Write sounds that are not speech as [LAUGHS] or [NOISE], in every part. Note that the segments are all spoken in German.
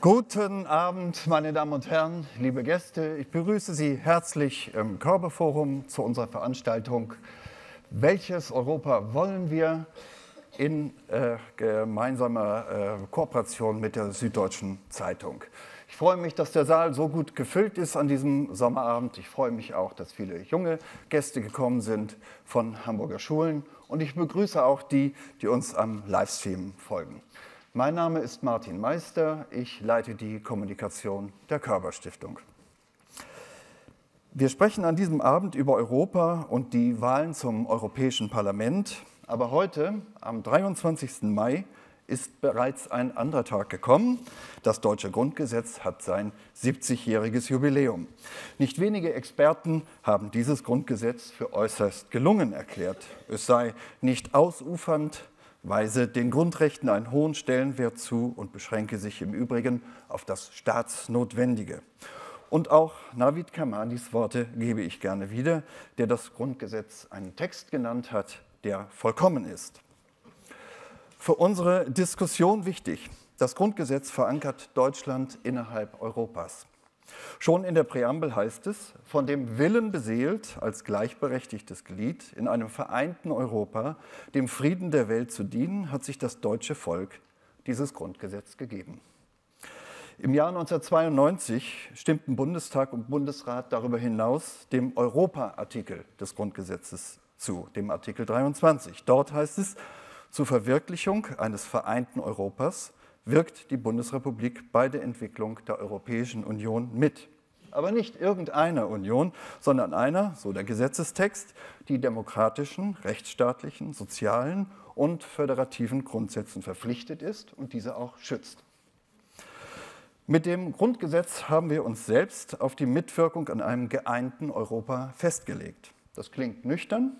Guten Abend, meine Damen und Herren, liebe Gäste. Ich begrüße Sie herzlich im Körperforum zu unserer Veranstaltung Welches Europa wollen wir? in äh, gemeinsamer äh, Kooperation mit der Süddeutschen Zeitung. Ich freue mich, dass der Saal so gut gefüllt ist an diesem Sommerabend. Ich freue mich auch, dass viele junge Gäste gekommen sind von Hamburger Schulen. Und ich begrüße auch die, die uns am Livestream folgen. Mein Name ist Martin Meister. Ich leite die Kommunikation der Körperstiftung. Wir sprechen an diesem Abend über Europa und die Wahlen zum Europäischen Parlament. Aber heute, am 23. Mai, ist bereits ein anderer Tag gekommen. Das deutsche Grundgesetz hat sein 70-jähriges Jubiläum. Nicht wenige Experten haben dieses Grundgesetz für äußerst gelungen erklärt. Es sei nicht ausufernd, weise den Grundrechten einen hohen Stellenwert zu und beschränke sich im Übrigen auf das Staatsnotwendige. Und auch Navid Kamanis Worte gebe ich gerne wieder, der das Grundgesetz einen Text genannt hat, der vollkommen ist. Für unsere Diskussion wichtig. Das Grundgesetz verankert Deutschland innerhalb Europas. Schon in der Präambel heißt es, von dem Willen beseelt, als gleichberechtigtes Glied in einem vereinten Europa dem Frieden der Welt zu dienen, hat sich das deutsche Volk dieses Grundgesetz gegeben. Im Jahr 1992 stimmten Bundestag und Bundesrat darüber hinaus dem Europa-Artikel des Grundgesetzes zu, dem Artikel 23. Dort heißt es, zur Verwirklichung eines vereinten Europas wirkt die Bundesrepublik bei der Entwicklung der Europäischen Union mit. Aber nicht irgendeiner Union, sondern einer, so der Gesetzestext, die demokratischen, rechtsstaatlichen, sozialen und föderativen Grundsätzen verpflichtet ist und diese auch schützt. Mit dem Grundgesetz haben wir uns selbst auf die Mitwirkung an einem geeinten Europa festgelegt. Das klingt nüchtern,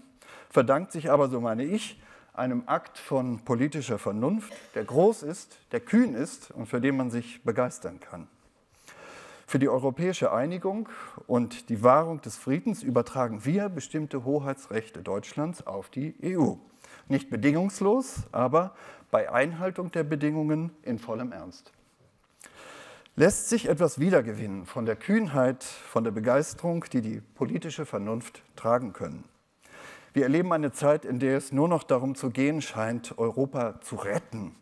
verdankt sich aber, so meine ich, einem Akt von politischer Vernunft, der groß ist, der kühn ist und für den man sich begeistern kann. Für die europäische Einigung und die Wahrung des Friedens übertragen wir bestimmte Hoheitsrechte Deutschlands auf die EU. Nicht bedingungslos, aber bei Einhaltung der Bedingungen in vollem Ernst. Lässt sich etwas wiedergewinnen von der Kühnheit, von der Begeisterung, die die politische Vernunft tragen können? Wir erleben eine Zeit, in der es nur noch darum zu gehen scheint, Europa zu retten,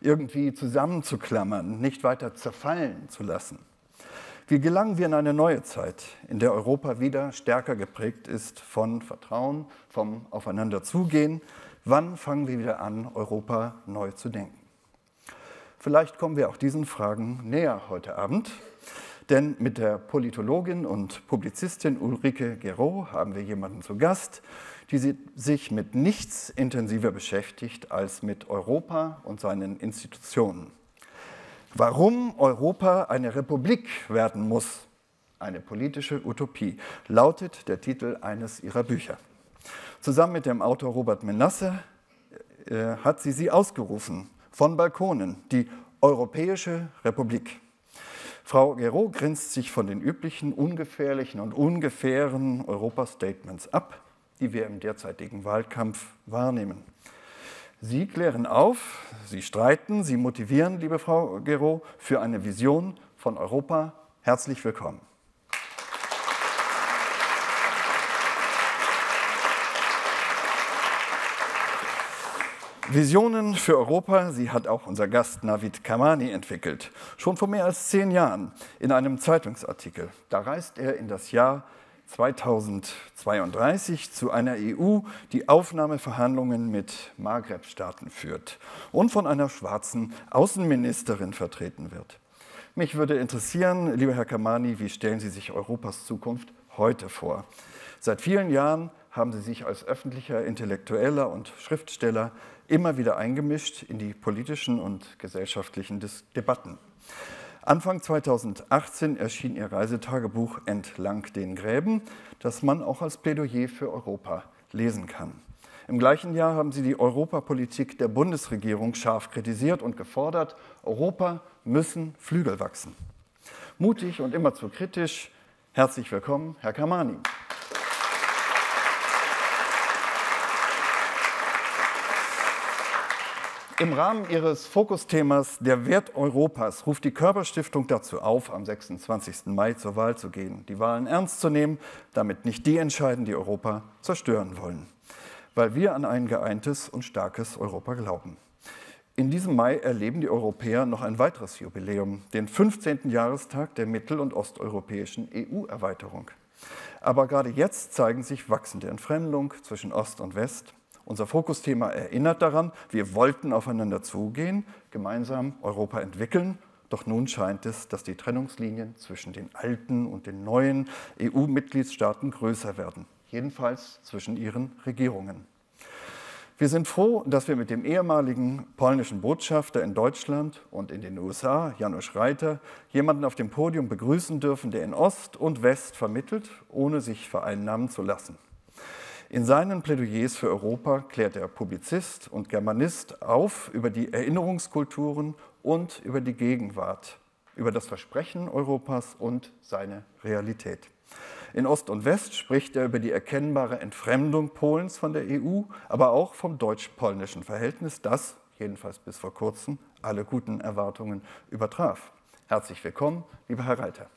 irgendwie zusammenzuklammern, nicht weiter zerfallen zu lassen. Wie gelangen wir in eine neue Zeit, in der Europa wieder stärker geprägt ist von Vertrauen, vom Aufeinanderzugehen? Wann fangen wir wieder an, Europa neu zu denken? Vielleicht kommen wir auch diesen Fragen näher heute Abend. Denn mit der Politologin und Publizistin Ulrike Gero haben wir jemanden zu Gast, die sich mit nichts intensiver beschäftigt als mit Europa und seinen Institutionen. Warum Europa eine Republik werden muss, eine politische Utopie, lautet der Titel eines ihrer Bücher. Zusammen mit dem Autor Robert Menasse äh, hat sie sie ausgerufen von Balkonen, die Europäische Republik. Frau Gero grenzt sich von den üblichen ungefährlichen und ungefähren Europa-Statements ab, die wir im derzeitigen Wahlkampf wahrnehmen. Sie klären auf, Sie streiten, Sie motivieren, liebe Frau Gero, für eine Vision von Europa. Herzlich willkommen. Visionen für Europa, sie hat auch unser Gast Navid Kamani entwickelt. Schon vor mehr als zehn Jahren in einem Zeitungsartikel. Da reist er in das Jahr 2032 zu einer EU, die Aufnahmeverhandlungen mit Maghreb-Staaten führt und von einer schwarzen Außenministerin vertreten wird. Mich würde interessieren, lieber Herr Kamani, wie stellen Sie sich Europas Zukunft heute vor? Seit vielen Jahren haben Sie sich als öffentlicher Intellektueller und Schriftsteller immer wieder eingemischt in die politischen und gesellschaftlichen Debatten. Anfang 2018 erschien Ihr Reisetagebuch Entlang den Gräben, das man auch als Plädoyer für Europa lesen kann. Im gleichen Jahr haben Sie die Europapolitik der Bundesregierung scharf kritisiert und gefordert, Europa müssen Flügel wachsen. Mutig und immer zu kritisch. Herzlich willkommen, Herr Kamani. Im Rahmen ihres Fokusthemas Der Wert Europas ruft die Körperstiftung dazu auf, am 26. Mai zur Wahl zu gehen, die Wahlen ernst zu nehmen, damit nicht die entscheiden, die Europa zerstören wollen, weil wir an ein geeintes und starkes Europa glauben. In diesem Mai erleben die Europäer noch ein weiteres Jubiläum, den 15. Jahrestag der mittel- und osteuropäischen EU-Erweiterung. Aber gerade jetzt zeigen sich wachsende Entfremdung zwischen Ost und West, unser Fokusthema erinnert daran, wir wollten aufeinander zugehen, gemeinsam Europa entwickeln. Doch nun scheint es, dass die Trennungslinien zwischen den alten und den neuen EU-Mitgliedstaaten größer werden, jedenfalls zwischen ihren Regierungen. Wir sind froh, dass wir mit dem ehemaligen polnischen Botschafter in Deutschland und in den USA, Janusz Reiter, jemanden auf dem Podium begrüßen dürfen, der in Ost und West vermittelt, ohne sich vereinnahmen zu lassen. In seinen Plädoyers für Europa klärt der Publizist und Germanist auf über die Erinnerungskulturen und über die Gegenwart, über das Versprechen Europas und seine Realität. In Ost und West spricht er über die erkennbare Entfremdung Polens von der EU, aber auch vom deutsch-polnischen Verhältnis, das, jedenfalls bis vor kurzem, alle guten Erwartungen übertraf. Herzlich willkommen, lieber Herr Reiter.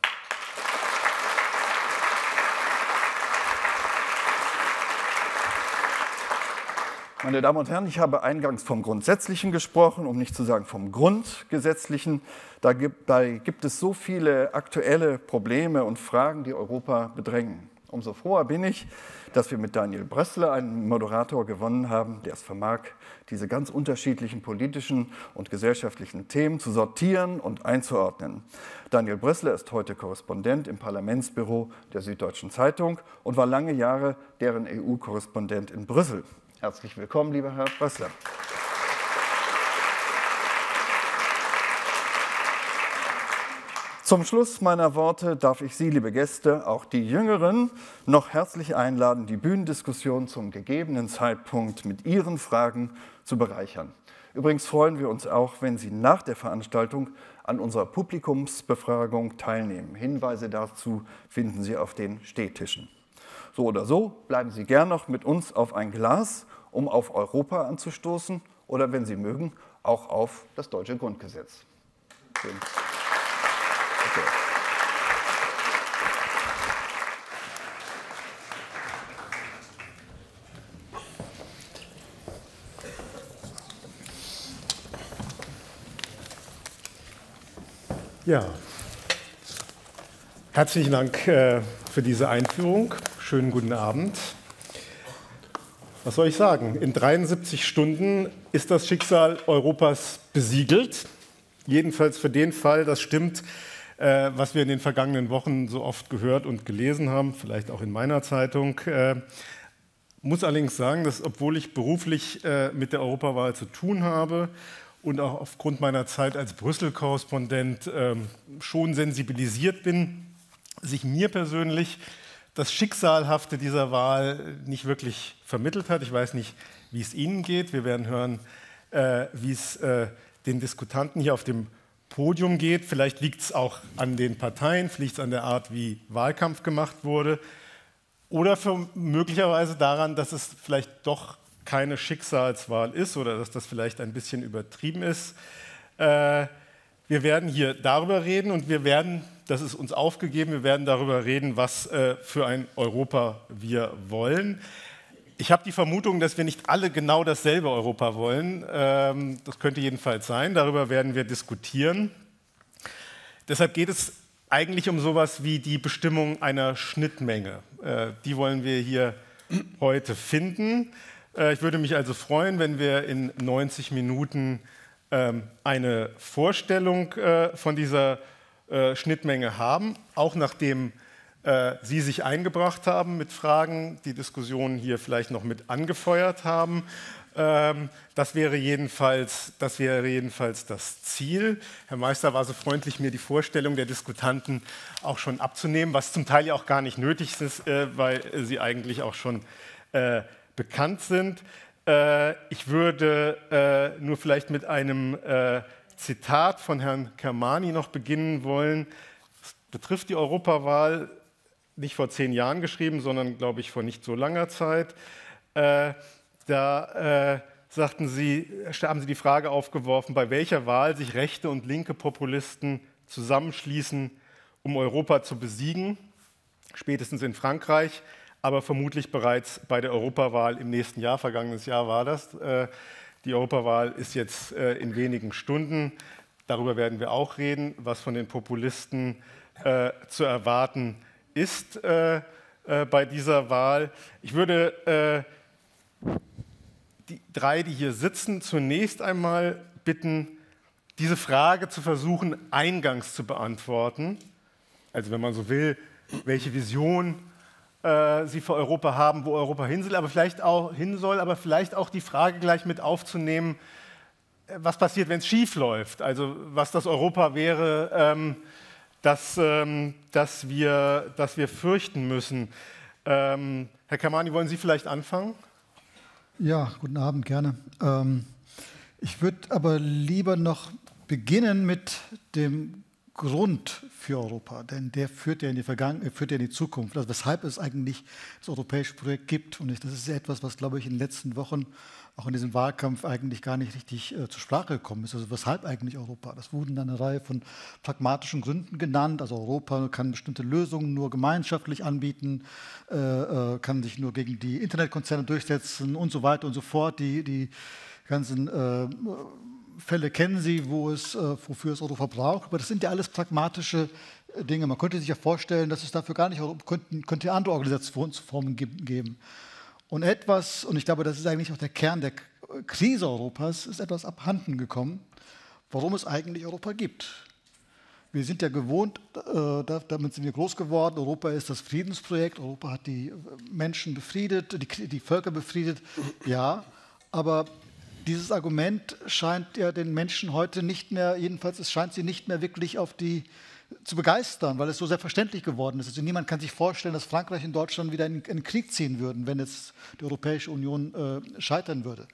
Meine Damen und Herren, ich habe eingangs vom Grundsätzlichen gesprochen, um nicht zu sagen vom Grundgesetzlichen. Da gibt, da gibt es so viele aktuelle Probleme und Fragen, die Europa bedrängen. Umso froher bin ich, dass wir mit Daniel Brössler einen Moderator gewonnen haben, der es vermag, diese ganz unterschiedlichen politischen und gesellschaftlichen Themen zu sortieren und einzuordnen. Daniel Brössler ist heute Korrespondent im Parlamentsbüro der Süddeutschen Zeitung und war lange Jahre deren EU-Korrespondent in Brüssel. Herzlich willkommen, lieber Herr Brössler. Zum Schluss meiner Worte darf ich Sie, liebe Gäste, auch die Jüngeren, noch herzlich einladen, die Bühnendiskussion zum gegebenen Zeitpunkt mit Ihren Fragen zu bereichern. Übrigens freuen wir uns auch, wenn Sie nach der Veranstaltung an unserer Publikumsbefragung teilnehmen. Hinweise dazu finden Sie auf den Stehtischen. So oder so, bleiben Sie gern noch mit uns auf ein Glas um auf Europa anzustoßen oder, wenn Sie mögen, auch auf das deutsche Grundgesetz. Okay. Ja, herzlichen Dank äh, für diese Einführung. Schönen guten Abend. Was soll ich sagen? In 73 Stunden ist das Schicksal Europas besiegelt. Jedenfalls für den Fall, das stimmt, äh, was wir in den vergangenen Wochen so oft gehört und gelesen haben, vielleicht auch in meiner Zeitung. Äh, muss allerdings sagen, dass obwohl ich beruflich äh, mit der Europawahl zu tun habe und auch aufgrund meiner Zeit als Brüssel-Korrespondent ähm, schon sensibilisiert bin, sich mir persönlich das Schicksalhafte dieser Wahl nicht wirklich vermittelt hat. Ich weiß nicht, wie es Ihnen geht. Wir werden hören, äh, wie es äh, den Diskutanten hier auf dem Podium geht. Vielleicht liegt es auch an den Parteien, vielleicht an der Art, wie Wahlkampf gemacht wurde. Oder möglicherweise daran, dass es vielleicht doch keine Schicksalswahl ist oder dass das vielleicht ein bisschen übertrieben ist. Äh, wir werden hier darüber reden und wir werden, das ist uns aufgegeben, wir werden darüber reden, was äh, für ein Europa wir wollen. Ich habe die Vermutung, dass wir nicht alle genau dasselbe Europa wollen. Ähm, das könnte jedenfalls sein. Darüber werden wir diskutieren. Deshalb geht es eigentlich um sowas wie die Bestimmung einer Schnittmenge. Äh, die wollen wir hier heute finden. Äh, ich würde mich also freuen, wenn wir in 90 Minuten ähm, eine Vorstellung äh, von dieser äh, Schnittmenge haben, auch nachdem äh, Sie sich eingebracht haben mit Fragen, die Diskussionen hier vielleicht noch mit angefeuert haben. Ähm, das wäre, jedenfalls, das wäre jedenfalls das Ziel. Herr Meister war so freundlich, mir die Vorstellung der Diskutanten auch schon abzunehmen, was zum Teil ja auch gar nicht nötig ist, weil sie eigentlich auch schon bekannt sind. Äh, ich würde äh, nur vielleicht mit einem äh, Zitat von Herrn Kermani noch beginnen wollen. Das betrifft die Europawahl, nicht vor zehn Jahren geschrieben, sondern, glaube ich, vor nicht so langer Zeit. da sagten Sie, haben Sie die Frage aufgeworfen, bei welcher Wahl sich rechte und linke Populisten zusammenschließen, um Europa zu besiegen, spätestens in Frankreich, aber vermutlich bereits bei der Europawahl im nächsten Jahr, vergangenes Jahr war das. Äh, die Europawahl ist jetzt äh, in wenigen Stunden. Darüber werden wir auch reden, was von den Populisten äh, zu erwarten ist bei dieser Wahl. Ich würde die drei, die hier sitzen, zunächst einmal bitten, diese Frage zu versuchen, eingangs zu beantworten. Also wenn man so will, welche Vision äh, sie für Europa haben, wo Europa hin soll, aber vielleicht auch hin soll, aber vielleicht auch die Frage gleich mit aufzunehmen, äh, was passiert, wenn es schief läuft? Also was das Europa wäre, ähm, das, ähm, das, wir, das wir fürchten müssen. Ähm, Herr Kamani, wollen Sie vielleicht anfangen? Ja, guten Abend, gerne. Ähm, ich würde aber lieber noch beginnen mit dem Grund für Europa, denn der führt ja in die Vergangenheit, führt ja in die Zukunft. Also weshalb es eigentlich das europäische Projekt gibt. Und das ist etwas, was, glaube ich, in den letzten Wochen auch in diesem Wahlkampf eigentlich gar nicht richtig äh, zur Sprache gekommen ist. Also weshalb eigentlich Europa? Das wurden dann eine Reihe von pragmatischen Gründen genannt. Also Europa kann bestimmte Lösungen nur gemeinschaftlich anbieten, äh, äh, kann sich nur gegen die Internetkonzerne durchsetzen und so weiter und so fort. Die, die ganzen äh, Fälle kennen Sie, wo es, äh, wofür es Europa braucht. Aber das sind ja alles pragmatische äh, Dinge. Man könnte sich ja vorstellen, dass es dafür gar nicht könnte, könnte andere Organisationsformen geben. Und etwas, und ich glaube, das ist eigentlich auch der Kern der Krise Europas, ist etwas abhanden gekommen, warum es eigentlich Europa gibt. Wir sind ja gewohnt, äh, damit sind wir groß geworden. Europa ist das Friedensprojekt. Europa hat die Menschen befriedet, die, die Völker befriedet. Ja, aber dieses Argument scheint ja den Menschen heute nicht mehr, jedenfalls es scheint sie nicht mehr wirklich auf die zu begeistern, weil es so selbstverständlich geworden ist. Also niemand kann sich vorstellen, dass Frankreich und Deutschland wieder in einen Krieg ziehen würden, wenn jetzt die Europäische Union äh, scheitern würde.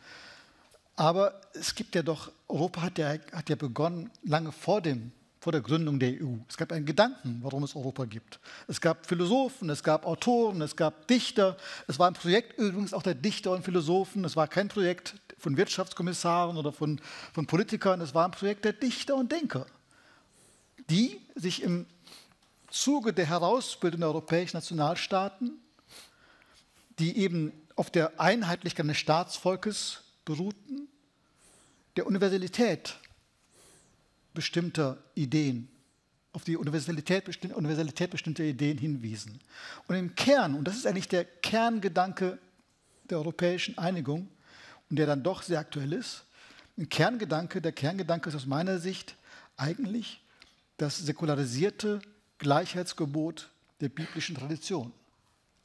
Aber es gibt ja doch, Europa hat ja, hat ja begonnen lange vor, dem, vor der Gründung der EU. Es gab einen Gedanken, warum es Europa gibt. Es gab Philosophen, es gab Autoren, es gab Dichter. Es war ein Projekt übrigens auch der Dichter und Philosophen. Es war kein Projekt von Wirtschaftskommissaren oder von, von Politikern, es war ein Projekt der Dichter und Denker die sich im Zuge der Herausbildung der europäischen Nationalstaaten, die eben auf der Einheitlichkeit des Staatsvolkes beruhten, der Universalität bestimmter Ideen, auf die Universalität, Universalität bestimmter Ideen hinwiesen. Und im Kern, und das ist eigentlich der Kerngedanke der europäischen Einigung, und der dann doch sehr aktuell ist, ein Kerngedanke, der Kerngedanke ist aus meiner Sicht eigentlich das säkularisierte Gleichheitsgebot der biblischen Tradition.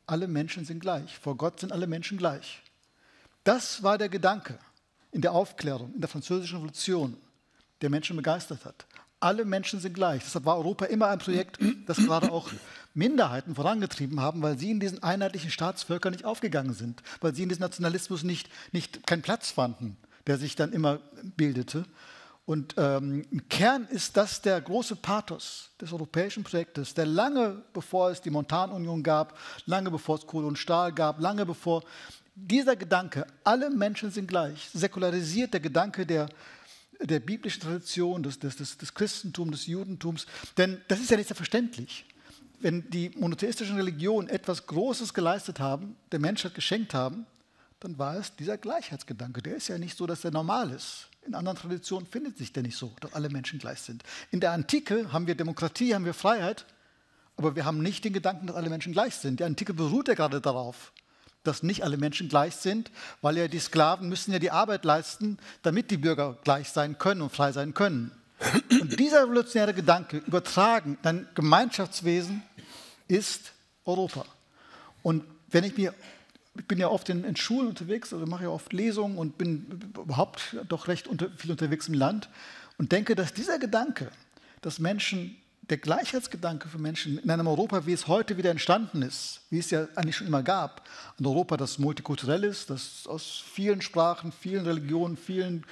Alle Menschen sind gleich. Vor Gott sind alle Menschen gleich. Das war der Gedanke in der Aufklärung, in der französischen Revolution, der Menschen begeistert hat. Alle Menschen sind gleich. Deshalb war Europa immer ein Projekt, das gerade auch Minderheiten vorangetrieben haben, weil sie in diesen einheitlichen Staatsvölkern nicht aufgegangen sind, weil sie in diesem Nationalismus nicht, nicht keinen Platz fanden, der sich dann immer bildete. Und ähm, im Kern ist das der große Pathos des europäischen Projektes, der lange bevor es die Montanunion gab, lange bevor es Kohle und Stahl gab, lange bevor dieser Gedanke, alle Menschen sind gleich, säkularisiert der Gedanke der, der biblischen Tradition, des, des, des, Christentums, des Judentums. Denn das ist ja nicht selbstverständlich. Wenn die monotheistischen Religionen etwas Großes geleistet haben, der Menschheit geschenkt haben, dann war es dieser Gleichheitsgedanke. Der ist ja nicht so, dass der normal ist. In anderen Traditionen findet sich der nicht so, dass alle Menschen gleich sind. In der Antike haben wir Demokratie, haben wir Freiheit, aber wir haben nicht den Gedanken, dass alle Menschen gleich sind. Die Antike beruht ja gerade darauf, dass nicht alle Menschen gleich sind, weil ja die Sklaven müssen ja die Arbeit leisten, damit die Bürger gleich sein können und frei sein können. Und dieser revolutionäre Gedanke, übertragen in ein Gemeinschaftswesen, ist Europa. Und wenn ich mir ich bin ja oft in, in, Schulen unterwegs, also mache ja oft Lesungen und bin überhaupt doch recht unter, viel unterwegs im Land und denke, dass dieser Gedanke, dass Menschen, der Gleichheitsgedanke für Menschen in einem Europa, wie es heute wieder entstanden ist, wie es ja eigentlich schon immer gab, ein Europa, das multikulturell ist, das aus vielen Sprachen, vielen Religionen, vielen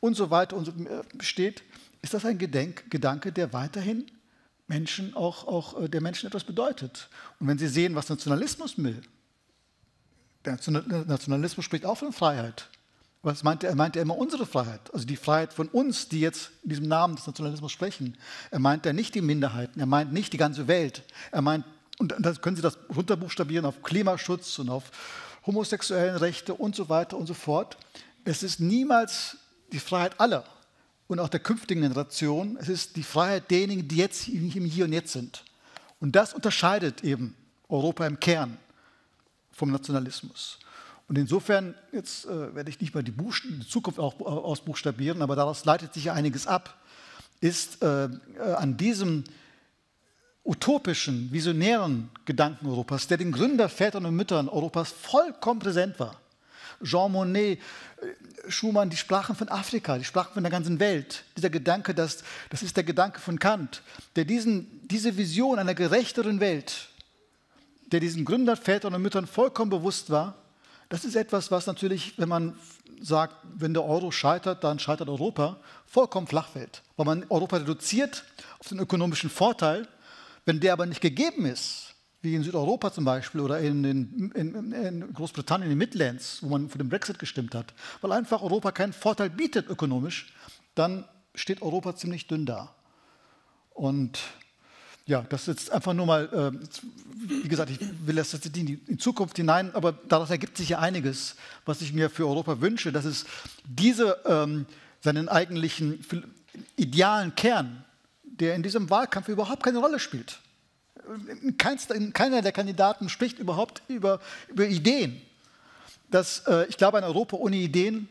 und so weiter und so äh, besteht, ist das ein Gedenk, Gedanke, der weiterhin Menschen auch, auch äh, der Menschen etwas bedeutet. Und wenn Sie sehen, was Nationalismus will, der Nationalismus spricht auch von Freiheit. Was meinte er? Er meinte immer unsere Freiheit, also die Freiheit von uns, die jetzt in diesem Namen des Nationalismus sprechen. Er meint ja nicht die Minderheiten, er meint nicht die ganze Welt. Er meint, und das können Sie das runterbuchstabieren auf Klimaschutz und auf homosexuellen Rechte und so weiter und so fort. Es ist niemals die Freiheit aller und auch der künftigen Generation. Es ist die Freiheit derjenigen, die jetzt im Hier und Jetzt sind. Und das unterscheidet eben Europa im Kern vom Nationalismus. Und insofern, jetzt äh, werde ich nicht mal die, die, Zukunft auch äh, ausbuchstabieren, aber daraus leitet sich ja einiges ab, ist äh, äh, an diesem utopischen, visionären Gedanken Europas, der den Gründervätern und Müttern Europas vollkommen präsent war. Jean Monnet, äh, Schumann, die sprachen von Afrika, die sprachen von der ganzen Welt. Dieser Gedanke, das, das ist der Gedanke von Kant, der diesen, diese Vision einer gerechteren Welt, der diesen Gründervätern und Müttern vollkommen bewusst war, das ist etwas, was natürlich, wenn man sagt, wenn der Euro scheitert, dann scheitert Europa, vollkommen flach fällt. Weil man Europa reduziert auf den ökonomischen Vorteil. Wenn der aber nicht gegeben ist, wie in Südeuropa zum Beispiel oder in, in, in, in Großbritannien, in den Midlands, wo man für den Brexit gestimmt hat, weil einfach Europa keinen Vorteil bietet ökonomisch, dann steht Europa ziemlich dünn da. Und ja, das ist jetzt einfach nur mal, äh, wie gesagt, ich will das jetzt in die Zukunft hinein, aber daraus ergibt sich ja einiges, was ich mir für Europa wünsche, dass es diese, ähm, seinen eigentlichen idealen Kern, der in diesem Wahlkampf überhaupt keine Rolle spielt. Keiner der Kandidaten spricht überhaupt über, über Ideen. Das, äh, ich glaube, ein Europa ohne Ideen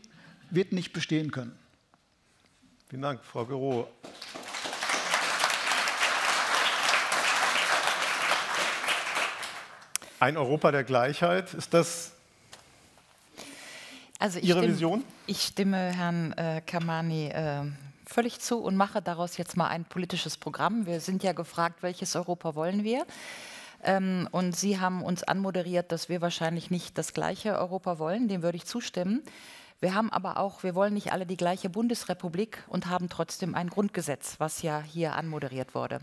wird nicht bestehen können. Vielen Dank, Frau Gero. Ein Europa der Gleichheit, ist das also Ihre stimme, Vision? Ich stimme Herrn äh, Kamani äh, völlig zu und mache daraus jetzt mal ein politisches Programm. Wir sind ja gefragt, welches Europa wollen wir? Ähm, und Sie haben uns anmoderiert, dass wir wahrscheinlich nicht das gleiche Europa wollen. Dem würde ich zustimmen. Wir haben aber auch, wir wollen nicht alle die gleiche Bundesrepublik und haben trotzdem ein Grundgesetz, was ja hier anmoderiert wurde.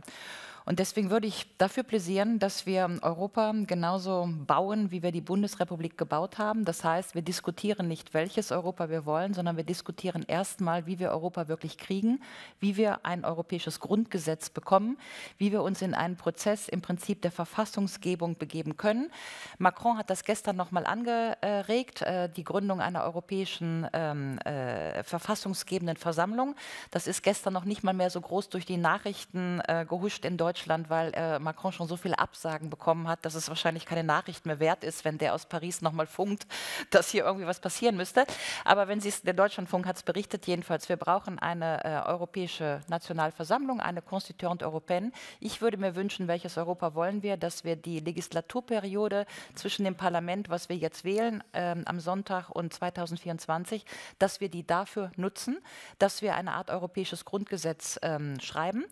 Und deswegen würde ich dafür plädieren, dass wir Europa genauso bauen, wie wir die Bundesrepublik gebaut haben. Das heißt, wir diskutieren nicht, welches Europa wir wollen, sondern wir diskutieren erstmal, wie wir Europa wirklich kriegen, wie wir ein europäisches Grundgesetz bekommen, wie wir uns in einen Prozess im Prinzip der Verfassungsgebung begeben können. Macron hat das gestern nochmal angeregt, äh, die Gründung einer europäischen ähm, äh, verfassungsgebenden Versammlung. Das ist gestern noch nicht mal mehr so groß durch die Nachrichten äh, gehuscht in Deutschland Deutschland, weil äh, Macron schon so viele Absagen bekommen hat, dass es wahrscheinlich keine Nachricht mehr wert ist, wenn der aus Paris nochmal funkt, [LAUGHS] dass hier irgendwie was passieren müsste. Aber wenn Sie es, der Deutschlandfunk hat es berichtet, jedenfalls, wir brauchen eine äh, europäische Nationalversammlung, eine Constituante Européenne. Ich würde mir wünschen, welches Europa wollen wir, dass wir die Legislaturperiode zwischen dem Parlament, was wir jetzt wählen, äh, am Sonntag und 2024, dass wir die dafür nutzen, dass wir eine Art europäisches Grundgesetz ähm, schreiben.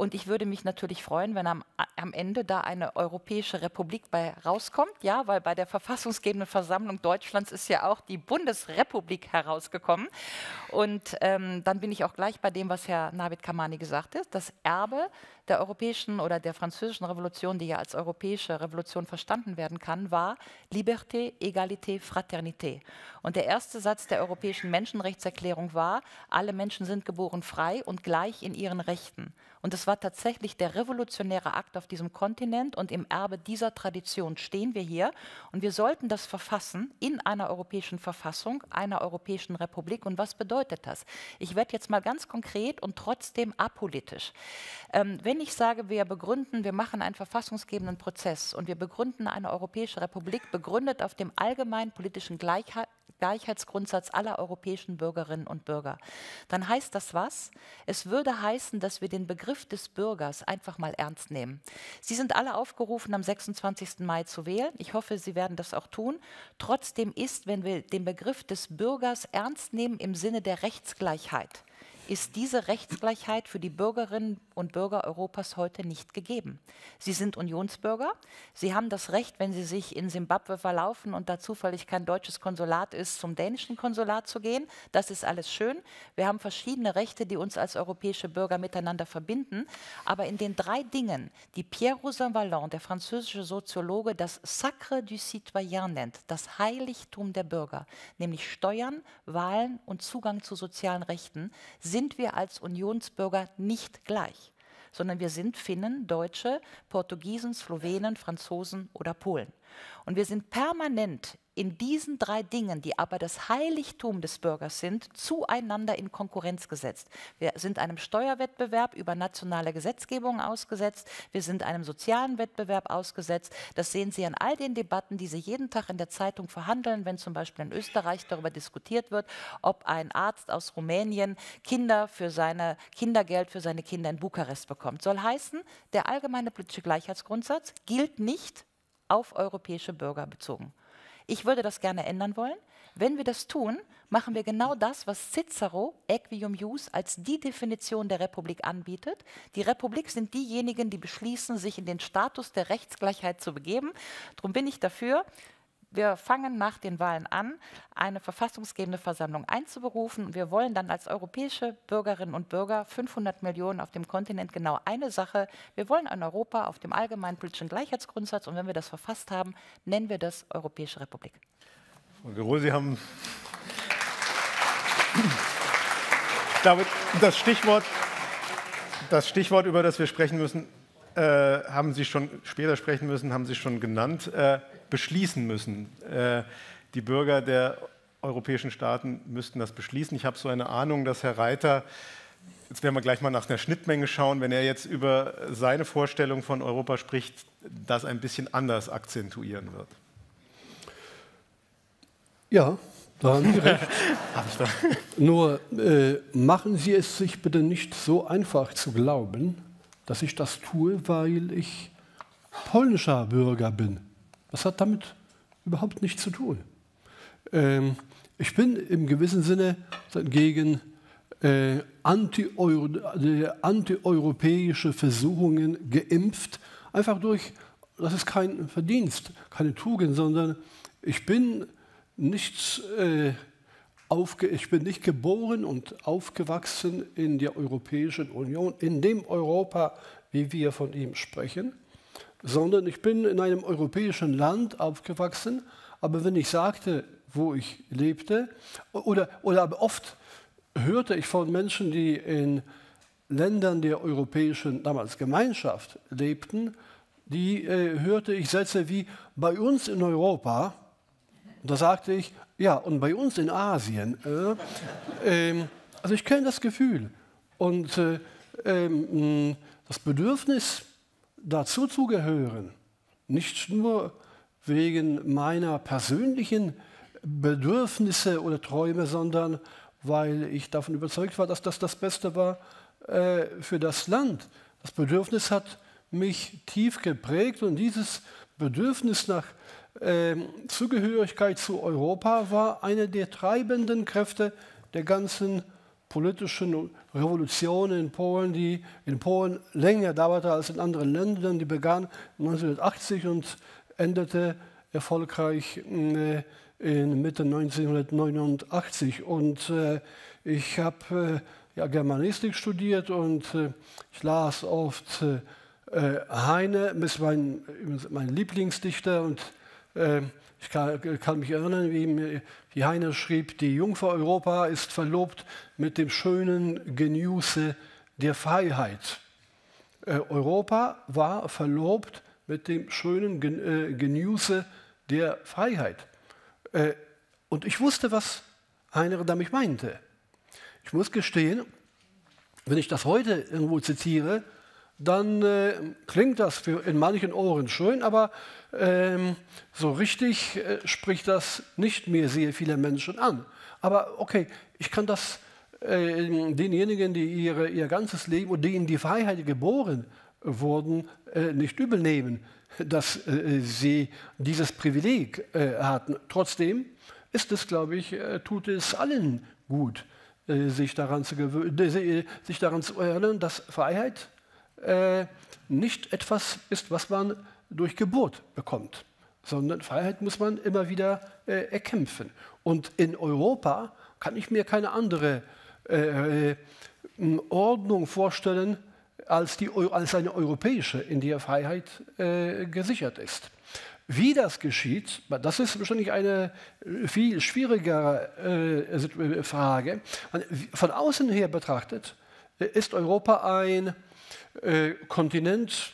Und ich würde mich natürlich freuen, wenn am, am Ende da eine Europäische Republik bei rauskommt, ja, weil bei der verfassungsgebenden Versammlung Deutschlands ist ja auch die Bundesrepublik herausgekommen. Und ähm, dann bin ich auch gleich bei dem, was Herr Navid Kamani gesagt hat. Das Erbe der europäischen oder der französischen Revolution, die ja als europäische Revolution verstanden werden kann, war Liberté, Egalité, Fraternité. Und der erste Satz der europäischen Menschenrechtserklärung war, alle Menschen sind geboren frei und gleich in ihren Rechten. Und es war tatsächlich der revolutionäre Akt auf diesem Kontinent und im Erbe dieser Tradition stehen wir hier. Und wir sollten das verfassen in einer europäischen Verfassung, einer europäischen Republik. Und was bedeutet das? Ich werde jetzt mal ganz konkret und trotzdem apolitisch. Ähm, wenn ich sage, wir begründen, wir machen einen verfassungsgebenden Prozess und wir begründen eine europäische Republik, begründet auf dem allgemeinen politischen Gleichheit, Gleichheitsgrundsatz aller europäischen Bürgerinnen und Bürger, dann heißt das was? Es würde heißen, dass wir den Begriff des Bürgers einfach mal ernst nehmen. Sie sind alle aufgerufen, am 26. Mai zu wählen. Ich hoffe, Sie werden das auch tun. Trotzdem ist, wenn wir den Begriff des Bürgers ernst nehmen im Sinne der Rechtsgleichheit, ist diese Rechtsgleichheit für die Bürgerinnen und Bürger Europas heute nicht gegeben. Sie sind Unionsbürger. Sie haben das Recht, wenn sie sich in Simbabwe verlaufen und da zufällig kein deutsches Konsulat ist, zum dänischen Konsulat zu gehen. Das ist alles schön. Wir haben verschiedene Rechte, die uns als europäische Bürger miteinander verbinden. Aber in den drei Dingen, die Pierre Rosan Vallon, der französische Soziologe, das Sacre du Citoyen nennt, das Heiligtum der Bürger, nämlich Steuern, Wahlen und Zugang zu sozialen Rechten, sind wir als Unionsbürger nicht gleich, sondern wir sind Finnen, Deutsche, Portugiesen, Slowenen, Franzosen oder Polen. Und wir sind permanent in diesen drei Dingen, die aber das Heiligtum des Bürgers sind, zueinander in Konkurrenz gesetzt. Wir sind einem Steuerwettbewerb über nationale Gesetzgebung ausgesetzt, wir sind einem sozialen Wettbewerb ausgesetzt. Das sehen Sie an all den Debatten, die Sie jeden Tag in der Zeitung verhandeln, wenn zum Beispiel in Österreich darüber diskutiert wird, ob ein Arzt aus Rumänien Kinder für seine Kindergeld für seine Kinder in Bukarest bekommt. Soll heißen, der allgemeine politische Gleichheitsgrundsatz gilt nicht auf europäische Bürger bezogen. Ich würde das gerne ändern wollen. Wenn wir das tun, machen wir genau das, was Cicero, Equium Ius, als die Definition der Republik anbietet. Die Republik sind diejenigen, die beschließen, sich in den Status der Rechtsgleichheit zu begeben. Darum bin ich dafür, wir fangen nach den Wahlen an, eine verfassungsgebende Versammlung einzuberufen. Wir wollen dann als europäische Bürgerinnen und Bürger 500 Millionen auf dem Kontinent genau eine Sache. Wir wollen ein Europa auf dem allgemeinen politischen Gleichheitsgrundsatz und wenn wir das verfasst haben, nennen wir das Europäische Republik. Frau Gero, Sie haben glaube, das Stichwort, das Stichwort, über das wir sprechen müssen, äh, haben Sie schon später sprechen müssen, haben Sie schon genannt, äh, beschließen müssen. Äh, die Bürger der europäischen Staaten müssten das beschließen. Ich habe so eine Ahnung, dass Herr Reiter, jetzt werden wir gleich mal nach einer Schnittmenge schauen, wenn er jetzt über seine Vorstellung von Europa spricht, das ein bisschen anders akzentuieren wird. Ja, da haben Sie recht. [LAUGHS] Nur äh, machen Sie es sich bitte nicht so einfach zu glauben, dass ich das tue, weil ich polnischer Bürger bin. Das hat damit überhaupt nichts zu tun. Ähm, ich bin im gewissen Sinne gegen äh, anti-europäische anti Versuchungen geimpft, einfach durch, das ist kein Verdienst, keine Tugend, sondern ich bin nicht, äh, ich bin nicht geboren und aufgewachsen in der Europäischen Union, in dem Europa, wie wir von ihm sprechen, sondern ich bin in einem europäischen Land aufgewachsen, aber wenn ich sagte, wo ich lebte, oder, oder oft hörte ich von Menschen, die in Ländern der europäischen damals Gemeinschaft lebten, die äh, hörte ich Sätze wie bei uns in Europa, da sagte ich, ja, und bei uns in Asien. Äh, äh, also ich kenne das Gefühl und äh, ähm, das Bedürfnis, dazu zu gehören, nicht nur wegen meiner persönlichen Bedürfnisse oder Träume, sondern weil ich davon überzeugt war, dass das das Beste war äh, für das Land. Das Bedürfnis hat mich tief geprägt und dieses Bedürfnis nach äh, Zugehörigkeit zu Europa war eine der treibenden Kräfte der ganzen politischen Revolution in Polen, die in Polen länger dauerte als in anderen Ländern. Die begann 1980 und endete erfolgreich äh, in Mitte 1989. Und äh, ich habe äh, ja, Germanistik studiert und ich las oft Heine, ist mein, mein Lieblingsdichter und ich kann, mich erinnern, wie, wie Heine schrieb, die Jungfrau Europa ist verlobt mit dem schönen Genusse der Freiheit. Äh, Europa war verlobt mit dem schönen äh, Genusse der Freiheit. Äh, und ich wusste, was Heine damit meinte. Ich muss gestehen, wenn ich das heute irgendwo zitiere, dann äh, klingt das für in manchen Ohren schön, aber ähm, so richtig äh, spricht das nicht mehr sehr viele Menschen an. Aber okay, ich kann das äh, denjenigen, die ihre, ihr ganzes Leben und die in die Freiheit geboren wurden, äh, nicht übel nehmen, dass äh, sie dieses Privileg äh, hatten. Trotzdem ist es, glaube ich, tut es allen gut, sich, daran zu äh, sich daran zu erinnern, dass Freiheit äh, nicht etwas ist, was man durch Geburt bekommt, sondern Freiheit muss man immer wieder äh, erkämpfen. Und in Europa kann ich mir keine andere äh, Ordnung vorstellen als, die, als eine europäische, in der Freiheit äh, gesichert ist. Wie das geschieht, das ist wahrscheinlich eine viel schwierigere äh, Frage. Von außen her betrachtet äh, ist Europa ein äh, Kontinent,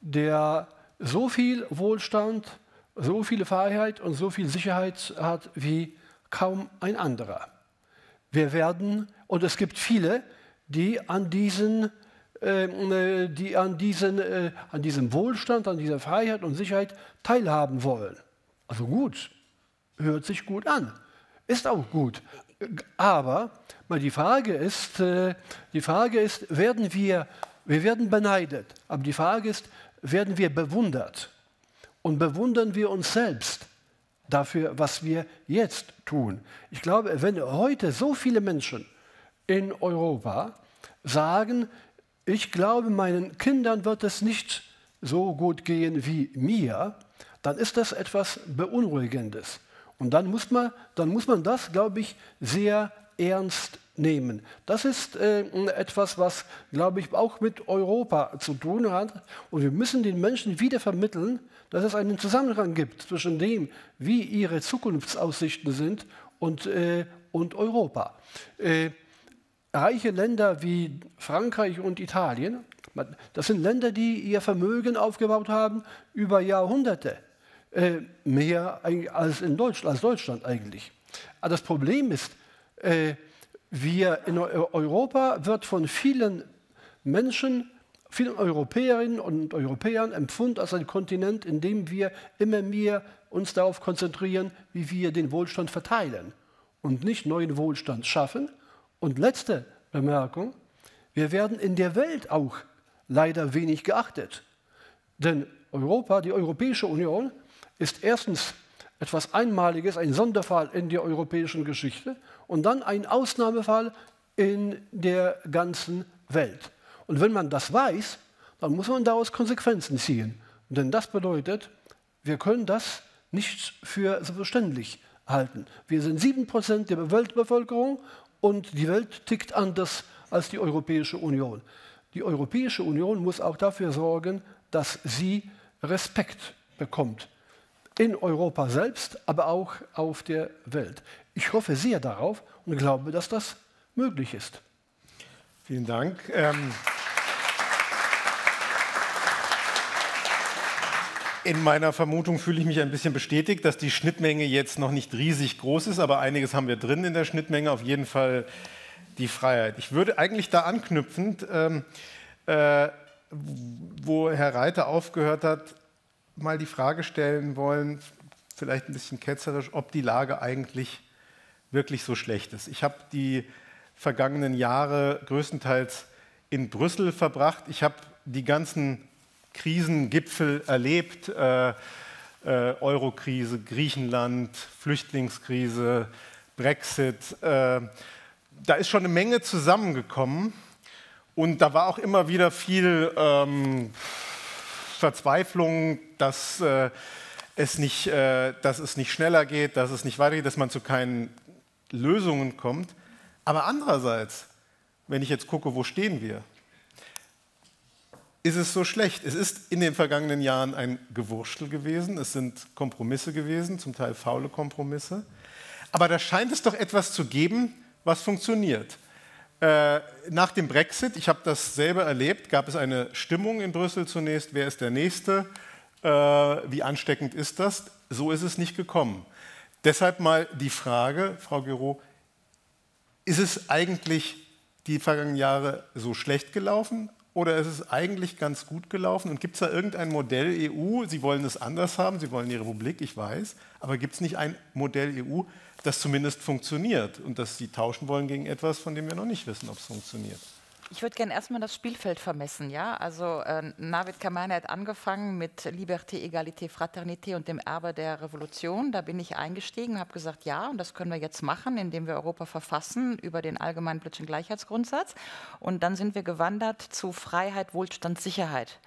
der so viel Wohlstand, so viel Freiheit und so viel Sicherheit hat wie kaum ein anderer. Wir werden, und es gibt viele, die an diesen ähm, äh, die an, diesen, äh, an diesem Wohlstand, an dieser Freiheit und Sicherheit teilhaben wollen. Also gut, hört sich gut an, ist auch gut. Aber die Frage ist, äh, die Frage ist, werden wir, wir werden beneidet, aber die Frage ist, werden wir bewundert? Und bewundern wir uns selbst dafür, was wir jetzt tun? Ich glaube, wenn heute so viele Menschen in Europa sagen, ich glaube, meinen Kindern wird es nicht so gut gehen wie mir, dann ist das etwas Beunruhigendes. Und dann muss man, dann muss man das, glaube ich, sehr ernst nehmen. Das ist äh, etwas, was, glaube ich, auch mit Europa zu tun hat. Und wir müssen den Menschen wieder vermitteln, dass es einen Zusammenhang gibt zwischen dem, wie ihre Zukunftsaussichten sind und, äh, und Europa. Äh, reiche Länder wie Frankreich und Italien, das sind Länder, die ihr Vermögen aufgebaut haben über Jahrhunderte, äh, mehr als in Deutschland, als Deutschland eigentlich. Aber das Problem ist, äh, wir in Europa wird von vielen Menschen, vielen Europäerinnen und Europäern empfunden als ein Kontinent, in dem wir immer mehr uns darauf konzentrieren, wie wir den Wohlstand verteilen und nicht neuen Wohlstand schaffen, und letzte Bemerkung, wir werden in der Welt auch leider wenig geachtet. Denn Europa, die Europäische Union, ist erstens etwas Einmaliges, ein Sonderfall in der europäischen Geschichte und dann ein Ausnahmefall in der ganzen Welt. Und wenn man das weiß, dann muss man daraus Konsequenzen ziehen. Denn das bedeutet, wir können das nicht für selbstverständlich halten. Wir sind sieben Prozent der Weltbevölkerung und die Welt tickt anders als die Europäische Union. Die Europäische Union muss auch dafür sorgen, dass sie Respekt bekommt. In Europa selbst, aber auch auf der Welt. Ich hoffe sehr darauf und glaube, dass das möglich ist. Vielen Dank. Ähm In meiner Vermutung fühle ich mich ein bisschen bestätigt, dass die Schnittmenge jetzt noch nicht riesig groß ist, aber einiges haben wir drin in der Schnittmenge, auf jeden Fall die Freiheit. Ich würde eigentlich da anknüpfend, ähm, äh, wo Herr Reiter aufgehört hat, mal die Frage stellen wollen, vielleicht ein bisschen ketzerisch, ob die Lage eigentlich wirklich so schlecht ist. Ich habe die vergangenen Jahre größtenteils in Brüssel verbracht. Ich habe die ganzen Krisengipfel erlebt. Äh, äh, Eurokrise, Griechenland, Flüchtlingskrise, Brexit. Äh, da ist schon eine Menge zusammengekommen. Und da war auch immer wieder viel ähm, Verzweiflung, dass, äh, es nicht, äh, dass es nicht schneller geht, dass es nicht weitergeht, dass man zu keinen Lösungen kommt. Aber andererseits, wenn ich jetzt gucke, wo stehen wir? ist es so schlecht. Es ist in den vergangenen Jahren ein Gewurschtel gewesen, es sind Kompromisse gewesen, zum Teil faule Kompromisse. Aber da scheint es doch etwas zu geben, was funktioniert. Äh, nach dem Brexit, ich habe das selber erlebt, gab es eine Stimmung in Brüssel zunächst, wer ist der Nächste, äh, wie ansteckend ist das? So ist es nicht gekommen. Deshalb mal die Frage, Frau Gero, ist es eigentlich die vergangenen Jahre so schlecht gelaufen oder ist es eigentlich ganz gut gelaufen? Und gibt es da irgendein Modell EU? Sie wollen es anders haben, Sie wollen die Republik, ich weiß. Aber gibt es nicht ein Modell EU, das zumindest funktioniert und das Sie tauschen wollen gegen etwas, von dem wir noch nicht wissen, ob es funktioniert? Ich würde gerne erstmal das Spielfeld vermessen. Ja? Also äh, Navid Kamani hat angefangen mit Liberté, Egalité, Fraternité und dem Erbe der Revolution. Da bin ich eingestiegen habe gesagt, ja, und das können wir jetzt machen, indem wir Europa verfassen über den allgemeinen politischen Gleichheitsgrundsatz. Und dann sind wir gewandert zu Freiheit, Wohlstand, Sicherheit.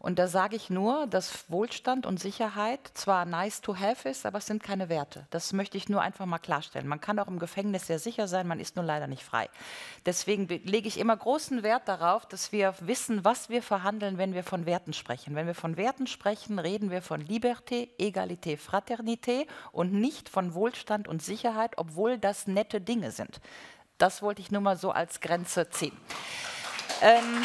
Und da sage ich nur, dass Wohlstand und Sicherheit zwar nice to have ist, aber es sind keine Werte. Das möchte ich nur einfach mal klarstellen. Man kann auch im Gefängnis sehr sicher sein, man ist nur leider nicht frei. Deswegen lege ich immer großen Wert darauf, dass wir wissen, was wir verhandeln, wenn wir von Werten sprechen. Wenn wir von Werten sprechen, reden wir von Liberté, Egalité, Fraternité und nicht von Wohlstand und Sicherheit, obwohl das nette Dinge sind. Das wollte ich nur mal so als Grenze ziehen. Ähm,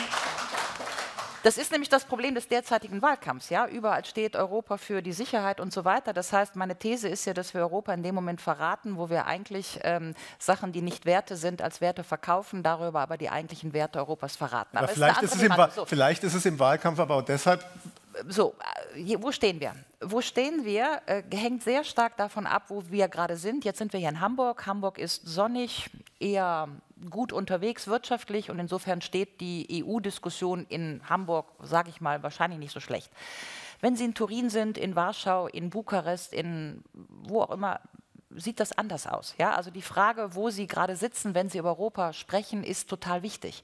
das ist nämlich das Problem des derzeitigen Wahlkampfs. Ja? Überall steht Europa für die Sicherheit und so weiter. Das heißt, meine These ist ja, dass wir Europa in dem Moment verraten, wo wir eigentlich ähm, Sachen, die nicht Werte sind, als Werte verkaufen, darüber aber die eigentlichen Werte Europas verraten. Aber, aber vielleicht, ist, ist so. vielleicht ist es im Wahlkampf aber auch deshalb so, hier, wo stehen wir? Wo stehen wir, äh, hängt sehr stark davon ab, wo wir gerade sind. Jetzt sind wir hier in Hamburg. Hamburg ist sonnig, eher gut unterwegs wirtschaftlich und insofern steht die EU-Diskussion in Hamburg, sage ich mal, wahrscheinlich nicht so schlecht. Wenn Sie in Turin sind, in Warschau, in Bukarest, in wo auch immer, sieht das anders aus. Ja? Also die Frage, wo Sie gerade sitzen, wenn Sie über Europa sprechen, ist total wichtig.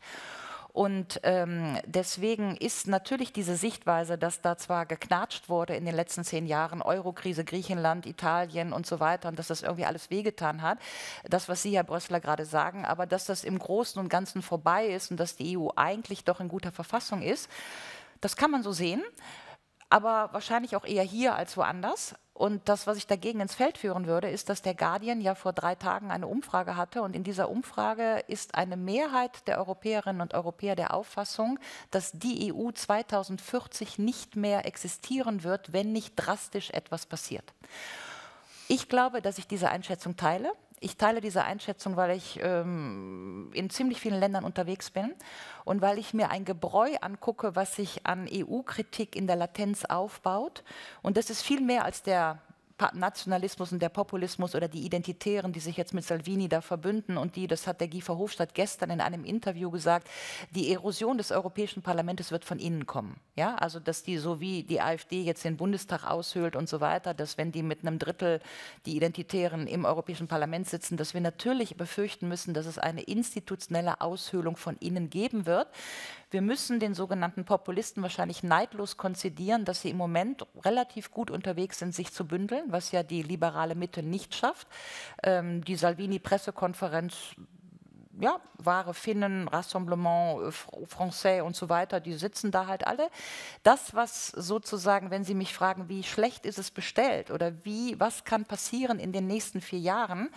Und ähm, deswegen ist natürlich diese Sichtweise, dass da zwar geknatscht wurde in den letzten zehn Jahren, Eurokrise, Griechenland, Italien und so weiter, und dass das irgendwie alles wehgetan hat, das, was Sie, Herr Brössler, gerade sagen, aber dass das im Großen und Ganzen vorbei ist und dass die EU eigentlich doch in guter Verfassung ist, das kann man so sehen aber wahrscheinlich auch eher hier als woanders. Und das, was ich dagegen ins Feld führen würde, ist, dass der Guardian ja vor drei Tagen eine Umfrage hatte. Und in dieser Umfrage ist eine Mehrheit der Europäerinnen und Europäer der Auffassung, dass die EU 2040 nicht mehr existieren wird, wenn nicht drastisch etwas passiert. Ich glaube, dass ich diese Einschätzung teile ich teile diese Einschätzung, weil ich ähm, in ziemlich vielen Ländern unterwegs bin und weil ich mir ein Gebräu angucke, was sich an EU-Kritik in der Latenz aufbaut. Und das ist viel mehr als der Nationalismus und der Populismus oder die Identitären, die sich jetzt mit Salvini da verbünden und die, das hat der Guy Verhofstadt gestern in einem Interview gesagt, die Erosion des Europäischen Parlaments wird von innen kommen. Ja, also dass die so wie die AfD jetzt den Bundestag aushöhlt und so weiter, dass wenn die mit einem Drittel die Identitären im Europäischen Parlament sitzen, dass wir natürlich befürchten müssen, dass es eine institutionelle Aushöhlung von innen geben wird. Wir müssen den sogenannten Populisten wahrscheinlich neidlos konzidieren, dass sie im Moment relativ gut unterwegs sind, sich zu bündeln, was ja die liberale Mitte nicht schafft. Ähm, die Salvini-Pressekonferenz ja, wahre Finnen, Rassemblement äh, Français und so weiter, die sitzen da halt alle. Das, was sozusagen, wenn Sie mich fragen, wie schlecht ist es bestellt oder wie, was kann passieren in den nächsten vier Jahren,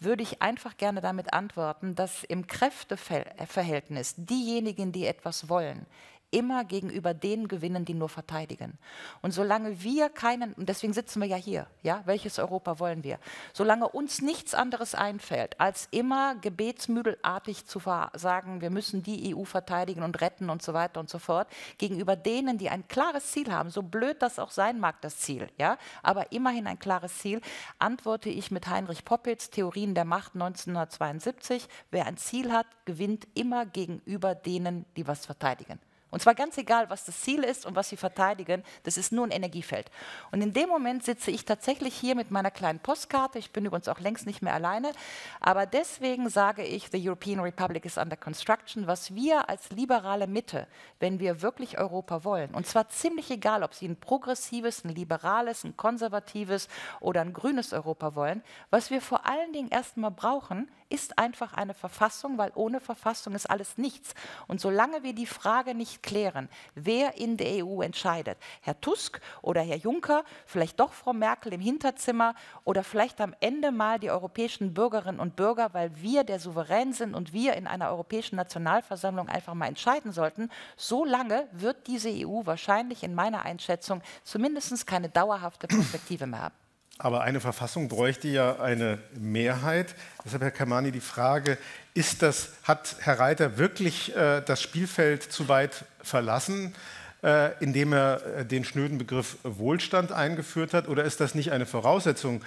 würde ich einfach gerne damit antworten, dass im Kräfteverhältnis diejenigen, die etwas wollen, immer gegenüber denen gewinnen, die nur verteidigen. Und solange wir keinen, und deswegen sitzen wir ja hier, ja, welches Europa wollen wir? Solange uns nichts anderes einfällt, als immer gebetsmühlelartig zu sagen, wir müssen die EU verteidigen und retten und so weiter und so fort, gegenüber denen, die ein klares Ziel haben, so blöd das auch sein mag, das Ziel, ja, aber immerhin ein klares Ziel, antworte ich mit Heinrich Poppitz, Theorien der Macht 1972, wer ein Ziel hat, gewinnt immer gegenüber denen, die was verteidigen. Und zwar ganz egal, was das Ziel ist und was sie verteidigen, das ist nur ein Energiefeld. Und in dem Moment sitze ich tatsächlich hier mit meiner kleinen Postkarte. Ich bin übrigens auch längst nicht mehr alleine. Aber deswegen sage ich, the European Republic is under construction. Was wir als liberale Mitte, wenn wir wirklich Europa wollen, und zwar ziemlich egal, ob Sie ein progressives, ein liberales, ein konservatives oder ein grünes Europa wollen, was wir vor allen Dingen erstmal brauchen, ist einfach eine Verfassung, weil ohne Verfassung ist alles nichts. Und solange wir die Frage nicht klären, wer in der EU entscheidet, Herr Tusk oder Herr Juncker, vielleicht doch Frau Merkel im Hinterzimmer oder vielleicht am Ende mal die europäischen Bürgerinnen und Bürger, weil wir der Souverän sind und wir in einer europäischen Nationalversammlung einfach mal entscheiden sollten, solange wird diese EU wahrscheinlich in meiner Einschätzung zumindest keine dauerhafte Perspektive mehr haben. Aber eine Verfassung bräuchte ja eine Mehrheit. Deshalb, Herr Kamani, die Frage, ist das, hat Herr Reiter wirklich äh, das Spielfeld zu weit verlassen, äh, indem er äh, den schnöden Begriff Wohlstand eingeführt hat? Oder ist das nicht eine Voraussetzung,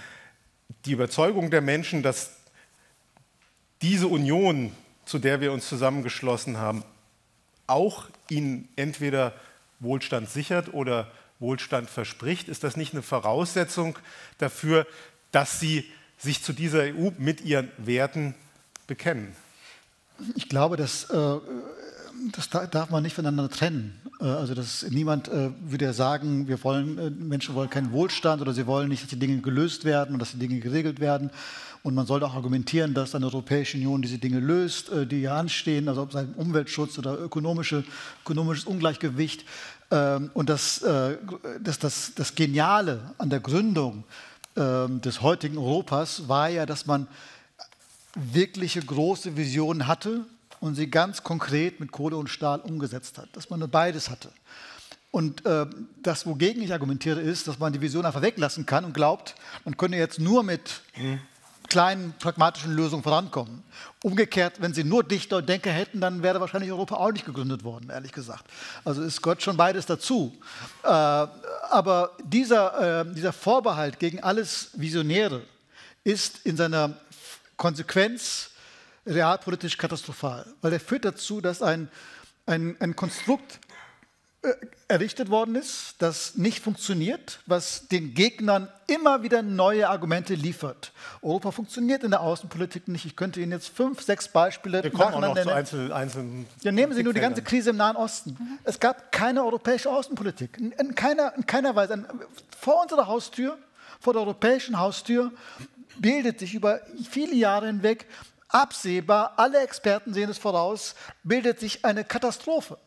die Überzeugung der Menschen, dass diese Union zu der wir uns zusammengeschlossen haben, auch ihnen entweder Wohlstand sichert oder Wohlstand verspricht? Ist das nicht eine Voraussetzung dafür, dass sie sich zu dieser EU mit ihren Werten bekennen? Ich glaube, dass, äh, das darf man nicht voneinander trennen. Äh, also dass niemand äh, würde ja sagen, wir wollen, Menschen wollen keinen Wohlstand oder sie wollen nicht, dass die Dinge gelöst werden und dass die Dinge geregelt werden. Und man sollte auch argumentieren, dass eine Europäische Union diese Dinge löst, die hier anstehen, also ob es ein Umweltschutz oder ökonomische, ökonomisches Ungleichgewicht. Ähm, und das, äh, das, das, das Geniale an der Gründung ähm, des heutigen Europas war ja, dass man wirkliche große Visionen hatte und sie ganz konkret mit Kohle und Stahl umgesetzt hat, dass man nur beides hatte. Und äh, das, wogegen ich argumentiere, ist, dass man die Vision einfach weglassen kann und glaubt, man könne jetzt nur mit kleinen pragmatischen Lösungen vorankommen. Umgekehrt, wenn sie nur Dichter und Denker hätten, dann wäre wahrscheinlich Europa auch nicht gegründet worden, ehrlich gesagt. Also es gehört schon beides dazu. Äh, aber dieser, äh, dieser Vorbehalt gegen alles Visionäre ist in seiner Konsequenz realpolitisch katastrophal, weil er führt dazu, dass ein, ein, ein Konstrukt errichtet worden ist, das nicht funktioniert, was den Gegnern immer wieder neue Argumente liefert. Europa funktioniert in der Außenpolitik nicht. Ich könnte Ihnen jetzt fünf, sechs Beispiele Wir kommen auch noch zu einzelnen, einzelnen ja, Nehmen Sie nur die ganze Krise im Nahen Osten. Mhm. Es gab keine europäische Außenpolitik. In keiner, in keiner Weise. Vor unserer Haustür, vor der europäischen Haustür, bildet sich über viele Jahre hinweg absehbar, alle Experten sehen es voraus, bildet sich eine Katastrophe.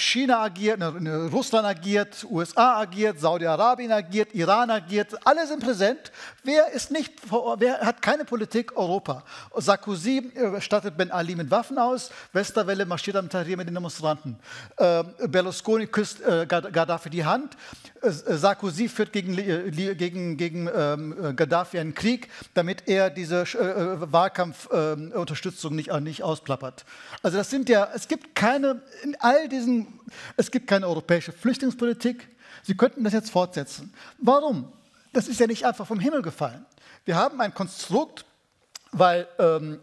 China agiert, ne, ne, Russland agiert, USA agiert, Saudi-Arabien agiert, Iran agiert, alle sind präsent. Wer ist nicht, wer hat keine Politik? Europa. Sarkozy äh, stattet Ben Ali mit Waffen aus, Westerwelle marschiert am Tahrir mit den Demonstranten. Äh, Berlusconi küsst äh, Gaddafi die Hand. Äh, Sarkozy führt gegen, gegen, gegen ähm, Gaddafi einen Krieg, damit er diese Wahlkampfunterstützung nicht, nicht ausplappert. Also das sind ja, es gibt keine, in all diesen es gibt keine europäische Flüchtlingspolitik. Sie könnten das jetzt fortsetzen. Warum? Das ist ja nicht einfach vom Himmel gefallen. Wir haben ein Konstrukt, weil ähm,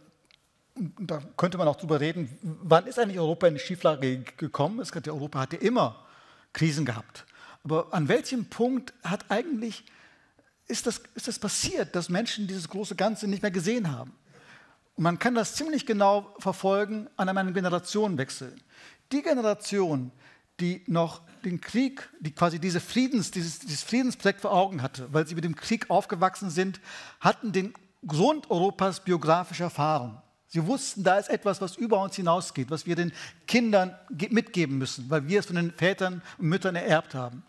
da könnte man auch drüber reden, wann ist eigentlich Europa in die Schieflage gekommen? Es, Europa hatte immer Krisen gehabt. Aber an welchem Punkt hat eigentlich, ist das, ist das passiert, dass Menschen dieses große Ganze nicht mehr gesehen haben? Und man kann das ziemlich genau verfolgen an einem Generationenwechsel. Die Generation, die noch den Krieg, die quasi diese Friedens, dieses, dieses Friedensprojekt vor Augen hatte, weil sie mit dem Krieg aufgewachsen sind, hatten den Grund Europas biografische Erfahrung. Sie wussten, da ist etwas, was über uns hinausgeht, was wir den Kindern mitgeben müssen, weil wir es von den Vätern und Müttern ererbt haben.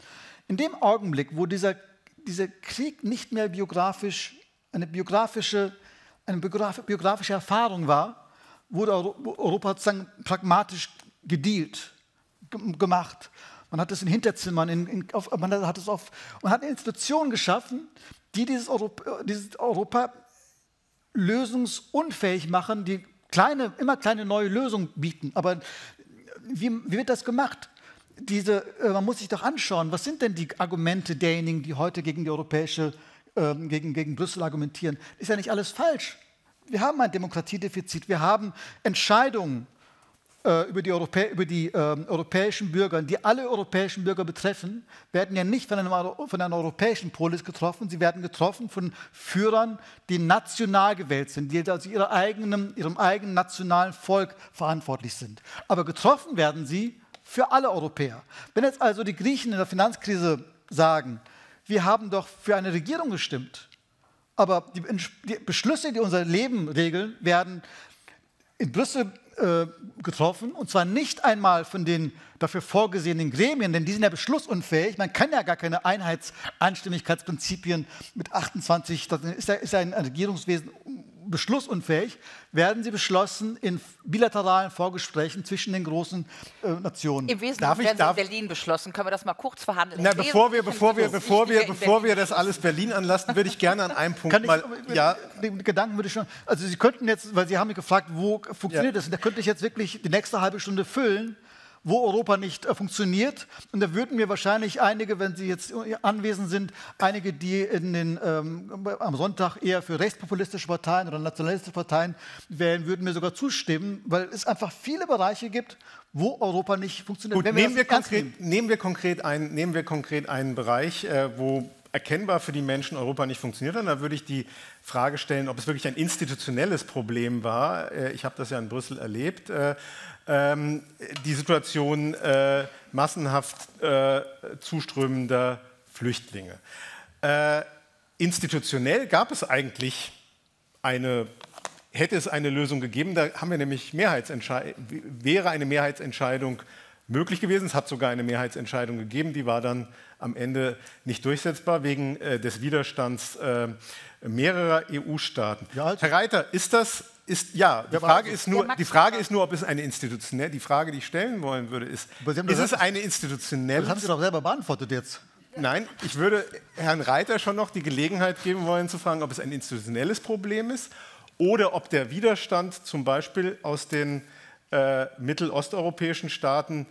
In dem Augenblick, wo dieser, dieser Krieg nicht mehr biografisch, eine biografische, eine biografische Erfahrung war, wurde Europa sozusagen pragmatisch gedealt, gemacht. Man hat es in Hinterzimmern, in, in, auf, man hat es auf, man hat eine geschaffen, die dieses Europa, dieses Europa lösungsunfähig machen, die kleine, immer kleine neue Lösungen bieten. Aber wie, wie wird das gemacht? Diese, äh, man muss sich doch anschauen, was sind denn die Argumente derjenigen, die heute gegen die europäische, äh, gegen, gegen Brüssel argumentieren? Ist ja nicht alles falsch. Wir haben ein Demokratiedefizit, wir haben Entscheidungen, über die, Europä über die ähm, europäischen Bürger, die alle europäischen Bürger betreffen, werden ja nicht von, einem, von einer europäischen Polis getroffen, sie werden getroffen von Führern, die national gewählt sind, die also ihre eigenen, ihrem eigenen nationalen Volk verantwortlich sind. Aber getroffen werden sie für alle Europäer. Wenn jetzt also die Griechen in der Finanzkrise sagen, wir haben doch für eine Regierung gestimmt, aber die, die Beschlüsse, die unser Leben regeln, werden in Brüssel äh, getroffen und zwar nicht einmal von den dafür vorgesehenen Gremien, denn die sind ja beschlussunfähig. Man kann ja gar keine Einheitseinstimmigkeitsprinzipien mit 28, das ist ist ja ein Regierungswesen beschlussunfähig, werden sie beschlossen in bilateralen Vorgesprächen zwischen den großen äh, Nationen. Im Wesentlichen darf ich, werden darf, in Berlin beschlossen. Können wir das mal kurz verhandeln? Na, bevor wir, bevor wir, bevor wir, bevor wir das alles Berlin anlassen, würde ich gerne an einem [LAUGHS] Punkt Kann mal. Ich, ja. Den Gedanken würde ich schon. Also Sie könnten jetzt, weil Sie haben mich gefragt, wo funktioniert ja. das? Und da könnte ich jetzt wirklich die nächste halbe Stunde füllen wo Europa nicht äh, funktioniert. Und da würden mir wahrscheinlich einige, wenn Sie jetzt anwesend sind, einige, die in den, ähm, am Sonntag eher für rechtspopulistische Parteien oder nationalistische Parteien wählen, würden mir sogar zustimmen, weil es einfach viele Bereiche gibt, wo Europa nicht funktioniert. Gut, nehmen wir, konkret, nehmen, wir konkret ein, nehmen wir konkret einen Bereich, äh, wo erkennbar für die Menschen Europa nicht funktioniert hat. Da würde ich die Frage stellen, ob es wirklich ein institutionelles Problem war. Äh, ich habe das ja in Brüssel erlebt. Äh, ähm, die Situation äh, massenhaft zuströmender Flüchtlinge. Institutionell gab es eigentlich eine hätte es eine Lösung gegeben, da haben wir nämlich wäre eine Mehrheitsentscheidung möglich gewesen. Es hat sogar eine Mehrheitsentscheidung gegeben, die war dann am Ende nicht durchsetzbar wegen äh, des Widerstands äh, mehrerer EU-Staaten. Ja, also Herr Reiter, ist das ist ja, die Frage ist nur, die Frage ist nur, ob es eine institutionelle, die Frage, die ich stellen wollen würde, ist, ist es eine institutionelle? Das haben Sie doch selber beantwortet jetzt. Nein, ich würde Herrn Reiter schon noch die Gelegenheit geben wollen zu fragen, ob es ein institutionelles Problem ist oder ob der Widerstand zum Beispiel aus den äh, mittelosteuropäischen Staaten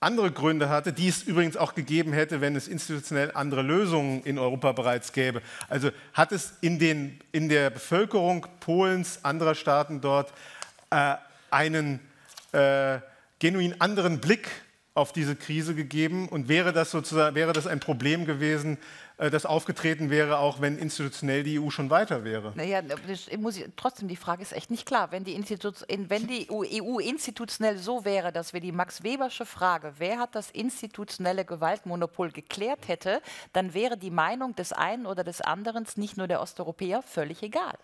andere Gründe hatte, die es übrigens auch gegeben hätte, wenn es institutionell andere Lösungen in Europa bereits gäbe. Also hat es in, den, in der Bevölkerung Polens, anderer Staaten dort, äh, einen äh, genuin anderen Blick auf diese Krise gegeben und wäre das sozusagen wäre das ein Problem gewesen, das aufgetreten wäre, auch wenn institutionell die EU schon weiter wäre. Naja, muss ich, trotzdem, die Frage ist echt nicht klar. Wenn die, wenn die EU institutionell so wäre, dass wir die Max-Webersche Frage, wer hat das institutionelle Gewaltmonopol geklärt hätte, dann wäre die Meinung des einen oder des anderen, nicht nur der Osteuropäer, völlig egal.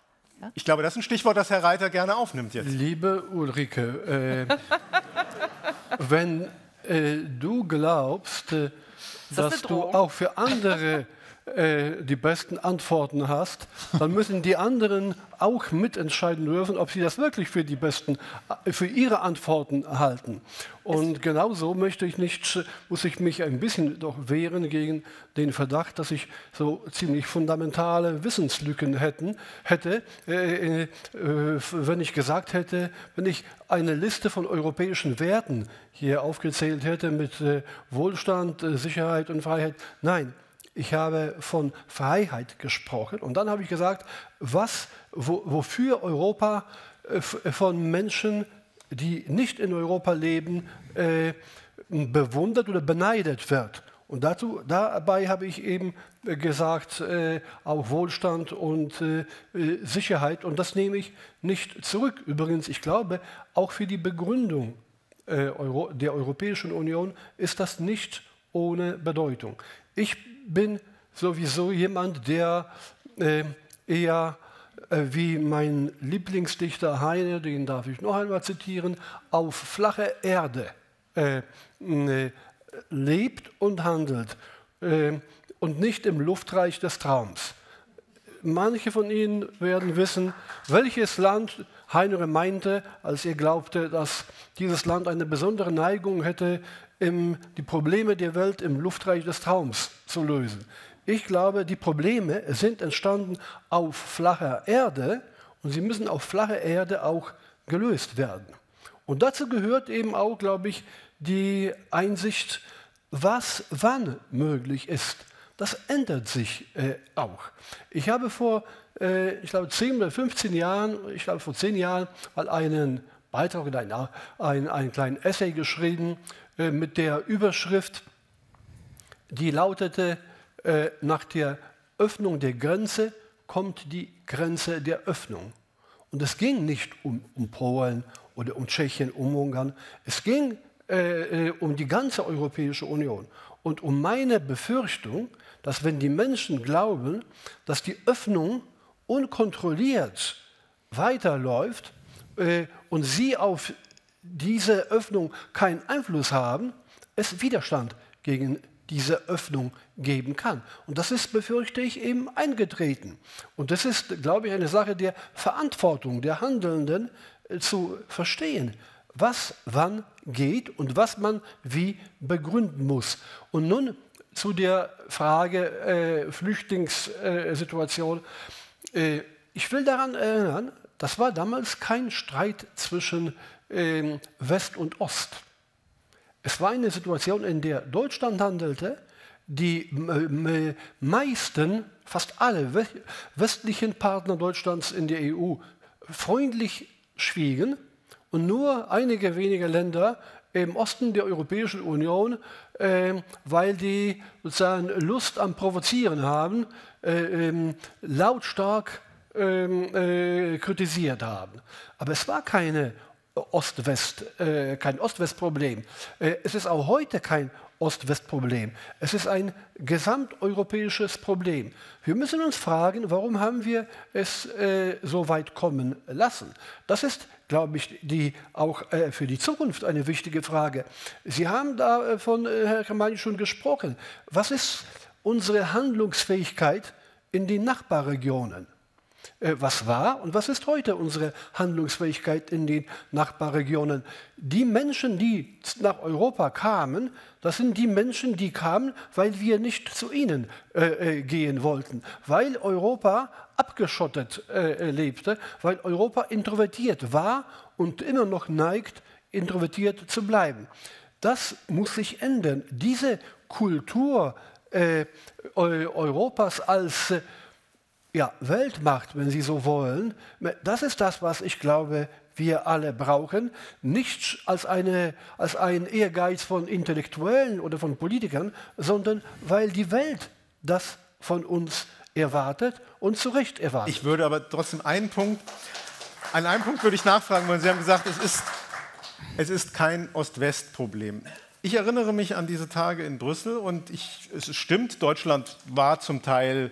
Ja? Ich glaube, das ist ein Stichwort, das Herr Reiter gerne aufnimmt jetzt. Liebe Ulrike, äh, [LAUGHS] wenn äh, du glaubst, äh, dass du auch für andere [LAUGHS] äh, die besten Antworten hast, dann müssen die anderen auch mitentscheiden dürfen, ob sie das wirklich für die besten, äh, für ihre Antworten halten. Und genauso möchte ich nicht, muss ich mich ein bisschen doch wehren gegen den Verdacht, dass ich so ziemlich fundamentale Wissenslücken hätten, hätte, äh, äh, wenn ich gesagt hätte, wenn ich eine Liste von europäischen Werten hier aufgezählt hätte mit äh, Wohlstand, äh, Sicherheit und Freiheit. Nein, ich habe von Freiheit gesprochen und dann habe ich gesagt, was, wo, wofür Europa äh, von Menschen, die nicht in Europa leben, äh, bewundert oder beneidet wird. Und dazu, dabei habe ich eben gesagt, äh, auch Wohlstand und äh, äh Sicherheit. Und das nehme ich nicht zurück. Übrigens, ich glaube, auch für die Begründung äh, Euro, der Europäischen Union ist das nicht ohne Bedeutung. Ich bin sowieso jemand, der äh, eher äh, wie mein Lieblingsdichter Heine, den darf ich noch einmal zitieren, auf flache Erde äh, äh lebt und handelt äh, und nicht im Luftreich des Traums. Manche von Ihnen werden wissen, welches Land Heinere meinte, als er glaubte, dass dieses Land eine besondere Neigung hätte, im, die Probleme der Welt im Luftreich des Traums zu lösen. Ich glaube, die Probleme sind entstanden auf flacher Erde und sie müssen auf flacher Erde auch gelöst werden. Und dazu gehört eben auch, glaube ich, die Einsicht, was wann möglich ist. Das ändert sich äh, auch. Ich habe vor, äh, ich glaube, 10 oder 15 Jahren, ich glaube vor 10 Jahren, mal einen Beitrag oder einen, einen, einen kleinen Essay geschrieben mit der Überschrift, die lautete, äh, nach der Öffnung der Grenze kommt die Grenze der Öffnung. Und es ging nicht um, um Polen oder um Tschechien, um Ungarn, es ging äh, äh um die ganze Europäische Union und um meine Befürchtung, dass wenn die Menschen glauben, dass die Öffnung unkontrolliert weiterläuft äh, und sie auf diese Öffnung keinen Einfluss haben, es Widerstand gegen diese Öffnung geben kann. Und das ist, befürchte ich, eben eingetreten. Und das ist, glaube ich, eine Sache der Verantwortung der Handelnden äh, zu verstehen, was wann geht und was man wie begründen muss. Und nun zu der Frage äh, Flüchtlingssituation. Äh, ich will daran erinnern, das war damals kein Streit zwischen äh, West und Ost. Es war eine Situation, in der Deutschland handelte, die meisten, fast alle westlichen Partner Deutschlands in der EU freundlich schwiegen und nur einige wenige Länder im Osten der Europäischen Union, äh, weil die sozusagen Lust am Provozieren haben, äh, äh, lautstark ähm, äh, kritisiert haben. Aber es war keine Ost-West, äh, kein Ost-West-Problem. Äh, es ist auch heute kein Ost-West-Problem. Es ist ein gesamteuropäisches Problem. Wir müssen uns fragen, warum haben wir es äh, so weit kommen lassen? Das ist, glaube ich, die, auch äh, für die Zukunft eine wichtige Frage. Sie haben davon, äh, Herr Kamani, schon gesprochen. Was ist unsere Handlungsfähigkeit in den Nachbarregionen? Äh, was war und was ist heute unsere Handlungsfähigkeit in den Nachbarregionen. Die Menschen, die nach Europa kamen, das sind die Menschen, die kamen, weil wir nicht zu ihnen äh, äh gehen wollten, weil Europa abgeschottet äh, lebte, weil Europa introvertiert war und immer noch neigt, introvertiert zu bleiben. Das muss sich ändern. Diese Kultur äh, Europas als äh, ja, Weltmacht, wenn Sie so wollen, das ist das, was ich glaube, wir alle brauchen, nicht als, eine, als ein Ehrgeiz von Intellektuellen oder von Politikern, sondern weil die Welt das von uns erwartet und zu Recht erwartet. Ich würde aber trotzdem einen Punkt, an einem Punkt würde ich nachfragen wollen. Sie haben gesagt, es ist, es ist kein Ost-West-Problem. Ich erinnere mich an diese Tage in Brüssel und ich, es stimmt, Deutschland war zum Teil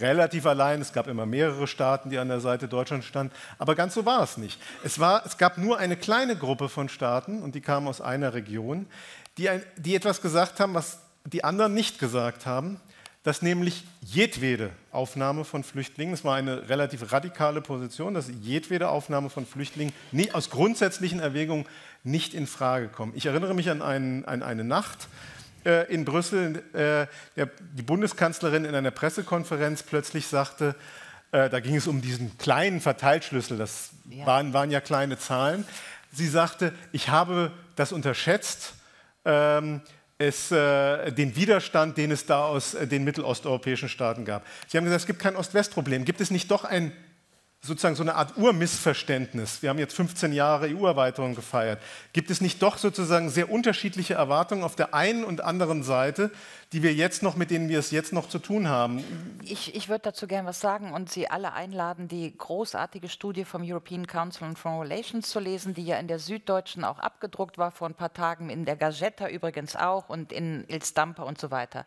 relativ allein. Es gab immer mehrere Staaten, die an der Seite Deutschlands standen. Aber ganz so war es nicht. Es, war, es gab nur eine kleine Gruppe von Staaten, und die kamen aus einer Region, die, ein, die etwas gesagt haben, was die anderen nicht gesagt haben, dass nämlich jedwede Aufnahme von Flüchtlingen, es war eine relativ radikale Position, dass jedwede Aufnahme von Flüchtlingen nie, aus grundsätzlichen Erwägungen nicht in Frage kommt. Ich erinnere mich an, einen, an eine Nacht, äh, in Brüssel äh, der, die Bundeskanzlerin in einer Pressekonferenz plötzlich sagte, äh, da ging es um diesen kleinen Verteilschlüssel, das ja. Waren, waren, ja kleine Zahlen. Sie sagte, ich habe das unterschätzt, ähm, es, äh, den Widerstand, den es da aus äh, den mittelosteuropäischen Staaten gab. Sie haben gesagt, es gibt kein Ost-West-Problem. Gibt es nicht doch ein sozusagen so eine Art Urmissverständnis. Wir haben jetzt 15 Jahre EU-Erweiterung gefeiert. Gibt es nicht doch sozusagen sehr unterschiedliche Erwartungen auf der einen und anderen Seite, die wir jetzt noch, mit denen wir es jetzt noch zu tun haben? Ich, ich würde dazu gerne was sagen und Sie alle einladen, die großartige Studie vom European Council on Foreign Relations zu lesen, die ja in der Süddeutschen auch abgedruckt war vor ein paar Tagen, in der Gazetta übrigens auch und in Il Stampa und so weiter.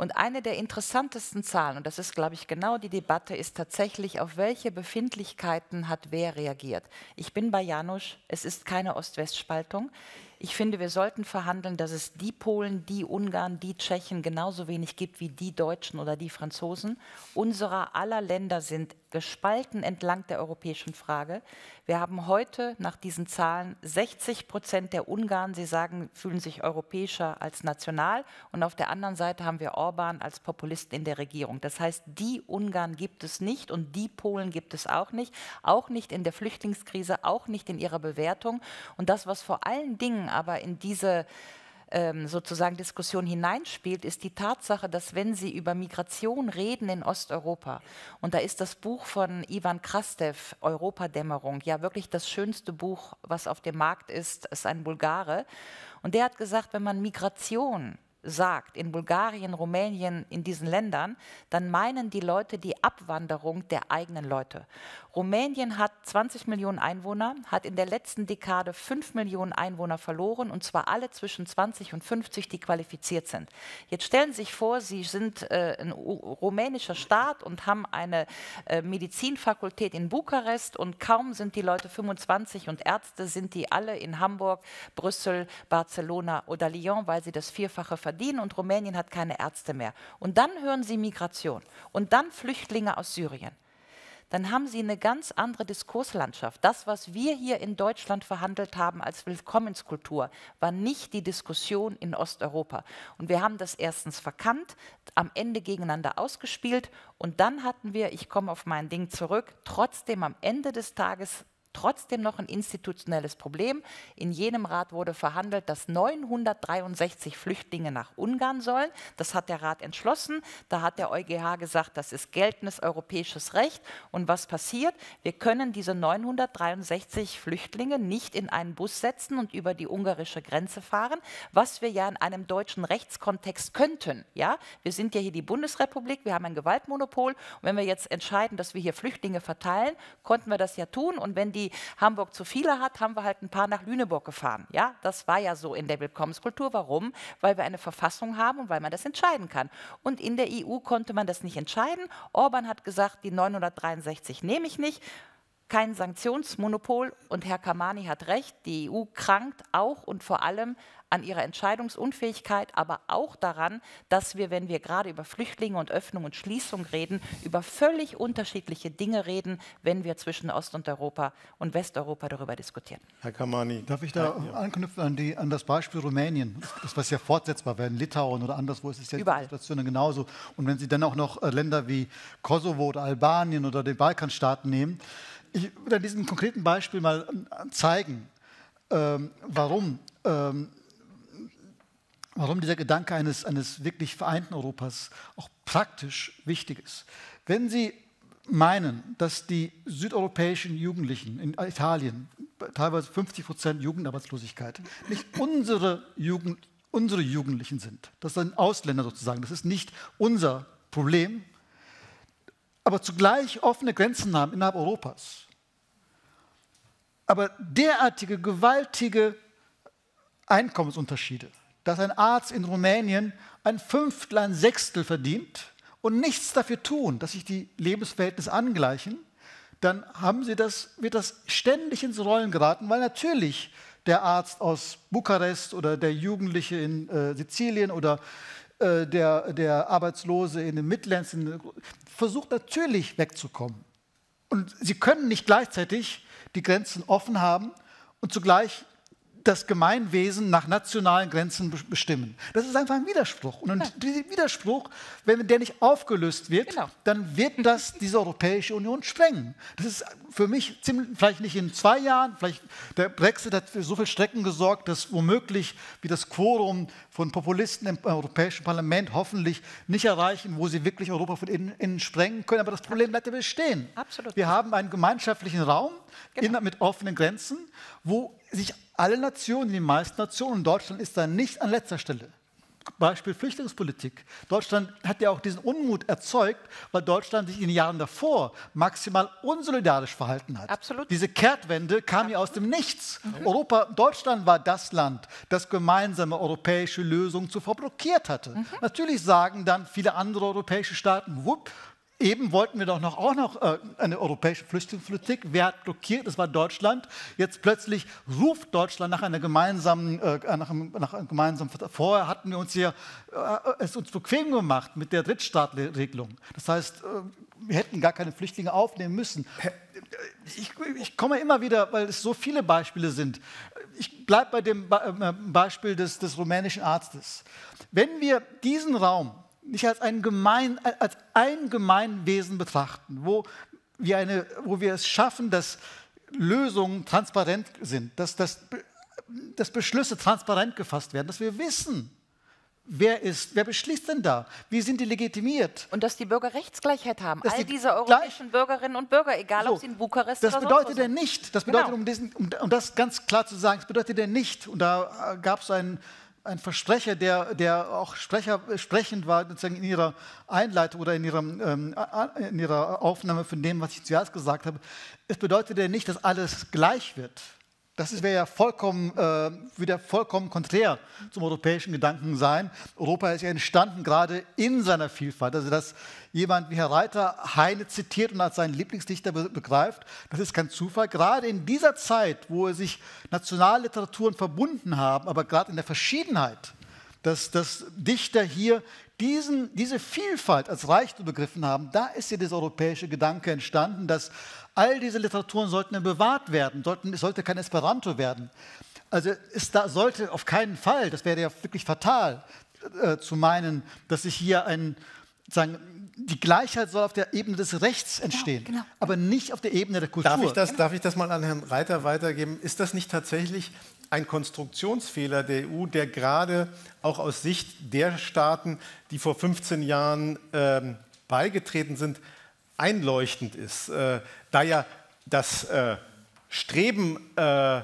Und eine der interessantesten Zahlen, und das ist, glaube ich, genau die Debatte, ist tatsächlich, auf welche Befindlichkeiten hat wer reagiert. Ich bin bei Janusz, es ist keine Ost-West-Spaltung. Ich finde, wir sollten verhandeln, dass es die Polen, die Ungarn, die Tschechen genauso wenig gibt wie die Deutschen oder die Franzosen. Unserer aller Länder sind gespalten entlang der europäischen Frage. Wir haben heute nach diesen Zahlen 60 Prozent der Ungarn, sie sagen, fühlen sich europäischer als national. Und auf der anderen Seite haben wir Orban als Populisten in der Regierung. Das heißt, die Ungarn gibt es nicht und die Polen gibt es auch nicht. Auch nicht in der Flüchtlingskrise, auch nicht in ihrer Bewertung. Und das, was vor allen Dingen aber in diese ähm, sozusagen Diskussion hineinspielt, ist die Tatsache, dass wenn Sie über Migration reden in Osteuropa, und da ist das Buch von Ivan Krastev, Europadämmerung, ja wirklich das schönste Buch, was auf dem Markt ist, ist ein Bulgare. Und der hat gesagt, wenn man Migration sagt, in Bulgarien, Rumänien, in diesen Ländern, dann meinen die Leute die Abwanderung der eigenen Leute. Rumänien hat 20 Millionen Einwohner, hat in der letzten Dekade 5 Millionen Einwohner verloren, und zwar alle zwischen 20 und 50, die qualifiziert sind. Jetzt stellen Sie sich vor, Sie sind äh, ein rumänischer Staat und haben eine äh, Medizinfakultät in Bukarest und kaum sind die Leute 25 und Ärzte sind die alle in Hamburg, Brüssel, Barcelona oder Lyon, weil sie das Vierfache verdienen und Rumänien hat keine Ärzte mehr. Und dann hören Sie Migration und dann Flüchtlinge aus Syrien dann haben sie eine ganz andere Diskurslandschaft. Das, was wir hier in Deutschland verhandelt haben als Willkommenskultur, war nicht die Diskussion in Osteuropa. Und wir haben das erstens verkannt, am Ende gegeneinander ausgespielt und dann hatten wir, ich komme auf mein Ding zurück, trotzdem am Ende des Tages trotzdem noch ein institutionelles Problem. In jenem Rat wurde verhandelt, dass 963 Flüchtlinge nach Ungarn sollen. Das hat der Rat entschlossen. Da hat der EuGH gesagt, das ist geltendes europäisches Recht. Und was passiert? Wir können diese 963 Flüchtlinge nicht in einen Bus setzen und über die ungarische Grenze fahren, was wir ja in einem deutschen Rechtskontext könnten. Ja? Wir sind ja hier die Bundesrepublik, wir haben ein Gewaltmonopol. Und wenn wir jetzt entscheiden, dass wir hier Flüchtlinge verteilen, konnten wir das ja tun. Und wenn die Hamburg zu viele hat, haben wir halt ein paar nach Lüneburg gefahren. Ja, das war ja so in der Willkommenskultur. Warum? Weil wir eine Verfassung haben und weil man das entscheiden kann. Und in der EU konnte man das nicht entscheiden. Orban hat gesagt, die 963 nehme ich nicht kein Sanktionsmonopol und Herr Kamani hat recht, die EU krankt auch und vor allem an ihrer Entscheidungsunfähigkeit, aber auch daran, dass wir, wenn wir gerade über Flüchtlinge und Öffnung und Schließung reden, über völlig unterschiedliche Dinge reden, wenn wir zwischen Ost- und Europa und Westeuropa darüber diskutieren. Herr Kamani. Darf ich da ja. anknüpfen an, die, an das Beispiel Rumänien, das was ja fortsetzbar wäre, in Litauen oder anderswo ist es ja Überall. die Situation genauso. Und wenn Sie dann auch noch äh, Länder wie Kosovo oder Albanien oder die Balkanstaaten nehmen, ich würde an diesem konkreten Beispiel mal äh, zeigen, ähm, warum ähm, warum dieser Gedanke eines, eines wirklich vereinten Europas auch praktisch wichtig ist. Wenn Sie meinen, dass die südeuropäischen Jugendlichen in Italien, teilweise 50 Prozent Jugendarbeitslosigkeit, nicht unsere, Jugend, unsere Jugendlichen sind, das sind Ausländer sozusagen, das ist nicht unser Problem, aber zugleich offene Grenzen haben innerhalb Europas, aber derartige gewaltige Einkommensunterschiede, dass ein Arzt in Rumänien ein Fünftel, ein Sechstel verdient und nichts dafür tun, dass sich die Lebensverhältnisse angleichen, dann haben sie das, wird das ständig ins Rollen geraten, weil natürlich der Arzt aus Bukarest oder der Jugendliche in äh, Sizilien oder äh, der, der Arbeitslose in den Midlands in, versucht natürlich wegzukommen. Und sie können nicht gleichzeitig die Grenzen offen haben und zugleich das Gemeinwesen nach nationalen Grenzen bestimmen. Das ist einfach ein Widerspruch. Und ja. dieser Widerspruch, wenn der nicht aufgelöst wird, genau. dann wird das [LAUGHS] diese Europäische Union sprengen. Das ist für mich ziemlich, vielleicht nicht in zwei Jahren, vielleicht der Brexit hat für so viel Strecken gesorgt, dass womöglich wie das Quorum von Populisten im Europäischen Parlament hoffentlich nicht erreichen, wo sie wirklich Europa von innen, innen sprengen können. Aber das Problem bleibt ja bestehen. Absolut. Wir haben einen gemeinschaftlichen Raum genau. mit offenen Grenzen, wo sich alle Nationen, die meisten Nationen, Deutschland ist da nicht an letzter Stelle. Beispiel Flüchtlingspolitik. Deutschland hat ja auch diesen Unmut erzeugt, weil Deutschland sich in den Jahren davor maximal unsolidarisch verhalten hat. Absolut. Diese Kehrtwende kam ja aus dem Nichts. Mhm. Europa, Deutschland war das Land, das gemeinsame europäische Lösungen zuvor blockiert hatte. Mhm. Natürlich sagen dann viele andere europäische Staaten, wupp, Eben wollten wir doch noch, auch noch äh, eine europäische Flüchtlingspolitik. Wer hat blockiert? Das war Deutschland. Jetzt plötzlich ruft Deutschland nach einer gemeinsamen, äh, nach, einem, nach einem gemeinsamen Vorher hatten wir uns hier äh, es uns bequem gemacht mit der Drittstaatregelung. Das heißt, wir hätten gar keine Flüchtlinge aufnehmen müssen. Ich, ich, komme immer wieder, weil es so viele Beispiele sind. Ich bleibe bei dem Beispiel des, des rumänischen Arztes. Wenn wir diesen Raum nicht als ein, Gemein, als ein Gemeinwesen betrachten, wo wir, eine, wo wir es schaffen, dass Lösungen transparent sind, dass, dass, dass Beschlüsse transparent gefasst werden, dass wir wissen, Wer ist, wer beschließt denn da? Wie sind die legitimiert? Und dass die Bürger Rechtsgleichheit haben. All die diese europäischen Bürgerinnen und Bürger, egal so, ob sie in Bukarest das oder bedeutet ja nicht, das bedeutet, genau. um, diesen, um, um, das ganz klar zu sagen, das bedeutet ja nicht, und da gab es einen ein Versprecher, der, der auch Sprecher, sprechend war sozusagen in ihrer Einleitung oder in, ihrem, ähm, in ihrer Aufnahme von dem, was ich zuerst gesagt habe. Es bedeutet ja nicht, dass alles gleich wird. Das wäre ja vollkommen, äh, wieder vollkommen konträr zum europäischen Gedanken sein. Europa ist ja entstanden gerade in seiner Vielfalt. Also dass jemand wie Herr Reiter Heine zitiert und als seinen Lieblingsdichter be begreift, das ist kein Zufall. Gerade in dieser Zeit, wo sich Nationalliteraturen verbunden haben, aber gerade in der Verschiedenheit, dass, dass Dichter hier diesen, diese Vielfalt als Reichtum begriffen haben, da ist ja dieser europäische Gedanke entstanden, dass All diese Literaturen sollten bewahrt werden, sollten, es sollte kein Esperanto werden. Also es da sollte auf keinen Fall, das wäre ja wirklich fatal, äh, zu meinen, dass sich hier ein, sagen, die Gleichheit soll auf der Ebene des Rechts genau, entstehen, genau, genau. aber nicht auf der Ebene der Kultur. Darf ich, das, darf ich das mal an Herrn Reiter weitergeben? Ist das nicht tatsächlich ein Konstruktionsfehler der EU, der gerade auch aus Sicht der Staaten, die vor 15 Jahren ähm, beigetreten sind, einleuchtend ist? Äh, da ja das äh, Streben äh,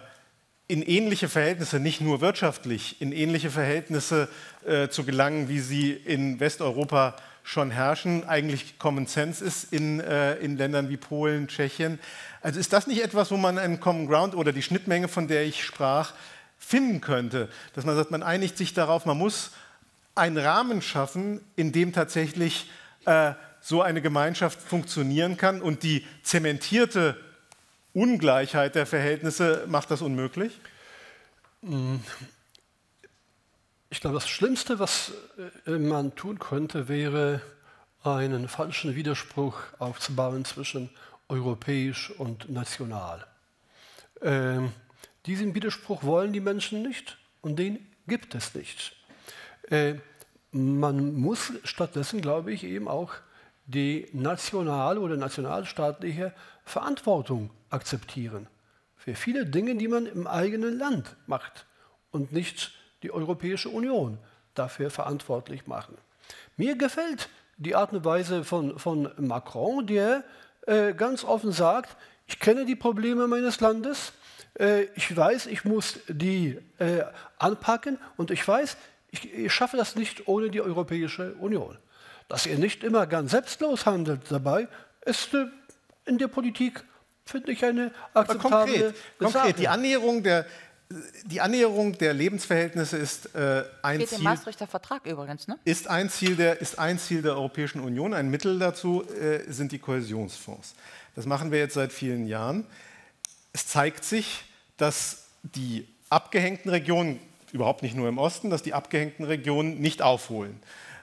in ähnliche Verhältnisse, nicht nur wirtschaftlich, in ähnliche Verhältnisse äh, zu gelangen, wie sie in Westeuropa schon herrschen, eigentlich Common Sense ist in, äh, in Ländern wie Polen, Tschechien. Also ist das nicht etwas, wo man einen Common Ground oder die Schnittmenge, von der ich sprach, finden könnte? Dass man sagt, man einigt sich darauf, man muss einen Rahmen schaffen, in dem tatsächlich äh, so eine Gemeinschaft funktionieren kann und die zementierte Ungleichheit der Verhältnisse macht das unmöglich? Ich glaube, das Schlimmste, was äh, man tun könnte, wäre, einen falschen Widerspruch aufzubauen zwischen europäisch und national. Ähm, diesen Widerspruch wollen die Menschen nicht und den gibt es nicht. Äh, man muss stattdessen, glaube ich, eben auch die nationale oder nationalstaatliche Verantwortung akzeptieren für viele Dinge, die man im eigenen Land macht und nicht die Europäische Union dafür verantwortlich machen. Mir gefällt die Art und Weise von, von Macron, der äh, ganz offen sagt, ich kenne die Probleme meines Landes, äh, ich weiß, ich muss die äh, anpacken und ich weiß, ich, ich schaffe das nicht ohne die Europäische Union. Dass er nicht immer ganz selbstlos handelt dabei, ist äh, in der Politik, finde ich, eine akzeptable konkret, konkret, die Annäherung der, die Annäherung der Lebensverhältnisse ist äh, ein Geht Ziel. Im Maastrichter Vertrag übrigens, ne? Ist ein Ziel der, ist ein Ziel der Europäischen Union. Ein Mittel dazu äh, sind die Kohäsionsfonds. Das machen wir jetzt seit vielen Jahren. Es zeigt sich, dass die abgehängten Regionen, überhaupt nicht nur im Osten, dass die abgehängten Regionen nicht aufholen.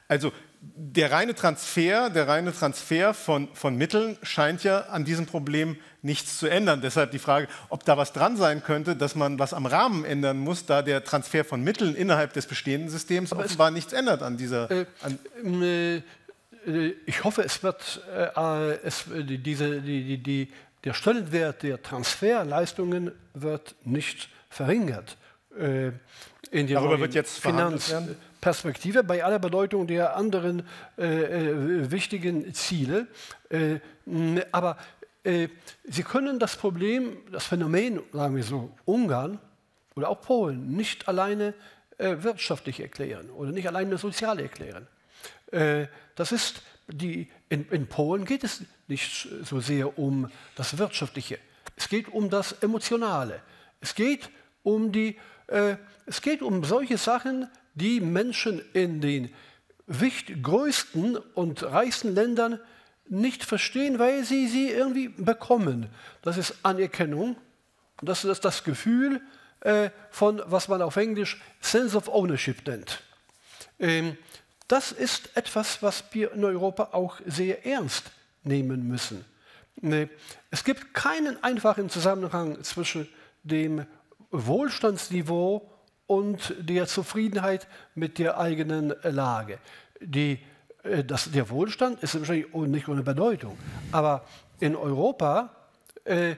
Also der reine Transfer, der reine Transfer von, von Mitteln scheint ja an diesem Problem nichts zu ändern. Deshalb die Frage, ob da was dran sein könnte, dass man was am Rahmen ändern muss, da der Transfer von Mitteln innerhalb des bestehenden Systems Aber offenbar nichts ändert an dieser. Äh, an äh, ich hoffe, es wird äh, es, diese, die, die, der Stellenwert der Transferleistungen wird nicht verringert. Äh, in der Darüber wird jetzt Finanzperspektive bei aller Bedeutung der anderen äh, äh wichtigen Ziele. Äh, aber äh, Sie können das Problem, das Phänomen, sagen wir so, Ungarn oder auch Polen nicht alleine äh, wirtschaftlich erklären oder nicht alleine sozial erklären. Äh, das ist die, in, in, Polen geht es nicht so sehr um das Wirtschaftliche. Es geht um das Emotionale. Es geht um, die, äh, es geht um solche Sachen, die Menschen in den größten und reichsten Ländern nicht verstehen, weil sie sie irgendwie bekommen. Das ist Anerkennung das ist das Gefühl äh, von, was man auf Englisch Sense of Ownership nennt. Ähm, das ist etwas, was wir in Europa auch sehr ernst nehmen müssen. Nee, es gibt keinen einfachen Zusammenhang zwischen dem Wohlstandsniveau und der Zufriedenheit mit der eigenen Lage. Die äh, das, der Wohlstand ist wahrscheinlich nicht ohne Bedeutung. Aber in Europa äh,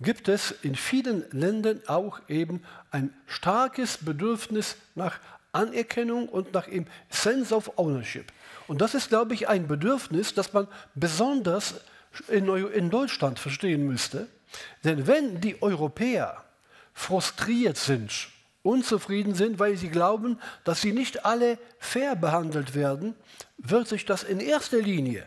gibt es in vielen Ländern auch eben ein starkes Bedürfnis nach Anerkennung und nach dem Sense of Ownership. Und das ist, glaube ich, ein Bedürfnis, das man besonders in, in Deutschland verstehen müsste. Denn wenn die Europäer frustriert sind unzufrieden sind, weil sie glauben, dass sie nicht alle fair behandelt werden, wird sich das in erster Linie,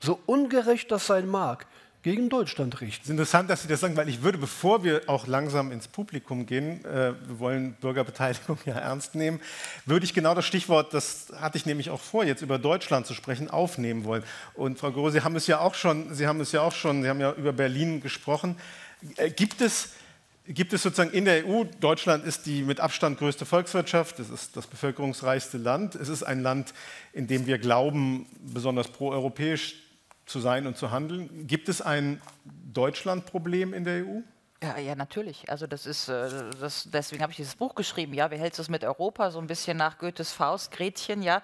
so ungerecht das sein mag, gegen Deutschland richten. Es ist interessant, dass Sie das sagen, weil ich würde, bevor wir auch langsam ins Publikum gehen, äh, wir wollen Bürgerbeteiligung [LAUGHS] ja ernst nehmen, würde ich genau das Stichwort, das hatte ich nämlich auch vor, jetzt über Deutschland zu sprechen, aufnehmen wollen. Und Frau Groh, Sie haben es ja auch schon, Sie haben es ja auch schon, Sie haben ja über Berlin gesprochen. Äh, gibt es gibt es sozusagen in der EU, Deutschland ist die mit Abstand größte Volkswirtschaft, es ist das bevölkerungsreichste Land, es ist ein Land, in dem wir glauben, besonders proeuropäisch zu sein und zu handeln. Gibt es ein Deutschlandproblem in der EU? Ja, ja, natürlich. Also das ist, äh, das, deswegen habe ich dieses Buch geschrieben. Ja, wie hältst du es mit Europa? So ein bisschen nach Goethes Faust, Gretchen, ja.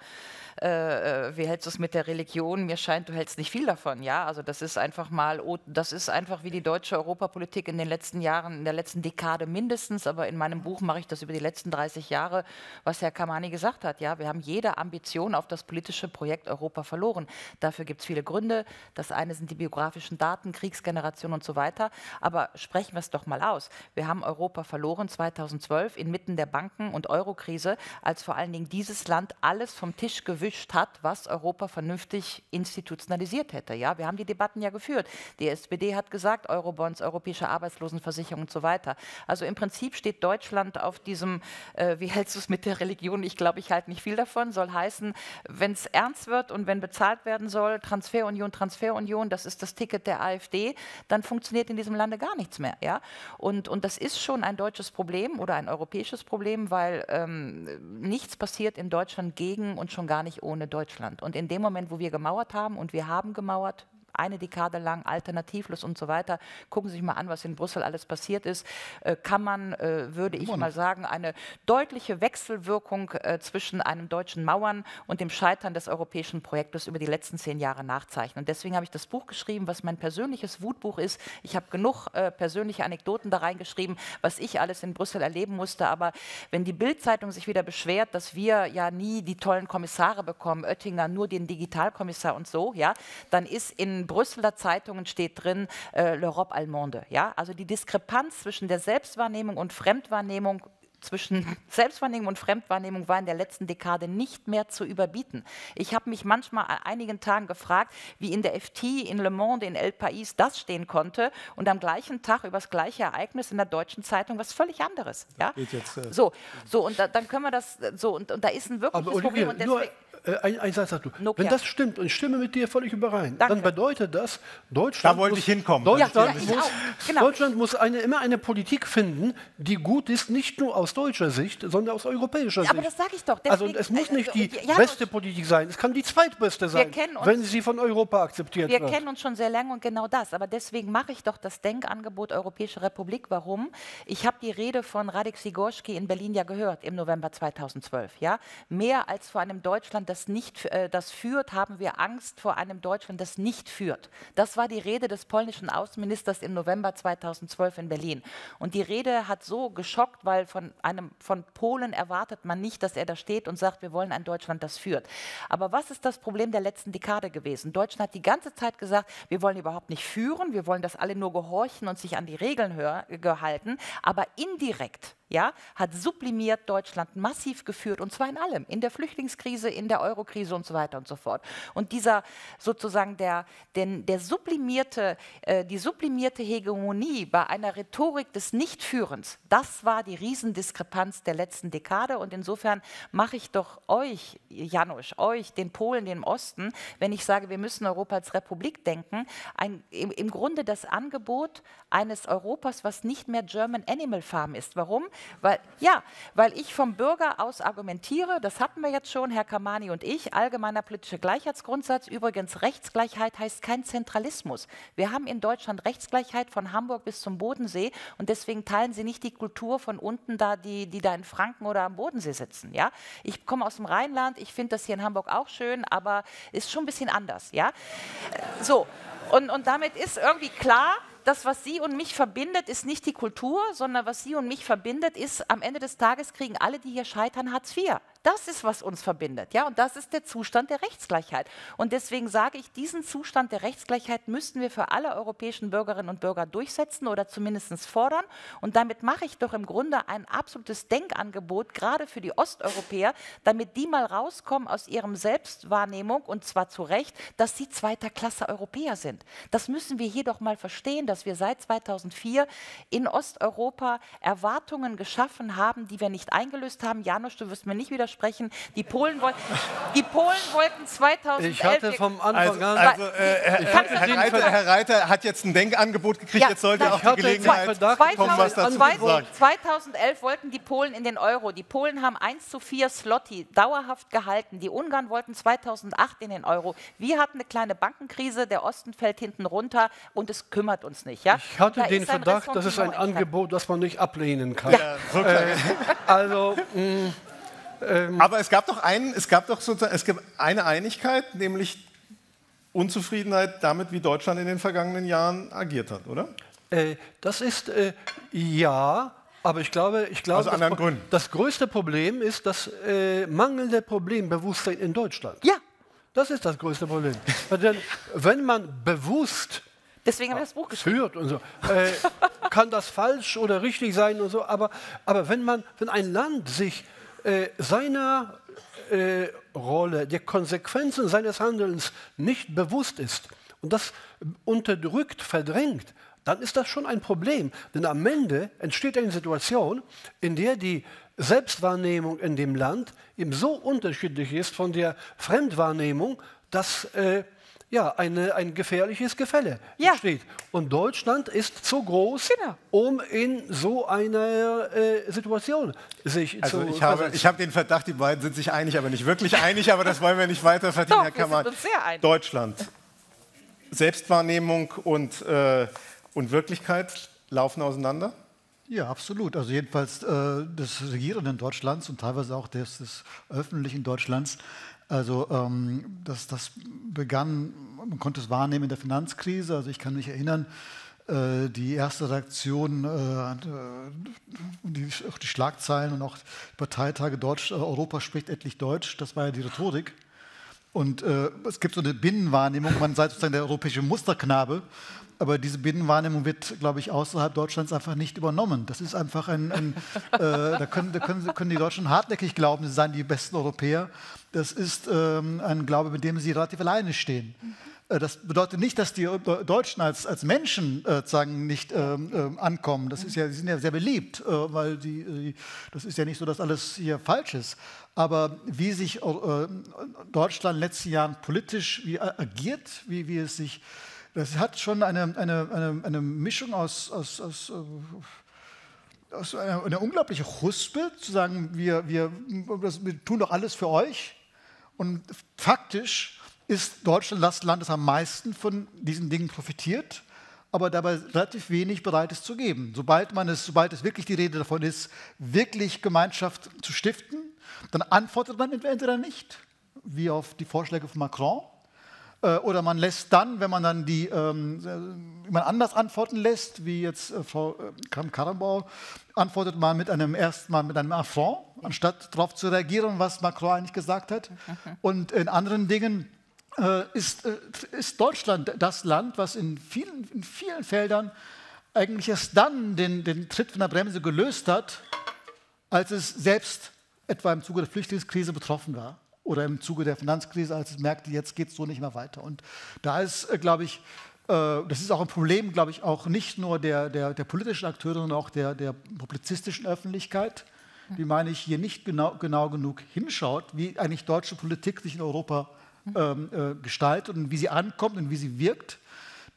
Äh, äh, wie hältst du es mit der Religion? Mir scheint, du hältst nicht viel davon. Ja, also das ist einfach mal, das ist einfach wie die deutsche Europapolitik in den letzten Jahren, in der letzten Dekade mindestens. Aber in meinem Buch mache ich das über die letzten 30 Jahre, was Herr Kamani gesagt hat. Ja, wir haben jede Ambition auf das politische Projekt Europa verloren. Dafür gibt es viele Gründe. Das eine sind die biografischen Daten, Kriegsgeneration und so weiter. Aber sprechen wir es doch mal aus. Wir haben Europa verloren 2012 inmitten der Banken- und Eurokrise, als vor allen Dingen dieses Land alles vom Tisch gewischt erwischt hat, was Europa vernünftig institutionalisiert hätte. Ja, wir haben die Debatten ja geführt. Die SPD hat gesagt, Eurobonds, europäische Arbeitslosenversicherung und so weiter. Also im Prinzip steht Deutschland auf diesem, äh, wie hältst du es mit der Religion? Ich glaube, ich halte nicht viel davon. Soll heißen, wenn es ernst wird und wenn bezahlt werden soll, Transferunion, Transferunion, das ist das Ticket der AfD, dann funktioniert in diesem Lande gar nichts mehr. Ja? Und, und das ist schon ein deutsches Problem oder ein europäisches Problem, weil ähm, nichts passiert in Deutschland gegen und schon gar nicht nicht ohne Deutschland. Und in dem Moment, wo wir gemauert haben, und wir haben gemauert, eine Dekade lang alternativlos und so weiter. Gucken Sie sich mal an, was in Brüssel alles passiert ist. Äh, kann man, äh, würde ich mal sagen, eine deutliche Wechselwirkung äh, zwischen einem deutschen Mauern und dem Scheitern des europäischen Projektes über die letzten zehn Jahre nachzeichnen. Und deswegen habe ich das Buch geschrieben, was mein persönliches Wutbuch ist. Ich habe genug persönliche Anekdoten da reingeschrieben, was ich alles in Brüssel erleben musste. Aber wenn die Bildzeitung sich wieder beschwert, dass wir ja nie die tollen Kommissare bekommen, Oettinger nur den Digitalkommissar und so, ja, dann ist in Brüsseler Zeitungen steht drin, äh, l'Europe allemande. Ja? Also die Diskrepanz zwischen der Selbstwahrnehmung und Fremdwahrnehmung zwischen [LAUGHS] Selbstwahrnehmung und Fremdwahrnehmung war in der letzten Dekade nicht mehr zu überbieten. Ich habe mich manchmal an einigen Tagen gefragt, wie in der FT, in Le Monde, in El País das stehen konnte und am gleichen Tag über das gleiche Ereignis in der deutschen Zeitung was völlig anderes. Ja? Jetzt, äh so, so, und da, dann können wir das so, und, und da ist ein wirkliches Aber Olivier, Problem. Nur äh, ein, ein Satz dazu. Nokia. Wenn das stimmt und ich stimme mit dir völlig überein, Danke. dann bedeutet das, Deutschland, da wollte muss, ich hinkommen. Deutschland, ja, muss, genau. Deutschland muss eine, immer eine Politik finden, die gut ist, nicht nur aus deutscher Sicht, sondern aus europäischer ja, Sicht. Aber das sage ich doch. Also Deswegen, also es muss nicht die ja, beste Politik sein, es kann die zweitbeste sein, uns, wenn sie von Europa akzeptiert wir wird. Wir kennen uns schon sehr lange und genau das. Aber deswegen mache ich doch das Denkangebot Europäische Republik. Warum? Ich habe die Rede von Radek Sigorski in Berlin ja gehört im November 2012. Ja? Mehr als vor einem Deutschland, das nicht äh, das führt, haben wir Angst vor einem Deutschland, das nicht führt. Das war die Rede des polnischen Außenministers im November 2012 in Berlin. Und die Rede hat so geschockt, weil von einem von Polen erwartet man nicht, dass er da steht und sagt, wir wollen ein Deutschland, das führt. Aber was ist das Problem der letzten Dekade gewesen? Deutschland hat die ganze Zeit gesagt, wir wollen überhaupt nicht führen, wir wollen, dass alle nur gehorchen und sich an die Regeln gehalten, aber indirekt ja, hat sublimiert Deutschland massiv geführt und zwar in allem, in der Flüchtlingskrise, in der Eurokrise und so weiter und so fort. Und dieser sozusagen der, der, der sublimierte, äh, die sublimierte Hegemonie bei einer Rhetorik des Nichtführens, das war die Riesendiskrepanz der letzten Dekade und insofern mache ich doch euch, Janusz, euch, den Polen, den Osten, wenn ich sage, wir müssen Europa als Republik denken, ein, im, im Grunde das Angebot eines Europas, was nicht mehr German Animal Farm ist. Warum? Weil, ja, weil ich vom Bürger aus argumentiere, das hatten wir jetzt schon, Herr Kamani und ich, allgemeiner politischer Gleichheitsgrundsatz. Übrigens, Rechtsgleichheit heißt kein Zentralismus. Wir haben in Deutschland Rechtsgleichheit von Hamburg bis zum Bodensee und deswegen teilen Sie nicht die Kultur von unten da, die, die da in Franken oder am Bodensee sitzen. Ja? Ich komme aus dem Rheinland, ich finde das hier in Hamburg auch schön, aber ist schon ein bisschen anders. Ja? So, und, und damit ist irgendwie klar, das, was Sie und mich verbindet, ist nicht die Kultur, sondern was Sie und mich verbindet, ist, am Ende des Tages kriegen alle, die hier scheitern, Hartz IV. Das ist, was uns verbindet. Ja? Und das ist der Zustand der Rechtsgleichheit. Und deswegen sage ich, diesen Zustand der Rechtsgleichheit müssten wir für alle europäischen Bürgerinnen und Bürger durchsetzen oder zumindest fordern. Und damit mache ich doch im Grunde ein absolutes Denkangebot, gerade für die Osteuropäer, damit die mal rauskommen aus ihrem Selbstwahrnehmung, und zwar zu Recht, dass sie zweiter Klasse Europäer sind. Das müssen wir hier doch mal verstehen, dass wir seit 2004 in Osteuropa Erwartungen geschaffen haben, die wir nicht eingelöst haben. Janusz, du wirst mir nicht widersprechen, widersprechen. Die Polen, woll die Polen wollten 2011... Ich hatte vom Anfang Also, an... also äh, Herr, Herr, Reiter. Herr Reiter hat jetzt ein Denkangebot gekriegt, Ja, jetzt sollte nein, er auch die Gelegenheit bekommen, was dazu zu 2000, sagen. 2011 wollten die Polen in den Euro. Die Polen haben 1 zu 4 Slotty dauerhaft gehalten. Die Ungarn wollten 2008 in den Euro. Wir hatten eine kleine Bankenkrise, der Osten fällt hinten runter und es kümmert uns nicht. Ja? Ich hatte Da den Verdacht, das ist ein. Angebot, das man nicht ablehnen kann. Ja. So klar. Also, mh, Aber es gab doch einen, es gab doch sozusagen, es gibt eine Einigkeit, nämlich Unzufriedenheit damit, wie Deutschland in den vergangenen Jahren agiert hat, oder? Äh, das ist äh, ja, aber ich glaube, ich glaube anderen das, das größte Problem ist das äh, mangelnde Problembewusstsein in Deutschland. Ja, Das ist das größte Problem. [LAUGHS] Weil denn, wenn man bewusst deswegen habe ich das Buch geschrieben. führt und so, äh, kann das falsch oder richtig sein und so, aber, aber wenn, man, wenn ein Land sich äh, seiner äh, Rolle, der Konsequenzen seines Handelns nicht bewusst ist und das unterdrückt, verdrängt, dann ist das schon ein Problem. Denn am Ende entsteht eine Situation, in der die Selbstwahrnehmung in dem Land eben so unterschiedlich ist von der Fremdwahrnehmung, dass äh, ja, eine, ein gefährliches Gefälle Ja. entsteht. Und Deutschland ist zu groß, Genau. um in so einer äh, Situation sich Also zu ich habe, ich habe den Verdacht, die beiden sind sich einig, aber nicht wirklich einig, aber das wollen wir nicht weiter [LAUGHS] vertiefen, Doch, Herr wir sind Kammer. uns sehr einig. Deutschland. Selbstwahrnehmung und, äh, und Wirklichkeit laufen auseinander? Ja, absolut. Also jedenfalls äh, des Regierenden Deutschlands und teilweise auch des, des öffentlichen Deutschlands. Also ähm, das, das begann, man konnte es wahrnehmen in der Finanzkrise. Also ich kann mich erinnern, äh, die erste Reaktion, äh, äh, die, auch die Schlagzeilen und auch Parteitage Deutsch, äh, Europa spricht endlich Deutsch, das war ja die Rhetorik. Und äh, es gibt so eine Binnenwahrnehmung, man sei sozusagen der europäische Musterknabe, aber diese Binnenwahrnehmung wird, glaube ich, außerhalb Deutschlands einfach nicht übernommen. Das ist einfach ein, ein äh, da, können, da können, können die Deutschen hartnäckig glauben, sie seien die besten Europäer. Das ist ähm, ein Glaube, mit dem sie relativ alleine stehen. Äh, Das bedeutet nicht, dass die Deutschen als, als Menschen äh, sagen, nicht ähm, ähm, ankommen. Das ist ja, sie sind ja sehr beliebt, äh, weil die, äh, das ist ja nicht so, dass alles hier falsch ist. Aber wie sich äh, Deutschland in den letzten Jahren politisch wie agiert, wie, wie es sich, das hat schon eine, eine, eine, eine Mischung aus, aus, aus äh, aus einer, eine unglaubliche Huspe, zu sagen, wir, wir, wir tun doch alles für euch. Und faktisch ist Deutschland das Land, das am meisten von diesen Dingen profitiert, aber dabei relativ wenig bereit ist zu geben. Sobald, man es, sobald es wirklich die Rede davon ist, wirklich Gemeinschaft zu stiften, dann antwortet man entweder nicht, wie auf die Vorschläge von Macron, oder man lässt dann, wenn man dann die ähm, äh, jemand anders antworten lässt, wie jetzt äh, Frau äh, Kram-Karrenbauer, antwortet man mit einem erstmal mit einem Affront, anstatt darauf zu reagieren, was Macron eigentlich gesagt hat. Und in anderen Dingen äh, ist, äh, ist Deutschland das Land, was in vielen, in vielen Feldern eigentlich erst dann den, den Tritt von der Bremse gelöst hat, als es selbst etwa im Zuge der Flüchtlingskrise betroffen war oder im Zuge der Finanzkrise, als es merkte, jetzt geht es so nicht mehr weiter. Und da ist, äh, glaube ich, äh, das ist auch ein Problem, glaube ich, auch nicht nur der, der, der politischen Akteure, sondern auch der, der publizistischen Öffentlichkeit, die, meine ich, hier nicht genau, genau genug hinschaut, wie eigentlich deutsche Politik sich in Europa ähm, äh, gestaltet und wie sie ankommt und wie sie wirkt.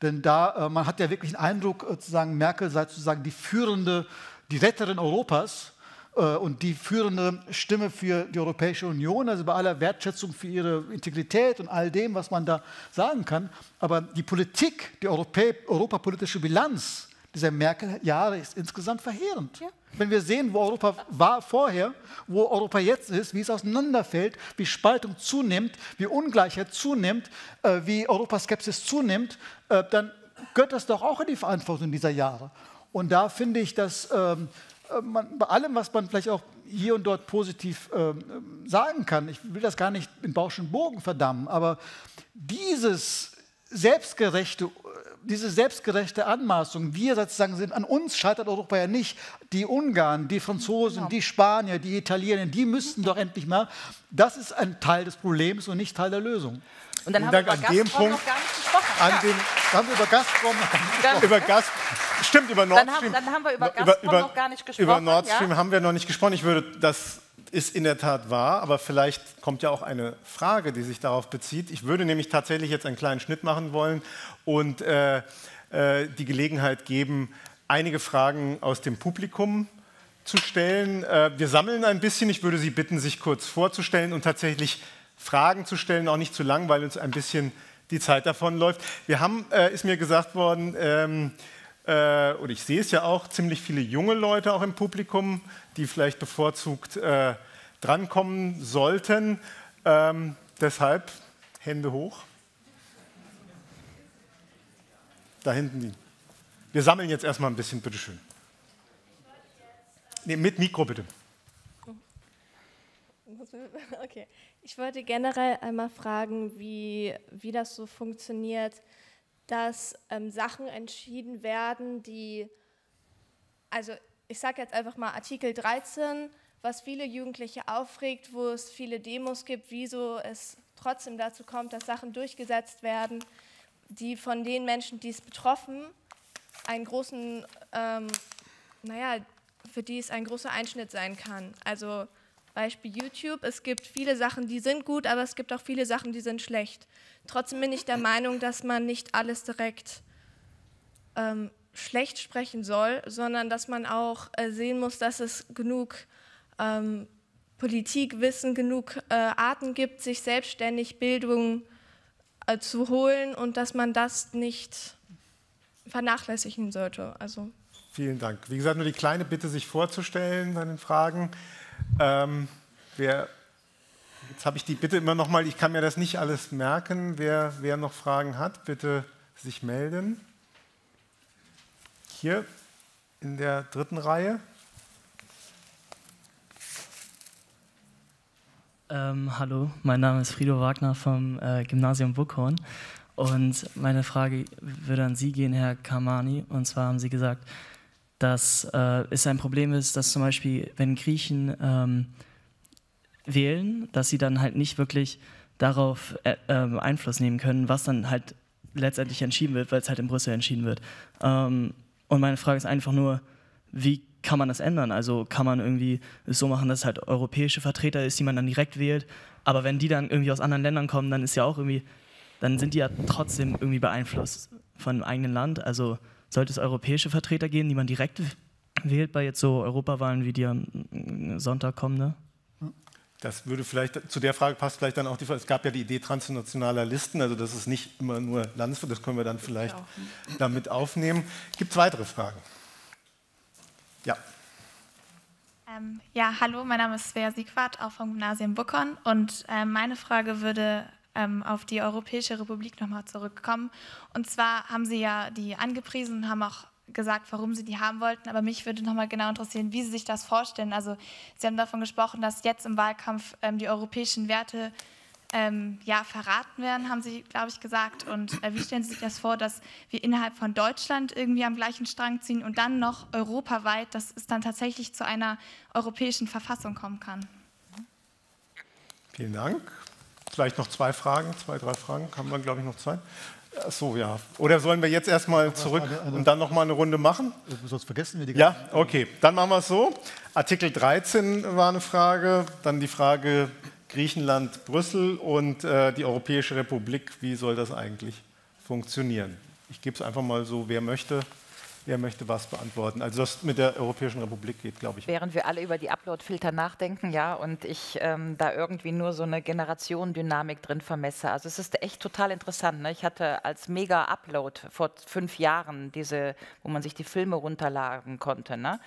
Denn da, äh, man hat ja wirklich den Eindruck, äh, zu sagen, Merkel sei sozusagen die führende, die Retterin Europas äh, und die führende Stimme für die Europäische Union, also bei aller Wertschätzung für ihre Integrität und all dem, was man da sagen kann. Aber die Politik, die Europä europapolitische Bilanz dieser Merkel-Jahre ist insgesamt verheerend. Wenn wir sehen, wo Europa war vorher, wo Europa jetzt ist, wie es auseinanderfällt, wie Spaltung zunimmt, wie Ungleichheit zunimmt, äh, wie Europaskepsis zunimmt, äh, dann gehört das doch auch in die Verantwortung dieser Jahre. Und da finde ich, dass ähm, äh, man, bei allem, was man vielleicht auch hier und dort positiv ähm, sagen kann, ich will das gar nicht in Bauschen Bogen verdammen, aber dieses selbstgerechte, diese selbstgerechte Anmaßung, wir sozusagen sind, an uns scheitert Europa ja nicht. Die Ungarn, die Franzosen, die Spanier, die Italiener, die müssten doch endlich mal. Das ist ein Teil des Problems und nicht Teil der Lösung. Und dann haben wir Dank über an dem Gazprom Punkt. noch gar nicht gesprochen. An Ja. dem, Da haben wir über Gazprom über Gas, stimmt, über Nord Dann haben- Stream. dann haben wir über Gazprom noch gar nicht Über gesprochen, Nord ja? Stream haben wir noch nicht gesprochen. Ich würde das ist in der Tat wahr, aber vielleicht kommt ja auch eine Frage, die sich darauf bezieht. Ich würde nämlich tatsächlich jetzt einen kleinen Schnitt machen wollen und äh, äh, die Gelegenheit geben, einige Fragen aus dem Publikum zu stellen. Äh, wir sammeln ein bisschen. Ich würde Sie bitten, sich kurz vorzustellen und tatsächlich Fragen zu stellen, auch nicht zu lang, weil uns ein bisschen die Zeit davonläuft. Wir haben, äh, ist mir gesagt worden, ähm, äh, und ich sehe es ja auch, ziemlich viele junge Leute auch im Publikum, die vielleicht bevorzugt äh, drankommen sollten. Ähm, deshalb Hände hoch. Da hinten die. Wir sammeln jetzt erstmal ein bisschen, bitteschön. Nee, mit Mikro bitte. Okay. Ich wollte generell einmal fragen, wie, wie das so funktioniert, dass ähm, Sachen entschieden werden, die, also ich sage jetzt einfach mal Artikel 13, was viele Jugendliche aufregt, wo es viele Demos gibt, wieso es trotzdem dazu kommt, dass Sachen durchgesetzt werden, die von den Menschen, die es betroffen, einen großen, ähm, naja, für die es ein großer Einschnitt sein kann. Also Beispiel YouTube, es gibt viele Sachen, die sind gut, aber es gibt auch viele Sachen, die sind schlecht. Trotzdem bin ich der Meinung, dass man nicht alles direkt ähm, schlecht sprechen soll, sondern dass man auch äh, sehen muss, dass es genug ähm, Politikwissen, genug äh, Arten gibt, sich selbstständig Bildung äh, zu holen und dass man das nicht vernachlässigen sollte. Also Vielen Dank. Wie gesagt, nur die kleine Bitte, sich vorzustellen bei den Fragen. Ähm, wer, jetzt habe ich die Bitte immer noch mal, ich kann mir das nicht alles merken. Wer, wer noch Fragen hat, bitte sich melden. Hier in der dritten Reihe. Ähm, hallo, mein Name ist Frido Wagner vom äh, Gymnasium Buckhorn. Und meine Frage würde an Sie gehen, Herr Kamani. Und zwar haben Sie gesagt, dass äh, es ein Problem ist, dass zum Beispiel, wenn Griechen ähm, wählen, dass sie dann halt nicht wirklich darauf äh, äh, Einfluss nehmen können, was dann halt letztendlich entschieden wird, weil es halt in Brüssel entschieden wird. Ähm, und meine Frage ist einfach nur, wie kann man das ändern? Also kann man irgendwie es so machen, dass es halt europäische Vertreter ist, die man dann direkt wählt, aber wenn die dann irgendwie aus anderen Ländern kommen, dann ist ja auch irgendwie, dann sind die ja trotzdem irgendwie beeinflusst von dem eigenen Land. Also sollte es europäische Vertreter geben, die man direkt wählt bei jetzt so Europawahlen wie die am Sonntag kommende? Das würde vielleicht, zu der Frage passt vielleicht dann auch die Frage, es gab ja die Idee transnationaler Listen, also das ist nicht immer nur Landes, das können wir dann vielleicht damit aufnehmen. Gibt es weitere Fragen? Ja. Ähm, ja, hallo, mein Name ist Svea Siegwart, auch vom Gymnasium Buckern und äh, meine Frage würde ähm, auf die Europäische Republik nochmal zurückkommen. Und zwar haben Sie ja die angepriesen und haben auch gesagt, warum Sie die haben wollten. Aber mich würde nochmal genau interessieren, wie Sie sich das vorstellen. Also Sie haben davon gesprochen, dass jetzt im Wahlkampf ähm, die europäischen Werte ähm, ja, verraten werden, haben Sie, glaube ich, gesagt. Und äh, wie stellen Sie sich das vor, dass wir innerhalb von Deutschland irgendwie am gleichen Strang ziehen und dann noch europaweit, dass es dann tatsächlich zu einer europäischen Verfassung kommen kann? Vielen Dank. Vielleicht noch zwei Fragen, zwei, drei Fragen, haben wir, glaube ich, noch Zeit. Ach so, ja. Oder sollen wir jetzt erstmal zurück und dann noch mal eine Runde machen? Sonst vergessen wir die Ja, okay. Dann machen wir es so. Artikel 13 war eine Frage, dann die Frage Griechenland, Brüssel und äh, die Europäische Republik. Wie soll das eigentlich funktionieren? Ich gebe es einfach mal so, wer möchte. Wer möchte was beantworten? Also das mit der Europäischen Republik geht, glaube ich. Während wir alle über die Upload-Filter nachdenken, ja, und ich ähm, da irgendwie nur so eine Generation-Dynamik drin vermesse. Also es ist echt total interessant. Ne? Ich hatte als Mega-Upload vor fünf Jahren diese, wo man sich die Filme runterladen konnte. Ne?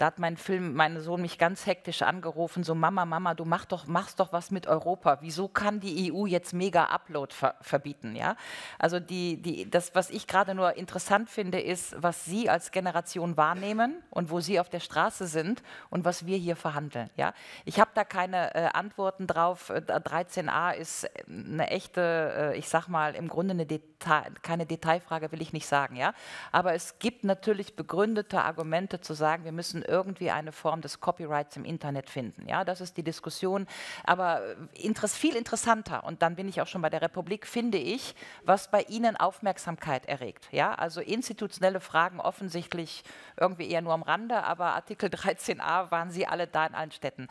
Da hat mein Film, mein Sohn mich ganz hektisch angerufen, so Mama, Mama, du mach doch, machst doch was mit Europa. Wieso kann die EU jetzt mega Upload ver verbieten? Ja? Also die, die, das, was ich gerade nur interessant finde, ist, was Sie als Generation wahrnehmen und wo Sie auf der Straße sind und was wir hier verhandeln. Ja? Ich habe da keine äh, Antworten drauf. 13a äh, ist eine echte, äh, ich sag mal, im Grunde eine Detail, keine Detailfrage, will ich nicht sagen. Ja? Aber es gibt natürlich begründete Argumente zu sagen, wir müssen irgendwie eine Form des Copyrights im Internet finden. Ja, das ist die Diskussion. Aber interess viel interessanter, und dann bin ich auch schon bei der Republik, finde ich, was bei Ihnen Aufmerksamkeit erregt. Ja, also institutionelle Fragen offensichtlich irgendwie eher nur am Rande, aber Artikel [LAUGHS] 13a waren Sie alle da in allen Städten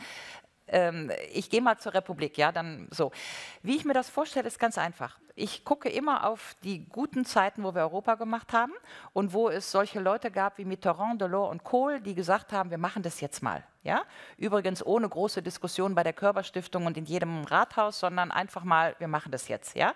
ähm, ich gehe mal zur Republik, ja, dann so. Wie ich mir das vorstelle, ist ganz einfach. Ich gucke immer auf die guten Zeiten, wo wir Europa gemacht haben und wo es solche Leute gab wie Mitterrand, Delors und Kohl, die gesagt haben, wir machen das jetzt mal. Ja? Übrigens ohne große Diskussion bei der Körperstiftung und in jedem Rathaus, sondern einfach mal, wir machen das jetzt. Ja?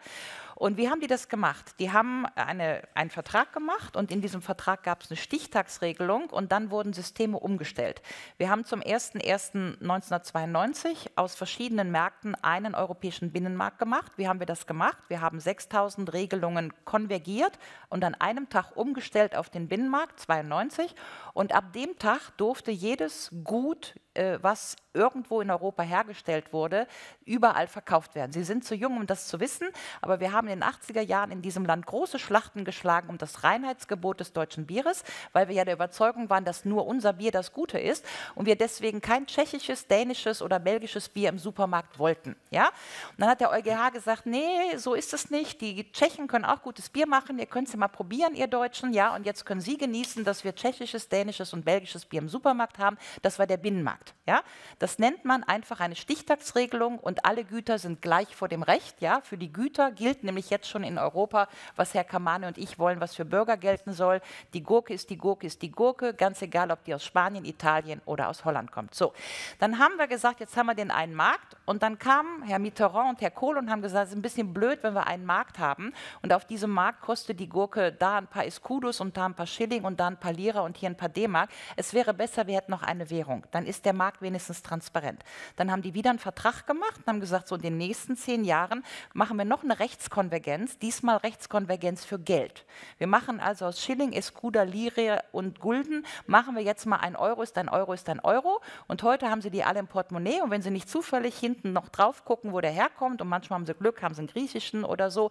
Und wie haben die das gemacht? Die haben eine, einen Vertrag gemacht und in diesem Vertrag gab es eine Stichtagsregelung und dann wurden Systeme umgestellt. Wir haben zum 01.01.1992 aus verschiedenen Märkten einen europäischen Binnenmarkt gemacht. Wie haben wir das gemacht? Wir haben 6000 Regelungen konvergiert und an einem Tag umgestellt auf den Binnenmarkt 92 und ab dem Tag durfte jedes Gut, äh, was irgendwo in Europa hergestellt wurde, überall verkauft werden. Sie sind zu jung, um das zu wissen, aber wir haben in den 80er Jahren in diesem Land große Schlachten geschlagen um das Reinheitsgebot des deutschen Bieres, weil wir ja der Überzeugung waren, dass nur unser Bier das Gute ist und wir deswegen kein tschechisches, dänisches oder belgisches Bier im Supermarkt wollten. Ja? Und dann hat der EuGH gesagt, nee, so ist es nicht. Die Tschechen können auch gutes Bier machen, ihr könnt es ja mal probieren, ihr Deutschen, ja, und jetzt können Sie genießen, dass wir tschechisches, dänisches und belgisches Bier im Supermarkt haben. Das war der Binnenmarkt. Ja? Das nennt man einfach eine Stichtagsregelung und alle Güter sind gleich vor dem Recht. Ja? Für die Güter gilt nämlich jetzt schon in Europa, was Herr Kamane und ich wollen, was für Bürger gelten soll. Die Gurke ist die Gurke ist die Gurke, ganz egal, ob die aus Spanien, Italien oder aus Holland kommt. So, dann haben wir gesagt, jetzt haben wir den einen Markt und dann kamen Herr Mitterrand und Herr Kohl und haben gesagt, es ist ein bisschen blöd, wenn wir einen Markt haben und auf diesem Markt kostet die Gurke da ein paar Escudos und da ein paar Schilling und da ein paar Lira und hier ein paar D-Mark. Es wäre besser, wir hätten noch eine Währung. Dann ist der Markt wenigstens transparent. Dann haben die wieder einen Vertrag gemacht und haben gesagt, so in den nächsten zehn Jahren machen wir noch eine Rechtskonvergenz, diesmal Rechtskonvergenz für Geld. Wir machen also aus Schilling, Escuda, Lire und Gulden, machen wir jetzt mal ein Euro ist ein Euro ist ein Euro. Und heute haben sie die alle im Portemonnaie und wenn sie nicht zufällig hinten noch drauf gucken, wo der herkommt, und manchmal haben sie Glück, haben sie einen griechischen oder so,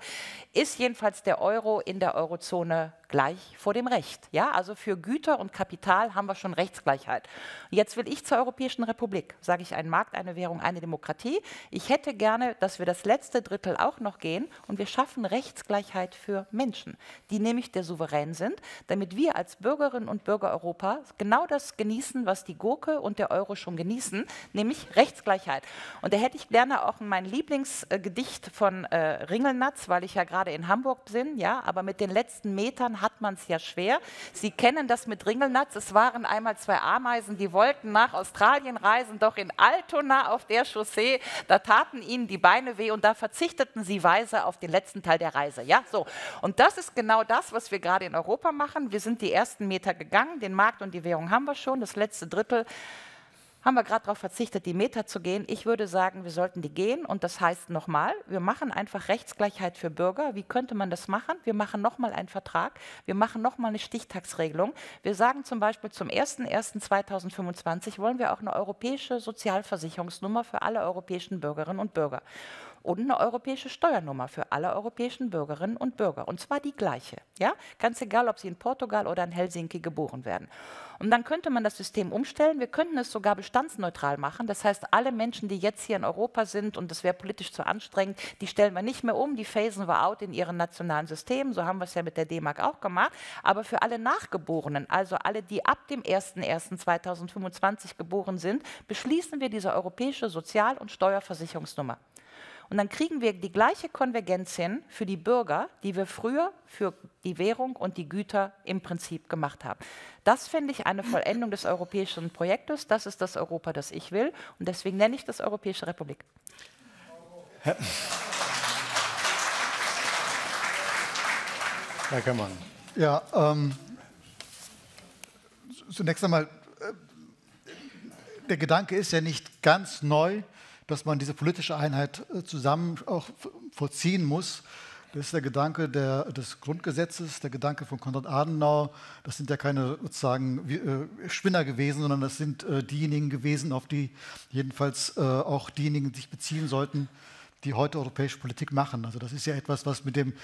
ist jedenfalls der Euro in der Eurozone gleich vor dem Recht. Ja, also für Güter und Kapital haben wir schon Rechtsgleichheit. Jetzt will ich zur Europäischen Republik. Sage ich, ein Markt, eine Währung, eine Demokratie. Ich hätte gerne, dass wir das letzte Drittel auch noch gehen und wir schaffen Rechtsgleichheit für Menschen, die nämlich der Souverän sind, damit wir als Bürgerinnen und Bürger Europas genau das genießen, was die Gurke und der Euro schon genießen, nämlich Rechtsgleichheit. Und da hätte ich gerne auch mein Lieblingsgedicht von äh, Ringelnatz, weil ich ja gerade in Hamburg bin, ja, aber mit den letzten Metern hat man es ja schwer. Sie kennen das mit Ringelnatz. Es waren einmal zwei Ameisen, die wollten nach Australien reisen, doch in Altona auf der Chaussee, da taten ihnen die Beine weh und da verzichteten sie weise auf den letzten Teil der Reise. Ja, so. Und das ist genau das, was wir gerade in Europa machen. Wir sind die ersten Meter gegangen, den Markt und die Währung haben wir schon, das letzte Drittel haben wir gerade darauf verzichtet, die Meter zu gehen. Ich würde sagen, wir sollten die gehen. Und das heißt nochmal, wir machen einfach Rechtsgleichheit für Bürger. Wie könnte man das machen? Wir machen nochmal einen Vertrag. Wir machen nochmal eine Stichtagsregelung. Wir sagen zum Beispiel, zum 01.01.2025 wollen wir auch eine europäische Sozialversicherungsnummer für alle europäischen Bürgerinnen und Bürger und eine europäische Steuernummer für alle europäischen Bürgerinnen und Bürger. Und zwar die gleiche. Ja? Ganz egal, ob sie in Portugal oder in Helsinki geboren werden. Und dann könnte man das System umstellen. Wir könnten es sogar bestandsneutral machen. Das heißt, alle Menschen, die jetzt hier in Europa sind und das wäre politisch zu anstrengend, die stellen wir nicht mehr um, die phasen wir out in ihren nationalen Systemen. So haben wir es ja mit der D-Mark auch gemacht. Aber für alle Nachgeborenen, also alle, die ab dem 01.01.2025 geboren sind, beschließen wir diese europäische Sozial- und Steuerversicherungsnummer. Und dann kriegen wir die gleiche Konvergenz hin für die Bürger, die wir früher für die Währung und die Güter im Prinzip gemacht haben. Das finde ich eine Vollendung des europäischen Projektes. Das ist das Europa, das ich will. Und deswegen nenne ich das Europäische Republik. Herr, Herr Kammann. Ja, ähm, zunächst einmal, äh, der Gedanke ist ja nicht ganz neu dass man diese politische Einheit äh, zusammen auch vollziehen muss. Das ist der Gedanke der, des Grundgesetzes, der Gedanke von Konrad Adenauer. Das sind ja keine sozusagen äh, Spinner gewesen, sondern das sind äh, diejenigen gewesen, auf die jedenfalls auch diejenigen sich beziehen sollten, die heute europäische Politik machen. Also das ist ja etwas, was mit dem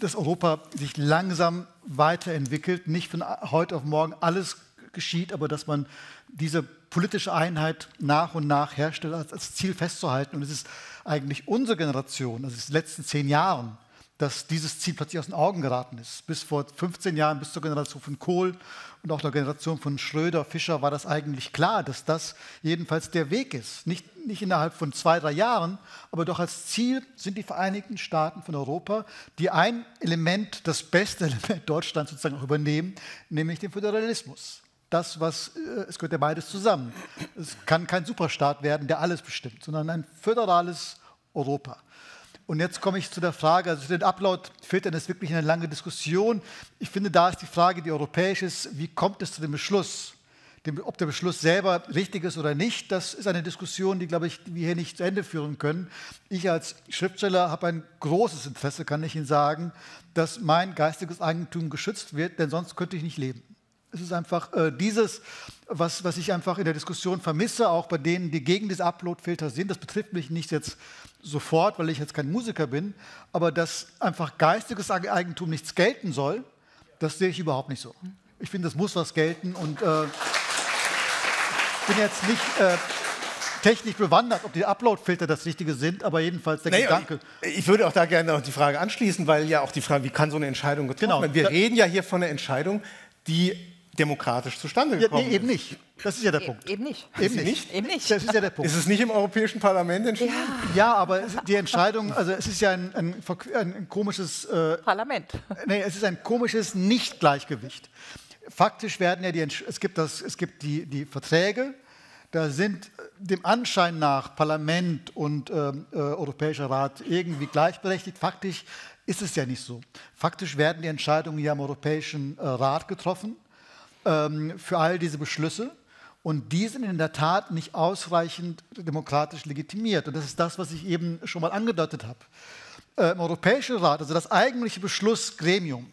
das Europa sich langsam weiterentwickelt, nicht von heute auf morgen alles geschieht, aber dass man diese politische Einheit nach und nach herstellt, als, als Ziel festzuhalten. Und es ist eigentlich unsere Generation, also in den letzten zehn Jahren, dass dieses Ziel plötzlich aus den Augen geraten ist. Bis vor 15 Jahren, bis zur Generation von Kohl und auch der Generation von Schröder, Fischer war das eigentlich klar, dass das jedenfalls der Weg ist. Nicht, nicht innerhalb von zwei, drei Jahren, aber doch als Ziel sind die Vereinigten Staaten von Europa, die ein Element, das beste [LAUGHS] Element Deutschlands sozusagen auch übernehmen, nämlich den Föderalismus. Das, was, äh, es gehört ja beides zusammen. Es kann kein Superstaat werden, der alles bestimmt, sondern ein föderales Europa. Und jetzt komme ich zu der Frage, also den Upload filtern ist wirklich eine lange Diskussion. Ich finde, da ist die Frage, die europäisch ist, wie kommt es zu dem Beschluss? Dem, ob der Beschluss selber richtig ist oder nicht, das ist eine Diskussion, die, glaube ich, wir hier nicht zu Ende führen können. Ich als Schriftsteller habe ein großes Interesse, kann ich Ihnen sagen, dass mein geistiges Eigentum geschützt wird, denn sonst könnte ich nicht leben. Es ist einfach äh, dieses, was, was ich einfach in der Diskussion vermisse, auch bei denen, die gegen diese Upload-Filter sind. Das betrifft mich nicht jetzt sofort, weil ich jetzt kein Musiker bin, aber dass einfach geistiges Eigentum nichts gelten soll, das sehe ich überhaupt nicht so. Ich finde, es muss was gelten und äh, ich bin jetzt nicht äh, technisch bewandert, ob die Upload-Filter das Richtige sind, aber jedenfalls der naja, Gedanke. Ich, ich, würde auch da gerne noch die Frage anschließen, weil ja auch die Frage, wie kann so eine Entscheidung getroffen genau. werden? Wir reden ja hier von einer Entscheidung, die demokratisch zustande gekommen ja, nee, eben nicht. Das ist ja der e Punkt. Eben nicht. Eben nicht. Eben nicht. Das ist ja der Punkt. Ist es nicht im Europäischen Parlament entschieden? Ja, ja aber die Entscheidung, also es ist ja ein, ein, ein komisches äh, Parlament. Nee, es ist ein komisches Nicht-Gleichgewicht. Faktisch werden ja die, es gibt, das, es gibt die, die Verträge, da sind dem Anschein nach Parlament und ähm, äh, Europäischer Rat irgendwie gleichberechtigt. Faktisch ist es ja nicht so. Faktisch werden die Entscheidungen ja im Europäischen äh, Rat getroffen ähm, für all diese Beschlüsse. Und die sind in der Tat nicht ausreichend demokratisch legitimiert. Und das ist das, was ich eben schon mal angedeutet habe. Äh, Im Europäischen Rat, also das eigentliche Beschlussgremium,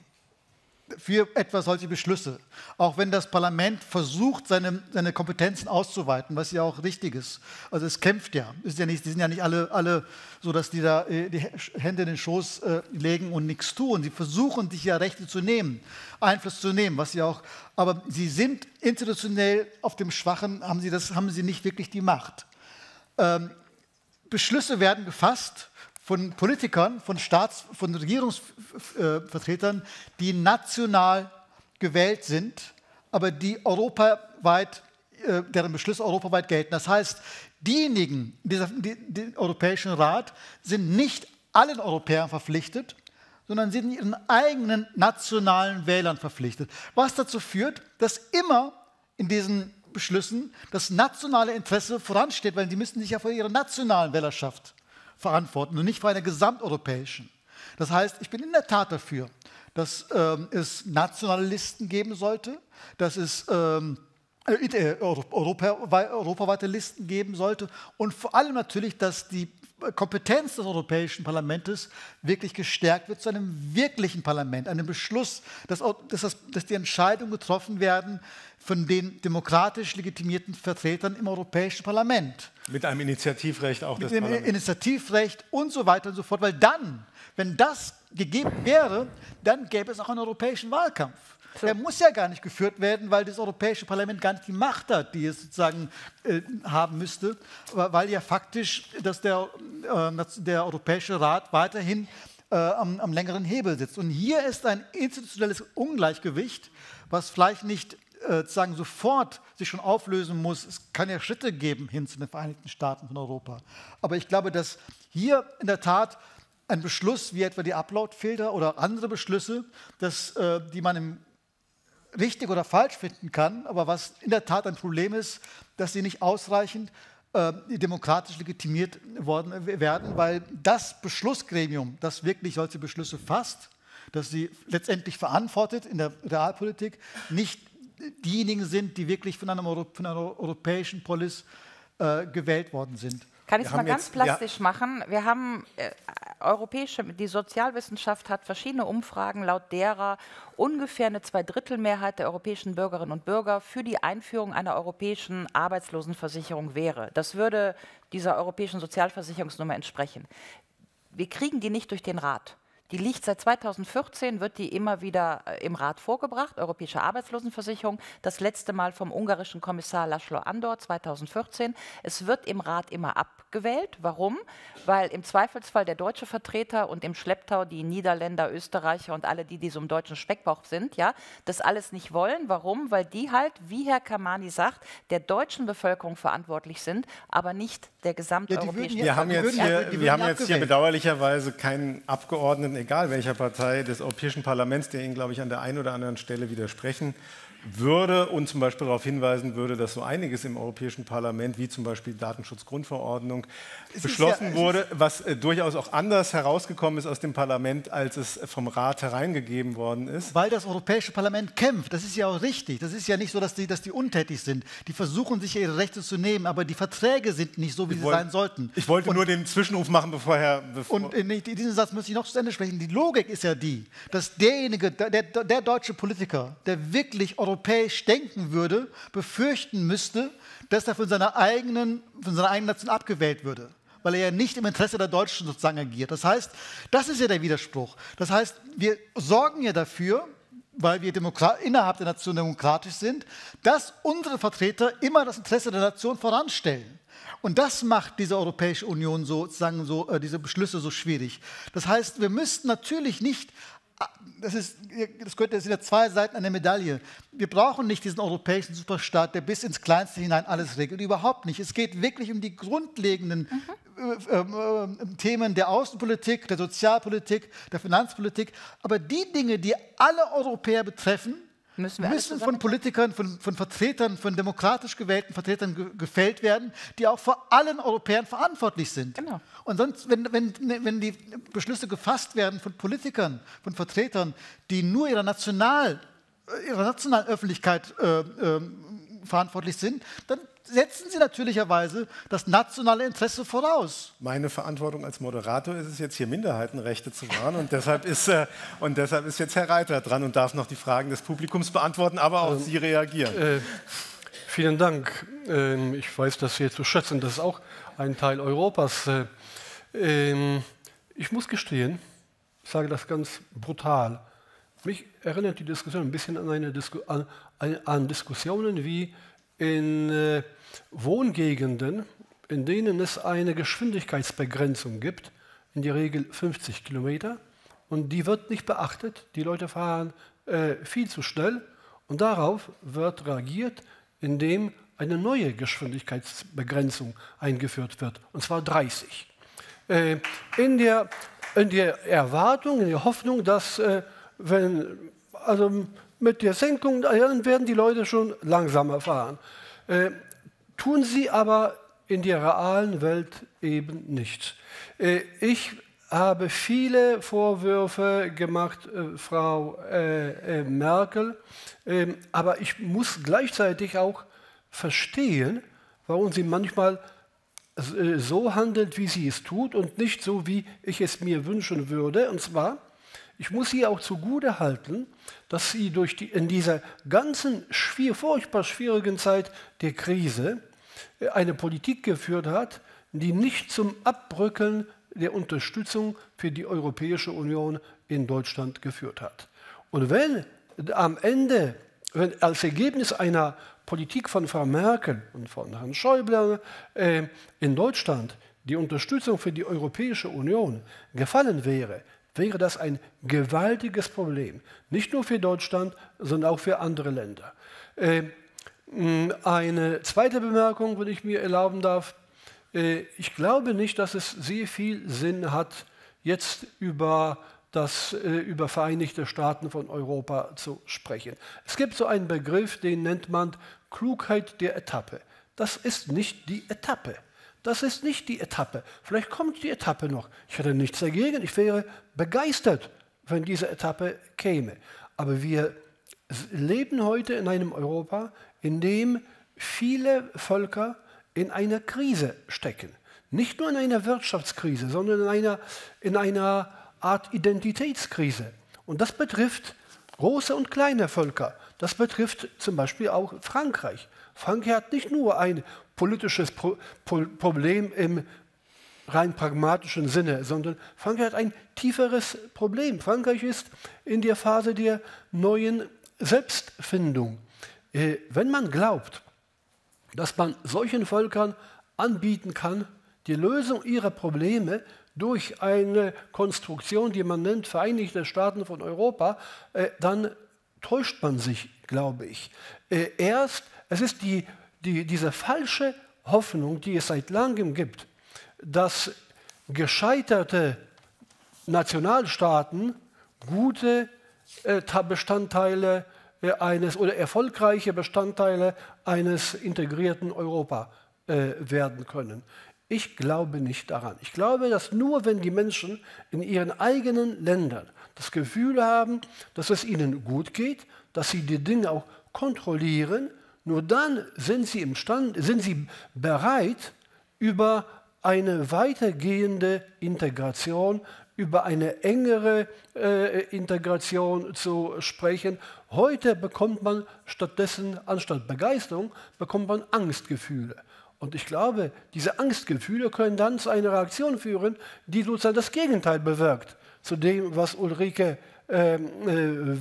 für etwa solche Beschlüsse. Auch wenn das Parlament versucht, seine, seine Kompetenzen auszuweiten, was ja auch richtig ist. Also es kämpft ja. Ist ja nicht, die sind ja nicht alle, alle so, dass die da äh, die Hände in den Schoß äh, legen und nichts tun. Sie versuchen, sich ja Rechte zu nehmen, Einfluss zu nehmen, was sie auch. Aber sie sind institutionell auf dem Schwachen, haben sie, das, haben sie nicht wirklich die Macht. Ähm, Beschlüsse werden gefasst von Politikern, von Staats-, von Regierungsvertretern, die national gewählt sind, aber die europaweit, äh, deren Beschlüsse europaweit gelten. Das heißt, diejenigen, dieser, die, den Europäischen Rat, sind nicht allen Europäern verpflichtet, sondern sind ihren eigenen nationalen Wählern verpflichtet. Was dazu führt, dass immer in diesen Beschlüssen das nationale Interesse voransteht, weil sie müssen sich ja vor ihrer nationalen Wählerschaft verantworten und nicht vor einer gesamteuropäischen. Das heißt, ich bin in der Tat dafür, dass ähm, es nationale Listen geben sollte, dass es ähm, äh, äh Europa, europaweite Listen geben sollte und vor allem natürlich, dass die Kompetenz des Europäischen Parlaments wirklich gestärkt wird zu einem wirklichen Parlament, einem Beschluss, dass, dass, dass die Entscheidungen getroffen werden von den demokratisch legitimierten Vertretern im Europäischen Parlament. Mit einem Initiativrecht auch Mit des dem Initiativrecht und so weiter und so fort. Weil dann, wenn das gegeben wäre, dann gäbe es auch einen europäischen Wahlkampf. So. Der muss ja gar nicht geführt werden, weil das Europäische Parlament gar nicht die Macht hat, die es sozusagen äh, haben müsste, weil ja faktisch dass der, äh, der Europäische Rat weiterhin äh, am, am längeren Hebel sitzt. Und hier ist ein institutionelles Ungleichgewicht, was vielleicht nicht äh, sagen, sofort sich schon auflösen muss. Es kann ja Schritte geben hin zu den Vereinigten Staaten von Europa. Aber ich glaube, dass hier in der Tat ein Beschluss wie etwa die Upload-Filter oder andere Beschlüsse, dass, äh, die man im richtig oder falsch finden kann, aber was in der Tat ein Problem ist, dass sie nicht ausreichend äh, demokratisch legitimiert worden werden, weil das Beschlussgremium, das wirklich solche Beschlüsse fasst, das sie letztendlich verantwortet in der Realpolitik, nicht diejenigen sind, die wirklich von, einem Euro, von einer europäischen Polis äh, gewählt worden sind. Kann ich es mal ganz jetzt, plastisch ja. machen? Wir haben äh, europäische, die Sozialwissenschaft hat verschiedene Umfragen, laut derer ungefähr eine Zweidrittelmehrheit der europäischen Bürgerinnen und Bürger für die Einführung einer europäischen Arbeitslosenversicherung wäre. Das würde dieser europäischen Sozialversicherungsnummer entsprechen. Wir kriegen die nicht durch den Rat. Die liegt seit 2014, wird die immer wieder äh, im Rat vorgebracht, Europäische Arbeitslosenversicherung, das letzte Mal vom ungarischen Kommissar Laszlo Andor 2014. Es wird im Rat immer abgewählt. Warum? Weil im Zweifelsfall der deutsche Vertreter und im Schlepptau die Niederländer, Österreicher und alle, die, die so im deutschen Speckbauch sind, ja, das alles nicht wollen. Warum? Weil die halt, wie Herr Kamani sagt, der deutschen Bevölkerung verantwortlich sind, aber nicht der gesamteuropäischen ja, Wir haben jetzt hier, wir haben jetzt hier bedauerlicherweise keinen Abgeordneten, egal welcher Partei, des Europäischen Parlaments, der Ihnen, glaube ich, an der einen oder anderen Stelle widersprechen würde und zum Beispiel darauf hinweisen würde, dass so einiges im Europäischen Parlament, wie zum Beispiel die Datenschutzgrundverordnung, es beschlossen ja, wurde, was äh, durchaus auch anders herausgekommen ist aus dem Parlament, als es vom Rat hereingegeben worden ist. Weil das Europäische Parlament kämpft, das ist ja auch richtig. Das ist ja nicht so, dass die, dass die untätig sind. Die versuchen sich ihre Rechte zu nehmen, aber die Verträge sind nicht so, wie ich sie wollt, sein sollten. Ich wollte und, nur den Zwischenruf machen, bevor Herr... Bevor und in diesem Satz muss ich noch zu Ende sprechen. Die Logik ist ja die, dass derjenige, der, der deutsche Politiker, der wirklich europäisch europäisch denken würde, befürchten müsste, dass er von seiner eigenen, von seiner eigenen Nation abgewählt würde weil er ja nicht im Interesse der Deutschen sozusagen agiert. Das heißt, das ist ja der Widerspruch. Das heißt, wir sorgen ja dafür, weil wir innerhalb der Nation demokratisch sind, dass unsere Vertreter immer das Interesse der Nation voranstellen. Und das macht diese Europäische Union sozusagen so, äh, diese Beschlüsse so schwierig. Das heißt, wir müssten natürlich nicht das, ist, das, könnte, das sind ja zwei Seiten einer Medaille. Wir brauchen nicht diesen europäischen Superstaat, der bis ins Kleinste hinein alles regelt. Überhaupt nicht. Es geht wirklich um die grundlegenden mhm. äh, äh, Themen der Außenpolitik, der Sozialpolitik, der Finanzpolitik. Aber die Dinge, die alle Europäer betreffen, müssen, müssen von Politikern, von, von, Vertretern, von demokratisch gewählten Vertretern ge gefällt werden, die auch vor allen Europäern verantwortlich sind. Genau. Und sonst, wenn, wenn, wenn die Beschlüsse gefasst werden von Politikern, von Vertretern, die nur ihrer, National, ihrer nationalen Öffentlichkeit äh, äh, verantwortlich sind, dann setzen Sie natürlicherweise das nationale Interesse voraus. Meine Verantwortung als Moderator ist es jetzt hier Minderheitenrechte zu wahren und deshalb ist, äh, und deshalb ist jetzt Herr Reiter dran und darf noch die Fragen des Publikums beantworten, aber auch ähm, Sie reagieren. Äh, vielen Dank. Ähm, ich weiß das sehr zu schätzen. Das ist auch ein Teil Europas. Äh, ähm, ich muss gestehen, ich sage das ganz brutal, mich erinnert die Diskussion ein bisschen an, eine Disku an, an Diskussionen wie in äh, Wohngegenden, in denen es eine Geschwindigkeitsbegrenzung gibt, in der Regel 50 Kilometer, und die wird nicht beachtet. Die Leute fahren äh, viel zu schnell und darauf wird reagiert, indem eine neue Geschwindigkeitsbegrenzung eingeführt wird, und zwar 30. Äh, in, der, in der Erwartung, in der Hoffnung, dass äh, wenn, also mit der Senkung, dann werden die Leute schon langsamer fahren. Äh, tun sie aber in der realen Welt eben nicht. Äh, ich habe viele Vorwürfe gemacht, äh, Frau äh, äh, Merkel, ähm, aber ich muss gleichzeitig auch verstehen, warum sie manchmal äh, so handelt, wie sie es tut und nicht so, wie ich es mir wünschen würde. Und zwar, ich muss sie auch zugute halten, dass sie durch die, in dieser ganzen schwier, furchtbar schwierigen Zeit der Krise äh, eine Politik geführt hat, die nicht zum Abbrücken der Unterstützung für die Europäische Union in Deutschland geführt hat. Und wenn am Ende, wenn als Ergebnis einer Politik von Frau Merkel und von Herrn Schäuble äh, in Deutschland die Unterstützung für die Europäische Union gefallen wäre, wäre das ein gewaltiges Problem. Nicht nur für Deutschland, sondern auch für andere Länder. Äh, eine zweite Bemerkung, wenn ich mir erlauben darf. Äh, ich glaube nicht, dass es sehr viel Sinn hat, jetzt über das äh, über Vereinigte Staaten von Europa zu sprechen. Es gibt so einen Begriff, den nennt man Klugheit der Etappe. Das ist nicht die Etappe. Das ist nicht die Etappe. Vielleicht kommt die Etappe noch. Ich hätte nichts dagegen. Ich wäre begeistert, wenn diese Etappe käme. Aber wir leben heute in einem Europa, in dem viele Völker in einer Krise stecken. Nicht nur in einer Wirtschaftskrise, sondern in einer, in einer Art Identitätskrise. Und das betrifft große und kleine Völker. Das betrifft zum Beispiel auch Frankreich. Frankreich hat nicht nur ein politisches Pro Pro Problem im rein pragmatischen Sinne, sondern Frankreich hat ein tieferes Problem. Frankreich ist in der Phase der neuen Selbstfindung. Äh, wenn man glaubt, dass man solchen Völkern anbieten kann, die Lösung ihrer Probleme durch eine Konstruktion, die man nennt Vereinigte Staaten von Europa, äh, dann täuscht man sich, glaube ich. Äh, erst, es ist die, die, diese falsche Hoffnung, die es seit langem gibt, dass gescheiterte Nationalstaaten gute äh, Bestandteile äh, eines oder erfolgreiche Bestandteile eines integrierten Europa äh, werden können. Ich glaube nicht daran. Ich glaube, dass nur wenn die Menschen in ihren eigenen Ländern das Gefühl haben, dass es ihnen gut geht, dass sie die Dinge auch kontrollieren, nur dann sind sie, imstand, sind sie bereit, über eine weitergehende Integration, über eine engere äh, Integration zu sprechen. Heute bekommt man stattdessen, anstatt Begeisterung, bekommt man Angstgefühle. Und ich glaube, diese Angstgefühle können dann zu einer Reaktion führen, die sozusagen das Gegenteil bewirkt zu dem, was Ulrike äh, äh,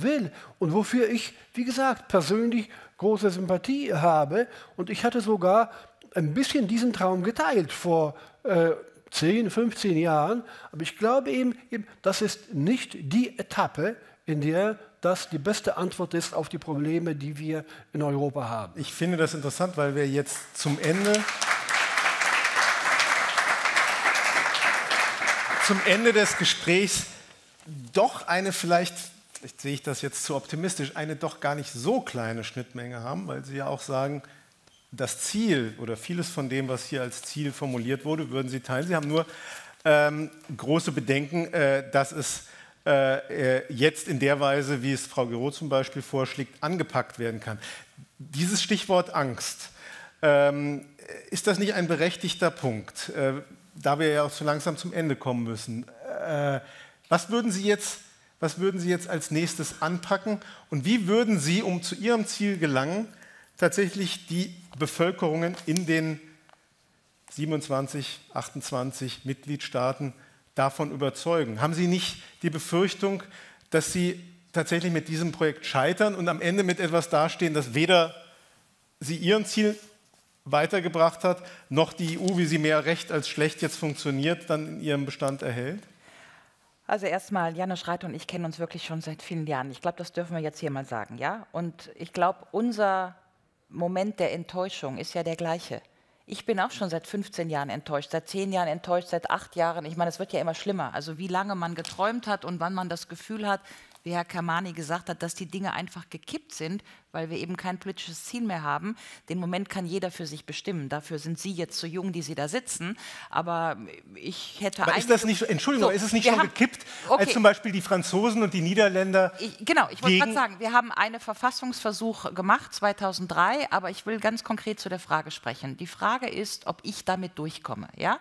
will und wofür ich, wie gesagt, persönlich große Sympathie habe. Und ich hatte sogar ein bisschen diesen Traum geteilt vor äh, 10, 15 Jahren. Aber ich glaube eben, eben, das ist nicht die Etappe, in der das die beste Antwort ist auf die Probleme, die wir in Europa haben. Ich finde das interessant, weil wir jetzt zum Ende zum Ende des Gesprächs doch eine vielleicht, vielleicht sehe ich das jetzt zu optimistisch, eine doch gar nicht so kleine Schnittmenge haben, weil Sie ja auch sagen, das Ziel oder vieles von dem, was hier als Ziel formuliert wurde, würden Sie teilen. Sie haben nur ähm, große Bedenken, äh, dass es äh, äh jetzt in der Weise, wie es Frau Gero zum Beispiel vorschlägt, angepackt werden kann. Dieses Stichwort Angst, ähm, ist das nicht ein berechtigter Punkt, äh, da wir ja auch so langsam zum Ende kommen müssen? Äh, was würden Sie jetzt was würden Sie jetzt als nächstes anpacken und wie würden Sie, um zu Ihrem Ziel gelangen, tatsächlich die Bevölkerungen in den 27, 28 Mitgliedstaaten davon überzeugen? Haben Sie nicht die Befürchtung, dass Sie tatsächlich mit diesem Projekt scheitern und am Ende mit etwas dastehen, das weder Sie Ihren Ziel weitergebracht hat, noch die EU, wie sie mehr recht als schlecht jetzt funktioniert, dann in ihrem Bestand erhält? Also erstmal, Janusz Reiter und ich kennen uns wirklich schon seit vielen Jahren. Ich glaube, das dürfen wir jetzt hier mal sagen, ja? Und ich glaube, unser Moment der Enttäuschung ist ja der gleiche. Ich bin auch schon seit 15 Jahren enttäuscht, seit 10 Jahren enttäuscht, seit 8 Jahren. Ich meine, es wird ja immer schlimmer. Also wie lange man geträumt hat und wann man das Gefühl hat, wie Herr Kamani gesagt hat, dass die Dinge einfach gekippt sind, weil wir eben kein politisches Ziel mehr haben. Den Moment kann jeder für sich bestimmen. Dafür sind Sie jetzt zu jung, die Sie da sitzen. Aber ich hätte Aber ist das nicht, Entschuldigung, so, ist es nicht schon haben, gekippt, okay. als zum Beispiel die Franzosen und die Niederländer? Ich, genau, ich wollte gerade sagen, wir haben einen Verfassungsversuch gemacht 2003, aber ich will ganz konkret zu der Frage sprechen. Die Frage ist, ob ich damit durchkomme. Ja?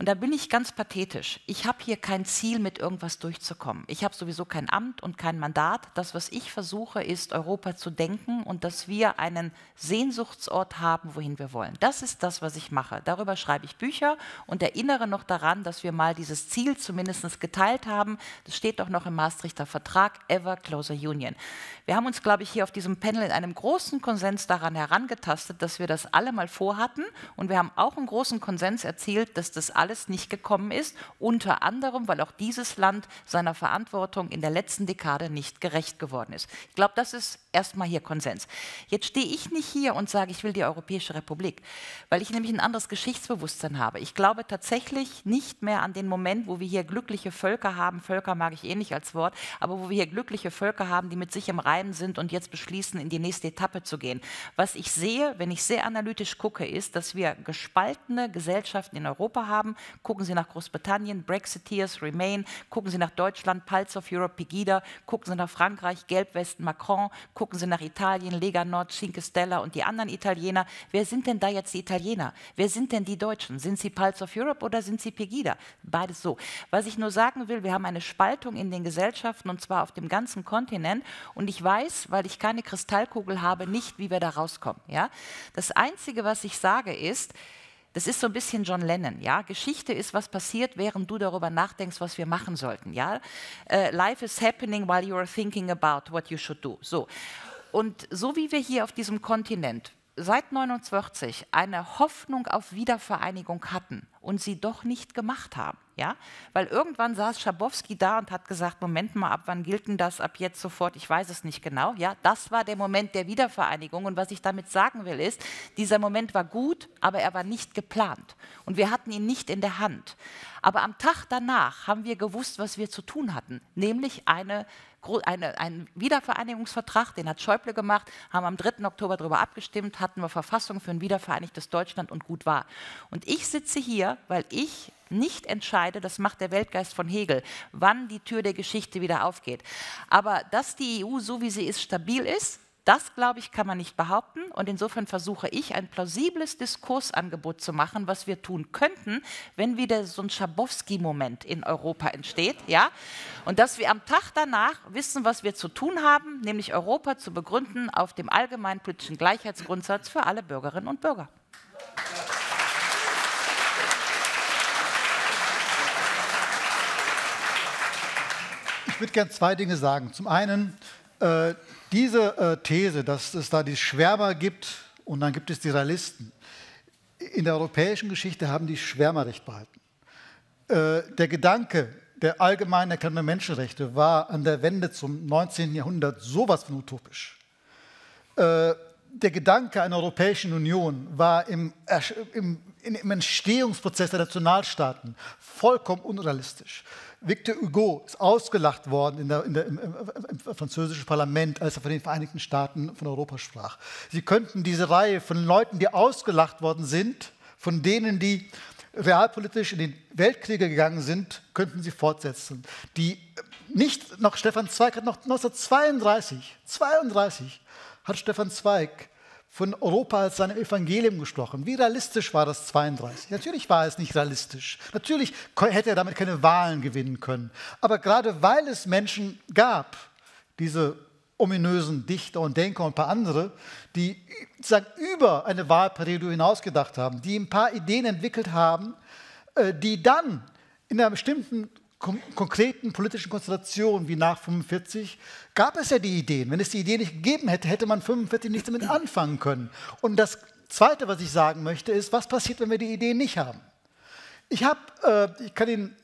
Und da bin ich ganz pathetisch. Ich habe hier kein Ziel, mit irgendwas durchzukommen. Ich habe sowieso kein Amt und kein Mandat. Das, was ich versuche, ist, Europa zu denken und dass wir einen Sehnsuchtsort haben, wohin wir wollen. Das ist das, was ich mache. Darüber schreibe ich Bücher und erinnere noch daran, dass wir mal dieses Ziel zumindest geteilt haben. Das steht doch noch im Maastrichter Vertrag, Ever Closer Union. Wir haben uns, glaube ich, hier auf diesem Panel in einem großen Konsens daran herangetastet, dass wir das alle mal vorhatten. Und wir haben auch einen großen Konsens erzielt, dass das alle alles nicht gekommen ist, unter anderem, weil auch dieses Land seiner Verantwortung in der letzten Dekade nicht gerecht geworden ist. Ich glaube, das ist erstmal hier Konsens. Jetzt stehe ich nicht hier und sage, ich will die Europäische Republik, weil ich nämlich ein anderes Geschichtsbewusstsein habe. Ich glaube tatsächlich nicht mehr an den Moment, wo wir hier glückliche Völker haben, Völker mag ich eh nicht als Wort, aber wo wir hier glückliche Völker haben, die mit sich im Reinen sind und jetzt beschließen, in die nächste Etappe zu gehen. Was ich sehe, wenn ich sehr analytisch gucke, ist, dass wir gespaltene Gesellschaften in Europa haben, Gucken Sie nach Großbritannien, Brexiteers, Remain. Gucken Sie nach Deutschland, Pulse of Europe, Pegida. Gucken Sie nach Frankreich, Gelbwesten, Macron. Gucken Sie nach Italien, Lega Nord, Cinque Stella und die anderen Italiener. Wer sind denn da jetzt die Italiener? Wer sind denn die Deutschen? Sind sie Pulse of Europe oder sind sie Pegida? Beides so. Was ich nur sagen will, wir haben eine Spaltung in den Gesellschaften und zwar auf dem ganzen Kontinent. Und ich weiß, weil ich keine Kristallkugel habe, nicht, wie wir da rauskommen. Ja? Das Einzige, was ich sage, ist, Das ist so ein bisschen John Lennon, ja. Geschichte ist, was passiert, während du darüber nachdenkst, was wir machen sollten, ja. Uh, life is happening while you are thinking about what you should do. So. Und so wie wir hier auf diesem Kontinent seit 1949 eine Hoffnung auf Wiedervereinigung hatten und sie doch nicht gemacht haben. Ja? Weil irgendwann saß Schabowski da und hat gesagt, Moment mal, ab wann gilt denn das, ab jetzt sofort, ich weiß es nicht genau. Ja? Das war der Moment der Wiedervereinigung und was ich damit sagen will ist, dieser Moment war gut, aber er war nicht geplant und wir hatten ihn nicht in der Hand. Aber am Tag danach haben wir gewusst, was wir zu tun hatten, nämlich eine eine, einen Wiedervereinigungsvertrag, den hat Schäuble gemacht, haben am 3. Oktober darüber abgestimmt, hatten wir Verfassung für ein wiedervereinigtes Deutschland und gut war. Und ich sitze hier, weil ich nicht entscheide, das macht der Weltgeist von Hegel, wann die Tür der Geschichte wieder aufgeht. Aber dass die EU, so wie sie ist, stabil ist, das, glaube ich, kann man nicht behaupten. Und insofern versuche ich, ein plausibles Diskursangebot zu machen, was wir tun könnten, wenn wieder so ein Schabowski-Moment in Europa entsteht. Ja? Und dass wir am Tag danach wissen, was wir zu tun haben, nämlich Europa zu begründen auf dem allgemeinen politischen Gleichheitsgrundsatz für alle Bürgerinnen und Bürger. Ich würde gerne zwei Dinge sagen. Zum einen, äh, diese äh, These, dass es da die Schwärmer gibt und dann gibt es die Realisten, in der europäischen Geschichte haben die Schwärmer recht behalten. Äh, der Gedanke der allgemeinen Erkennung der Menschenrechte war an der Wende zum 19. Jahrhundert sowas von utopisch. Äh, der Gedanke einer Europäischen Union war im, im, im Entstehungsprozess der Nationalstaaten vollkommen unrealistisch. Victor Hugo ist ausgelacht worden in der, in der, im, im, im, französischen Parlament, als er von den Vereinigten Staaten von Europa sprach. Sie könnten diese Reihe von Leuten, die ausgelacht worden sind, von denen, die realpolitisch in den Weltkriege gegangen sind, könnten sie fortsetzen. Die nicht noch Stefan Zweig hat noch 1932, 32 hat Stefan Zweig von Europa als seinem Evangelium gesprochen. Wie realistisch war das 32? Natürlich war es nicht realistisch. Natürlich hätte er damit keine Wahlen gewinnen können. Aber gerade weil es Menschen gab, diese ominösen Dichter und Denker und ein paar andere, die sagen, über eine Wahlperiode hinaus gedacht haben, die ein paar Ideen entwickelt haben, äh, die dann in einer bestimmten konkreten politischen Konstellationen wie nach 45 gab es ja die Ideen. Wenn es die Ideen nicht gegeben hätte, hätte man 45 nichts damit anfangen können. Und das Zweite, was ich sagen möchte, ist, was passiert, wenn wir die Ideen nicht haben? Ich habe, äh, ich kann Ihnen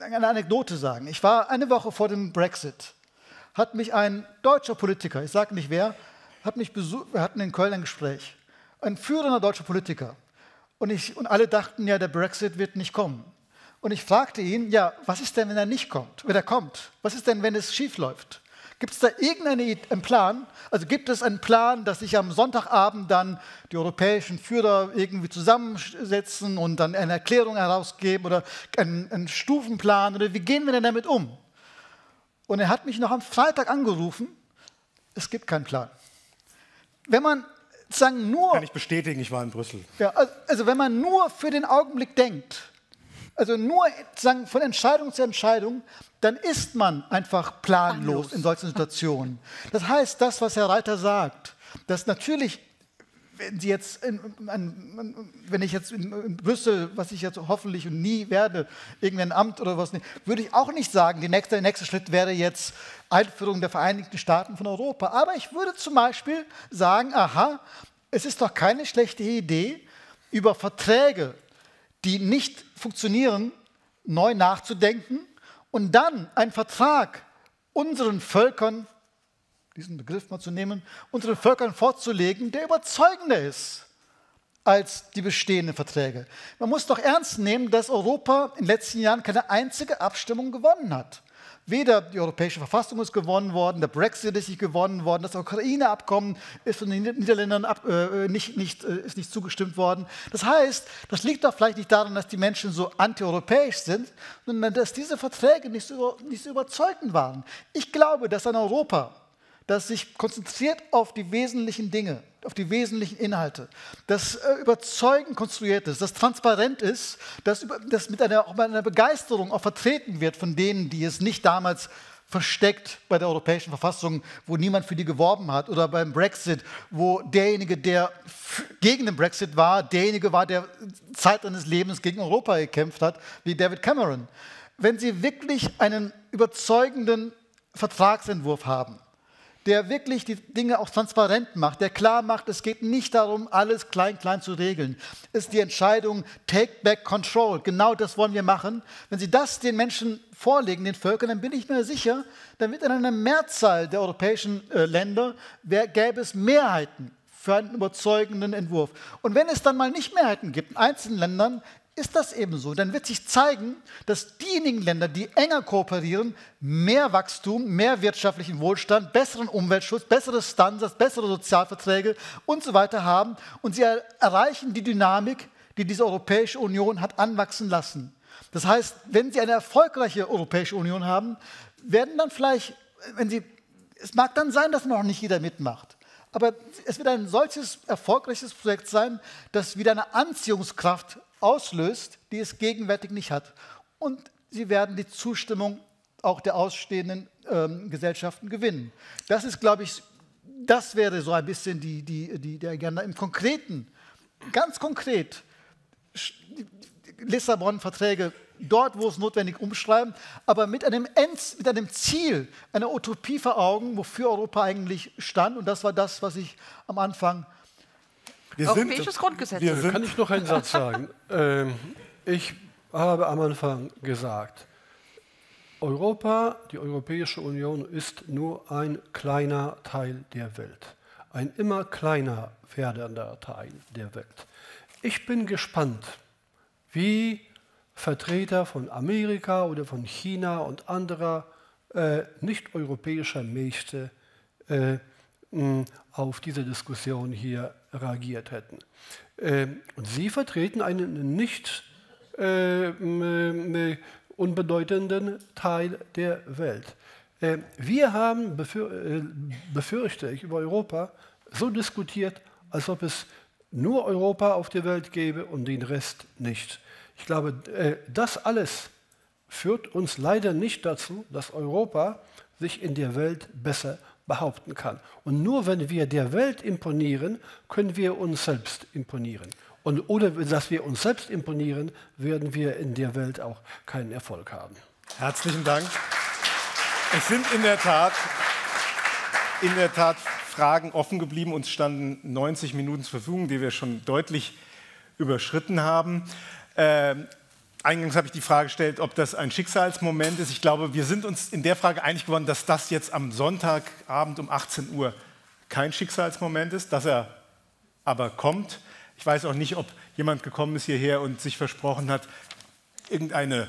äh, eine Anekdote sagen. Ich war eine Woche vor dem Brexit, hat mich ein deutscher Politiker, ich sage nicht wer, hat mich besucht, wir hatten in Köln ein Gespräch, ein führender deutscher Politiker. Und, ich, und alle dachten ja, der Brexit wird nicht kommen. Und ich fragte ihn, ja, was ist denn, wenn er nicht kommt, wenn er kommt? Was ist denn, wenn es schief läuft? Gibt es da irgendeinen Plan? Also gibt es einen Plan, dass sich am Sonntagabend dann die europäischen Führer irgendwie zusammensetzen und dann eine Erklärung herausgeben oder einen, einen Stufenplan oder wie gehen wir denn damit um? Und er hat mich noch am Freitag angerufen. Es gibt keinen Plan. Wenn man sagen nur. Kann ich bestätigen, ich war in Brüssel. Ja, also, also wenn man nur für den Augenblick denkt, also nur sagen, von Entscheidung zu Entscheidung, dann ist man einfach planlos in solchen Situationen. Das heißt, das, was Herr Reiter sagt, dass natürlich, wenn, Sie jetzt in, in, wenn ich jetzt in, Brüssel, was ich jetzt hoffentlich und nie werde, irgendein Amt oder was, würde ich auch nicht sagen, nächste, der nächste Schritt wäre jetzt Einführung der Vereinigten Staaten von Europa. Aber ich würde zum Beispiel sagen, aha, es ist doch keine schlechte Idee, über Verträge die nicht funktionieren, neu nachzudenken und dann einen Vertrag unseren Völkern, diesen Begriff mal zu nehmen, unseren Völkern vorzulegen, der überzeugender ist als die bestehenden Verträge. Man muss doch ernst nehmen, dass Europa in den letzten Jahren keine einzige Abstimmung gewonnen hat. Weder die Europäische Verfassung ist gewonnen worden, der Brexit ist nicht gewonnen worden, das Ukraine-Abkommen ist von den Niederländern ab, äh, nicht, nicht, äh, ist nicht zugestimmt worden. Das heißt, das liegt doch vielleicht nicht daran, dass die Menschen so antieuropäisch sind, sondern dass diese Verträge nicht so, nicht so überzeugend waren. Ich glaube, dass ein Europa, das sich konzentriert auf die wesentlichen Dinge, auf die wesentlichen Inhalte, das äh, überzeugend konstruiert ist, das transparent ist, das, das mit, einer, mit einer Begeisterung auch vertreten wird von denen, die es nicht damals versteckt bei der Europäischen Verfassung, wo niemand für die geworben hat, oder beim Brexit, wo derjenige, der gegen den Brexit war, derjenige war, der Zeit seines Lebens gegen Europa gekämpft hat, wie David Cameron. Wenn Sie wirklich einen überzeugenden Vertragsentwurf haben, der wirklich die Dinge auch transparent macht, der klar macht, es geht nicht darum, alles klein, klein zu regeln. Ist die Entscheidung, take back control. Genau das wollen wir machen. Wenn Sie das den Menschen vorlegen, den Völkern, dann bin ich mir sicher, dann wird in einer Mehrzahl der europäischen äh, Länder, gäbe es Mehrheiten für einen überzeugenden Entwurf. Und wenn es dann mal nicht Mehrheiten gibt in einzelnen Ländern, ist das ebenso. Dann wird sich zeigen, dass diejenigen Länder, die enger kooperieren, mehr Wachstum, mehr wirtschaftlichen Wohlstand, besseren Umweltschutz, bessere Standards, bessere Sozialverträge und so weiter haben. Und sie erreichen die Dynamik, die diese Europäische Union hat anwachsen lassen. Das heißt, wenn Sie eine erfolgreiche Europäische Union haben, werden dann vielleicht, wenn Sie, es mag dann sein, dass noch nicht jeder mitmacht. Aber es wird ein solches erfolgreiches Projekt sein, das wieder eine Anziehungskraft auslöst, die es gegenwärtig nicht hat. Und sie werden die Zustimmung auch der ausstehenden ähm, Gesellschaften gewinnen. Das ist, glaube ich, das wäre so ein bisschen die, die, die, der Agenda im Konkreten, ganz konkret. Lissabon-Verträge dort, wo es notwendig umschreiben, aber mit einem, End, mit einem Ziel, einer Utopie vor Augen, wofür Europa eigentlich stand. Und das war das, was ich am Anfang wir Europäisches sind, Grundgesetz. Wir sind, Kann ich noch einen Satz sagen? [LAUGHS] ähm, ich habe am Anfang gesagt, Europa, die Europäische Union ist nur ein kleiner Teil der Welt. Ein immer kleiner werdender Teil der Welt. Ich bin gespannt, wie Vertreter von Amerika oder von China und anderer äh, nicht-europäischer Mächte äh, auf diese Diskussion hier reagiert hätten. Ähm, und Sie vertreten einen nicht äh, äh, unbedeutenden Teil der Welt. Ähm, wir haben, äh, befürchte ich, über Europa so diskutiert, als ob es nur Europa auf der Welt gäbe und den Rest nicht. Ich glaube, das alles führt uns leider nicht dazu, dass Europa sich in der Welt besser behaupten kann. Und nur wenn wir der Welt imponieren, können wir uns selbst imponieren. Und ohne dass wir uns selbst imponieren, werden wir in der Welt auch keinen Erfolg haben. Herzlichen Dank. Es sind in der Tat, in der Tat Fragen offen geblieben. Uns standen 90 Minuten zur Verfügung, die wir schon deutlich überschritten haben. Ähm, Eingangs habe ich die Frage gestellt, ob das ein Schicksalsmoment ist. Ich glaube, wir sind uns in der Frage einig geworden, dass das jetzt am Sonntagabend um 18 Uhr kein Schicksalsmoment ist, dass er aber kommt. Ich weiß auch nicht, ob jemand gekommen ist hierher und sich versprochen hat, irgendeine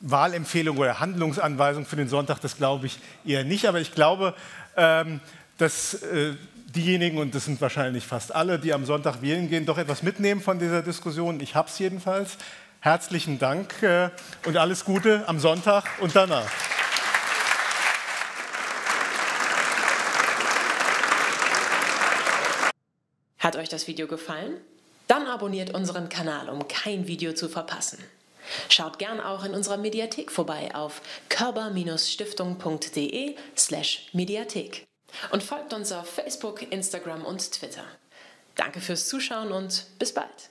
Wahlempfehlung oder Handlungsanweisung für den Sonntag, das glaube ich eher nicht. Aber ich glaube, ähm, dass äh, diejenigen, und das sind wahrscheinlich fast alle, die am Sonntag wählen gehen, doch etwas mitnehmen von dieser Diskussion. Ich habe es jedenfalls. Herzlichen Dank äh, und alles Gute am Sonntag und danach. Hat euch das Video gefallen? Dann abonniert unseren Kanal, um kein Video zu verpassen. Schaut gern auch in unserer Mediathek vorbei auf körper-stiftung.de slash Mediathek und folgt uns auf Facebook, Instagram und Twitter. Danke fürs Zuschauen und bis bald.